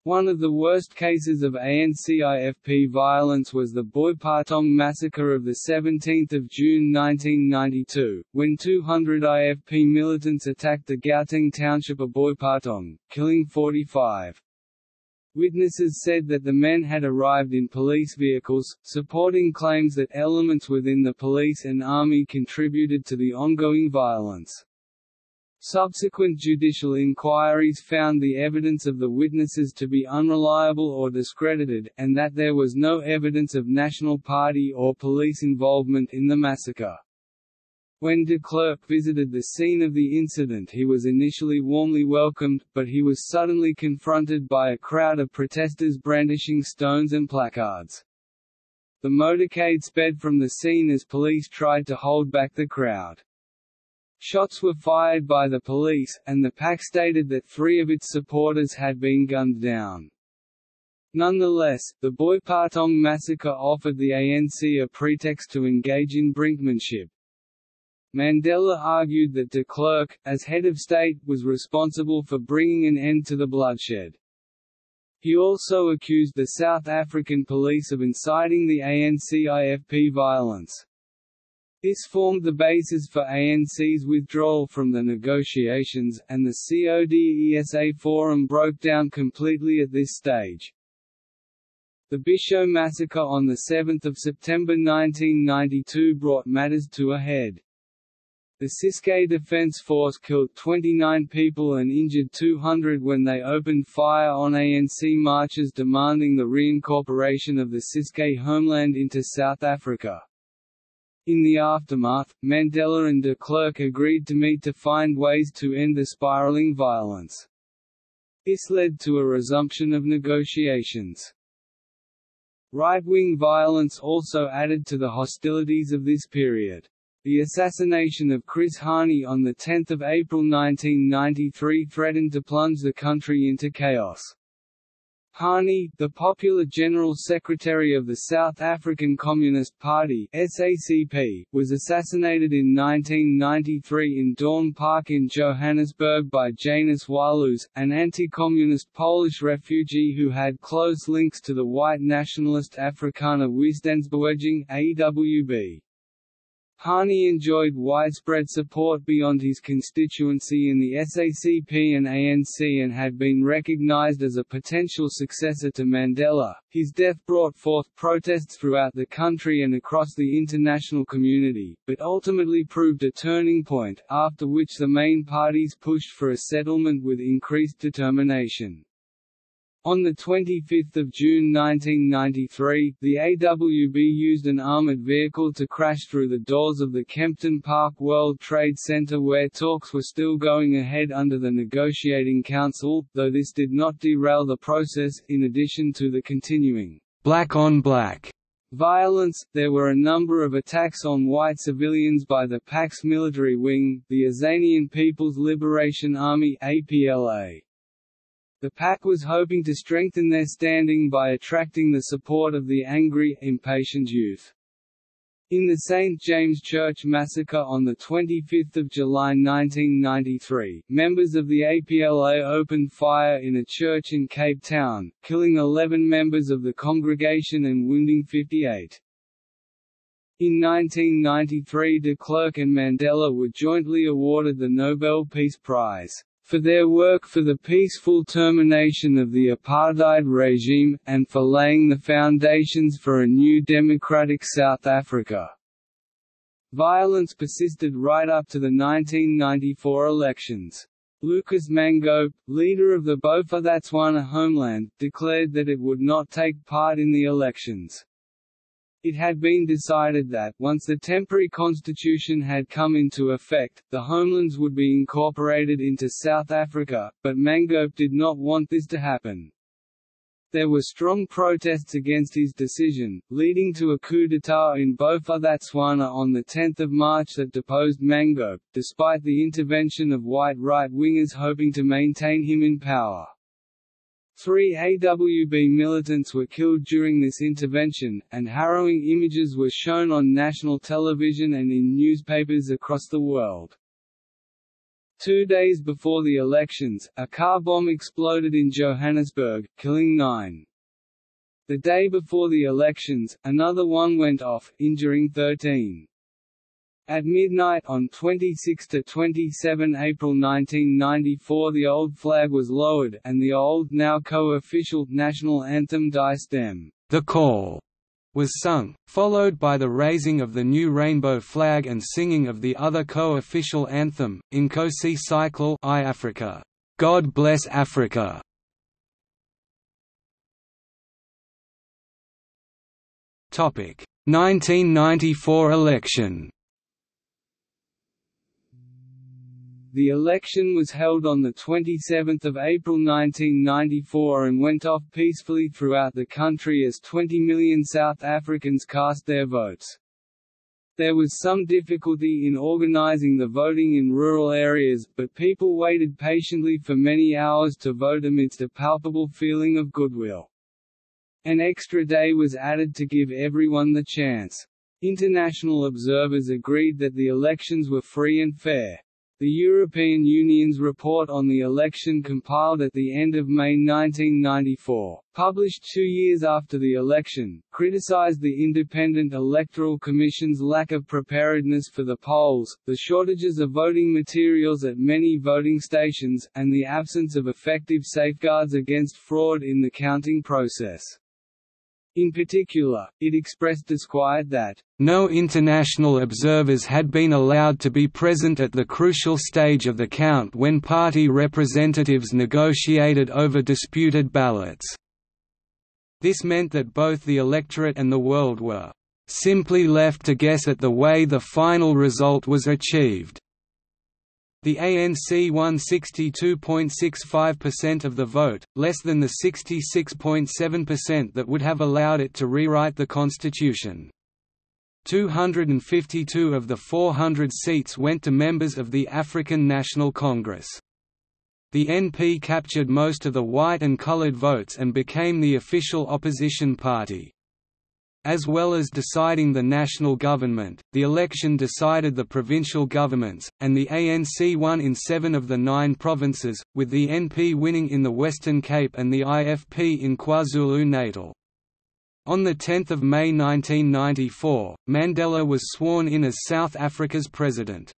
One of the worst cases of ANC-IFP violence was the Boipatong massacre of 17 June 1992, when 200 IFP militants attacked the Gauteng township of Boipatong, killing 45. Witnesses said that the men had arrived in police vehicles, supporting claims that elements within the police and army contributed to the ongoing violence. Subsequent judicial inquiries found the evidence of the witnesses to be unreliable or discredited, and that there was no evidence of National Party or police involvement in the massacre. When de Klerk visited the scene of the incident he was initially warmly welcomed, but he was suddenly confronted by a crowd of protesters brandishing stones and placards. The motorcade sped from the scene as police tried to hold back the crowd. Shots were fired by the police, and the PAC stated that three of its supporters had been gunned down. Nonetheless, the Boipatong massacre offered the ANC a pretext to engage in brinkmanship. Mandela argued that de Klerk, as head of state, was responsible for bringing an end to the bloodshed. He also accused the South African police of inciting the ANC-IFP violence. This formed the basis for ANC's withdrawal from the negotiations, and the CODESA forum broke down completely at this stage. The Bisho massacre on 7 September 1992 brought matters to a head. The Ciskei Defense Force killed 29 people and injured 200 when they opened fire on ANC marchers demanding the reincorporation of the Ciskei homeland into South Africa. In the aftermath, Mandela and de Klerk agreed to meet to find ways to end the spiraling violence. This led to a resumption of negotiations. Right-wing violence also added to the hostilities of this period. The assassination of Chris Hani on 10 April 1993 threatened to plunge the country into chaos. Hani, the popular General Secretary of the South African Communist Party SACP, was assassinated in 1993 in Dawn Park in Johannesburg by Janusz Waluś, an anti-communist Polish refugee who had close links to the white nationalist Afrikaner Weerstandsbeweging AWB. Hani enjoyed widespread support beyond his constituency in the SACP and ANC and had been recognized as a potential successor to Mandela. His death brought forth protests throughout the country and across the international community, but ultimately proved a turning point, after which the main parties pushed for a settlement with increased determination. On 25 June 1993, the AWB used an armoured vehicle to crash through the doors of the Kempton Park World Trade Center where talks were still going ahead under the negotiating council, though this did not derail the process. In addition to the continuing black on black violence, there were a number of attacks on white civilians by the PAC's military wing, the Azanian People's Liberation Army APLA. The PAC was hoping to strengthen their standing by attracting the support of the angry, impatient youth. In the St. James Church massacre on 25 July 1993, members of the APLA opened fire in a church in Cape Town, killing 11 members of the congregation and wounding 58. In 1993 de Klerk and Mandela were jointly awarded the Nobel Peace Prize for their work for the peaceful termination of the apartheid regime, and for laying the foundations for a new democratic South Africa. Violence persisted right up to the 1994 elections. Lucas Mangope, leader of the Bophuthatswana homeland, declared that it would not take part in the elections. It had been decided that, once the temporary constitution had come into effect, the homelands would be incorporated into South Africa, but Mangope did not want this to happen. There were strong protests against his decision, leading to a coup d'état in Bofa Bophuthatswana on 10 March that deposed Mangope, despite the intervention of white right-wingers hoping to maintain him in power. Three AWB militants were killed during this intervention, and harrowing images were shown on national television and in newspapers across the world. Two days before the elections, a car bomb exploded in Johannesburg, killing nine. The day before the elections, another one went off, injuring 13. At midnight on 26 to 27 April 1994 the old flag was lowered, and the old now co-official, national anthem Die Stem the call", was sung, followed by the raising of the new rainbow flag and singing of the other co-official anthem, Nkosi Sikelel' iAfrika, God Bless Africa. Topic 1994 election The election was held on 27 April 1994 and went off peacefully throughout the country as 20 million South Africans cast their votes. There was some difficulty in organizing the voting in rural areas, but people waited patiently for many hours to vote amidst a palpable feeling of goodwill. An extra day was added to give everyone the chance. International observers agreed that the elections were free and fair. The European Union's report on the election compiled at the end of May 1994, published two years after the election, criticized the Independent Electoral Commission's lack of preparedness for the polls, the shortages of voting materials at many voting stations, and the absence of effective safeguards against fraud in the counting process. In particular, it expressed disquiet that, "...no international observers had been allowed to be present at the crucial stage of the count when party representatives negotiated over disputed ballots." This meant that both the electorate and the world were "...simply left to guess at the way the final result was achieved." The ANC won 62.65% of the vote, less than the 66.7% that would have allowed it to rewrite the constitution. 252 of the 400 seats went to members of the African National Congress. The NP captured most of the white and colored votes and became the official opposition party. As well as deciding the national government, the election decided the provincial governments, and the ANC won in seven of the nine provinces, with the NP winning in the Western Cape and the IFP in KwaZulu-Natal. On 10 May 1994, Mandela was sworn in as South Africa's president.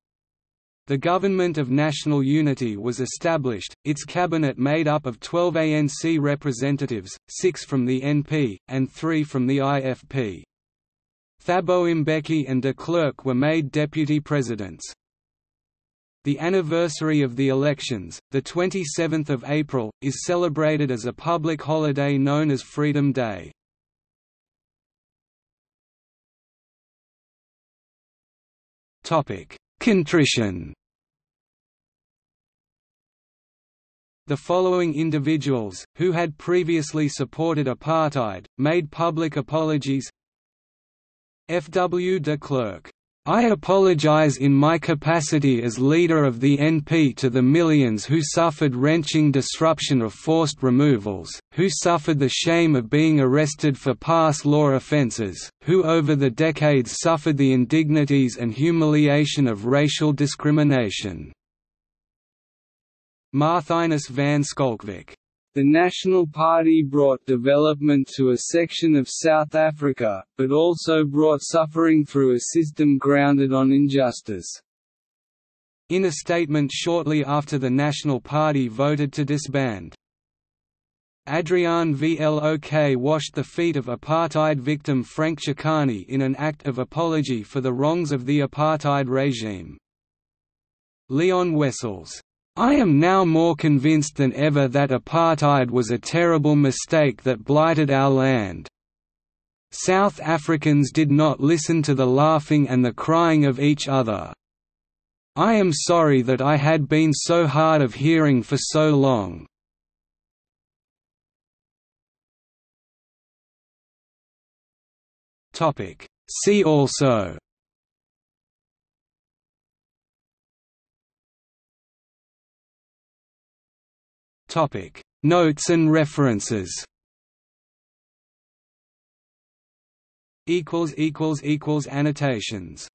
The Government of National Unity was established, its cabinet made up of 12 ANC representatives, six from the NP, and three from the IFP. Thabo Mbeki and de Klerk were made deputy presidents. The anniversary of the elections, the 27th of April, is celebrated as a public holiday known as Freedom Day. Topic: Contrition. The following individuals, who had previously supported apartheid, made public apologies F. W. de Klerk I apologize in my capacity as leader of the NP to the millions who suffered wrenching disruption of forced removals, who suffered the shame of being arrested for past law offences, who over the decades suffered the indignities and humiliation of racial discrimination. Marthinus van Schalkwyk the National Party brought development to a section of South Africa, but also brought suffering through a system grounded on injustice. In a statement shortly after the National Party voted to disband, Adrian Vlok washed the feet of apartheid victim Frank Chikane in an act of apology for the wrongs of the apartheid regime. Leon Wessels I am now more convinced than ever that apartheid was a terrible mistake that blighted our land. South Africans did not listen to the laughing and the crying of each other. I am sorry that I had been so hard of hearing for so long. See also Topic: Notes and references. Equals equals equals annotations.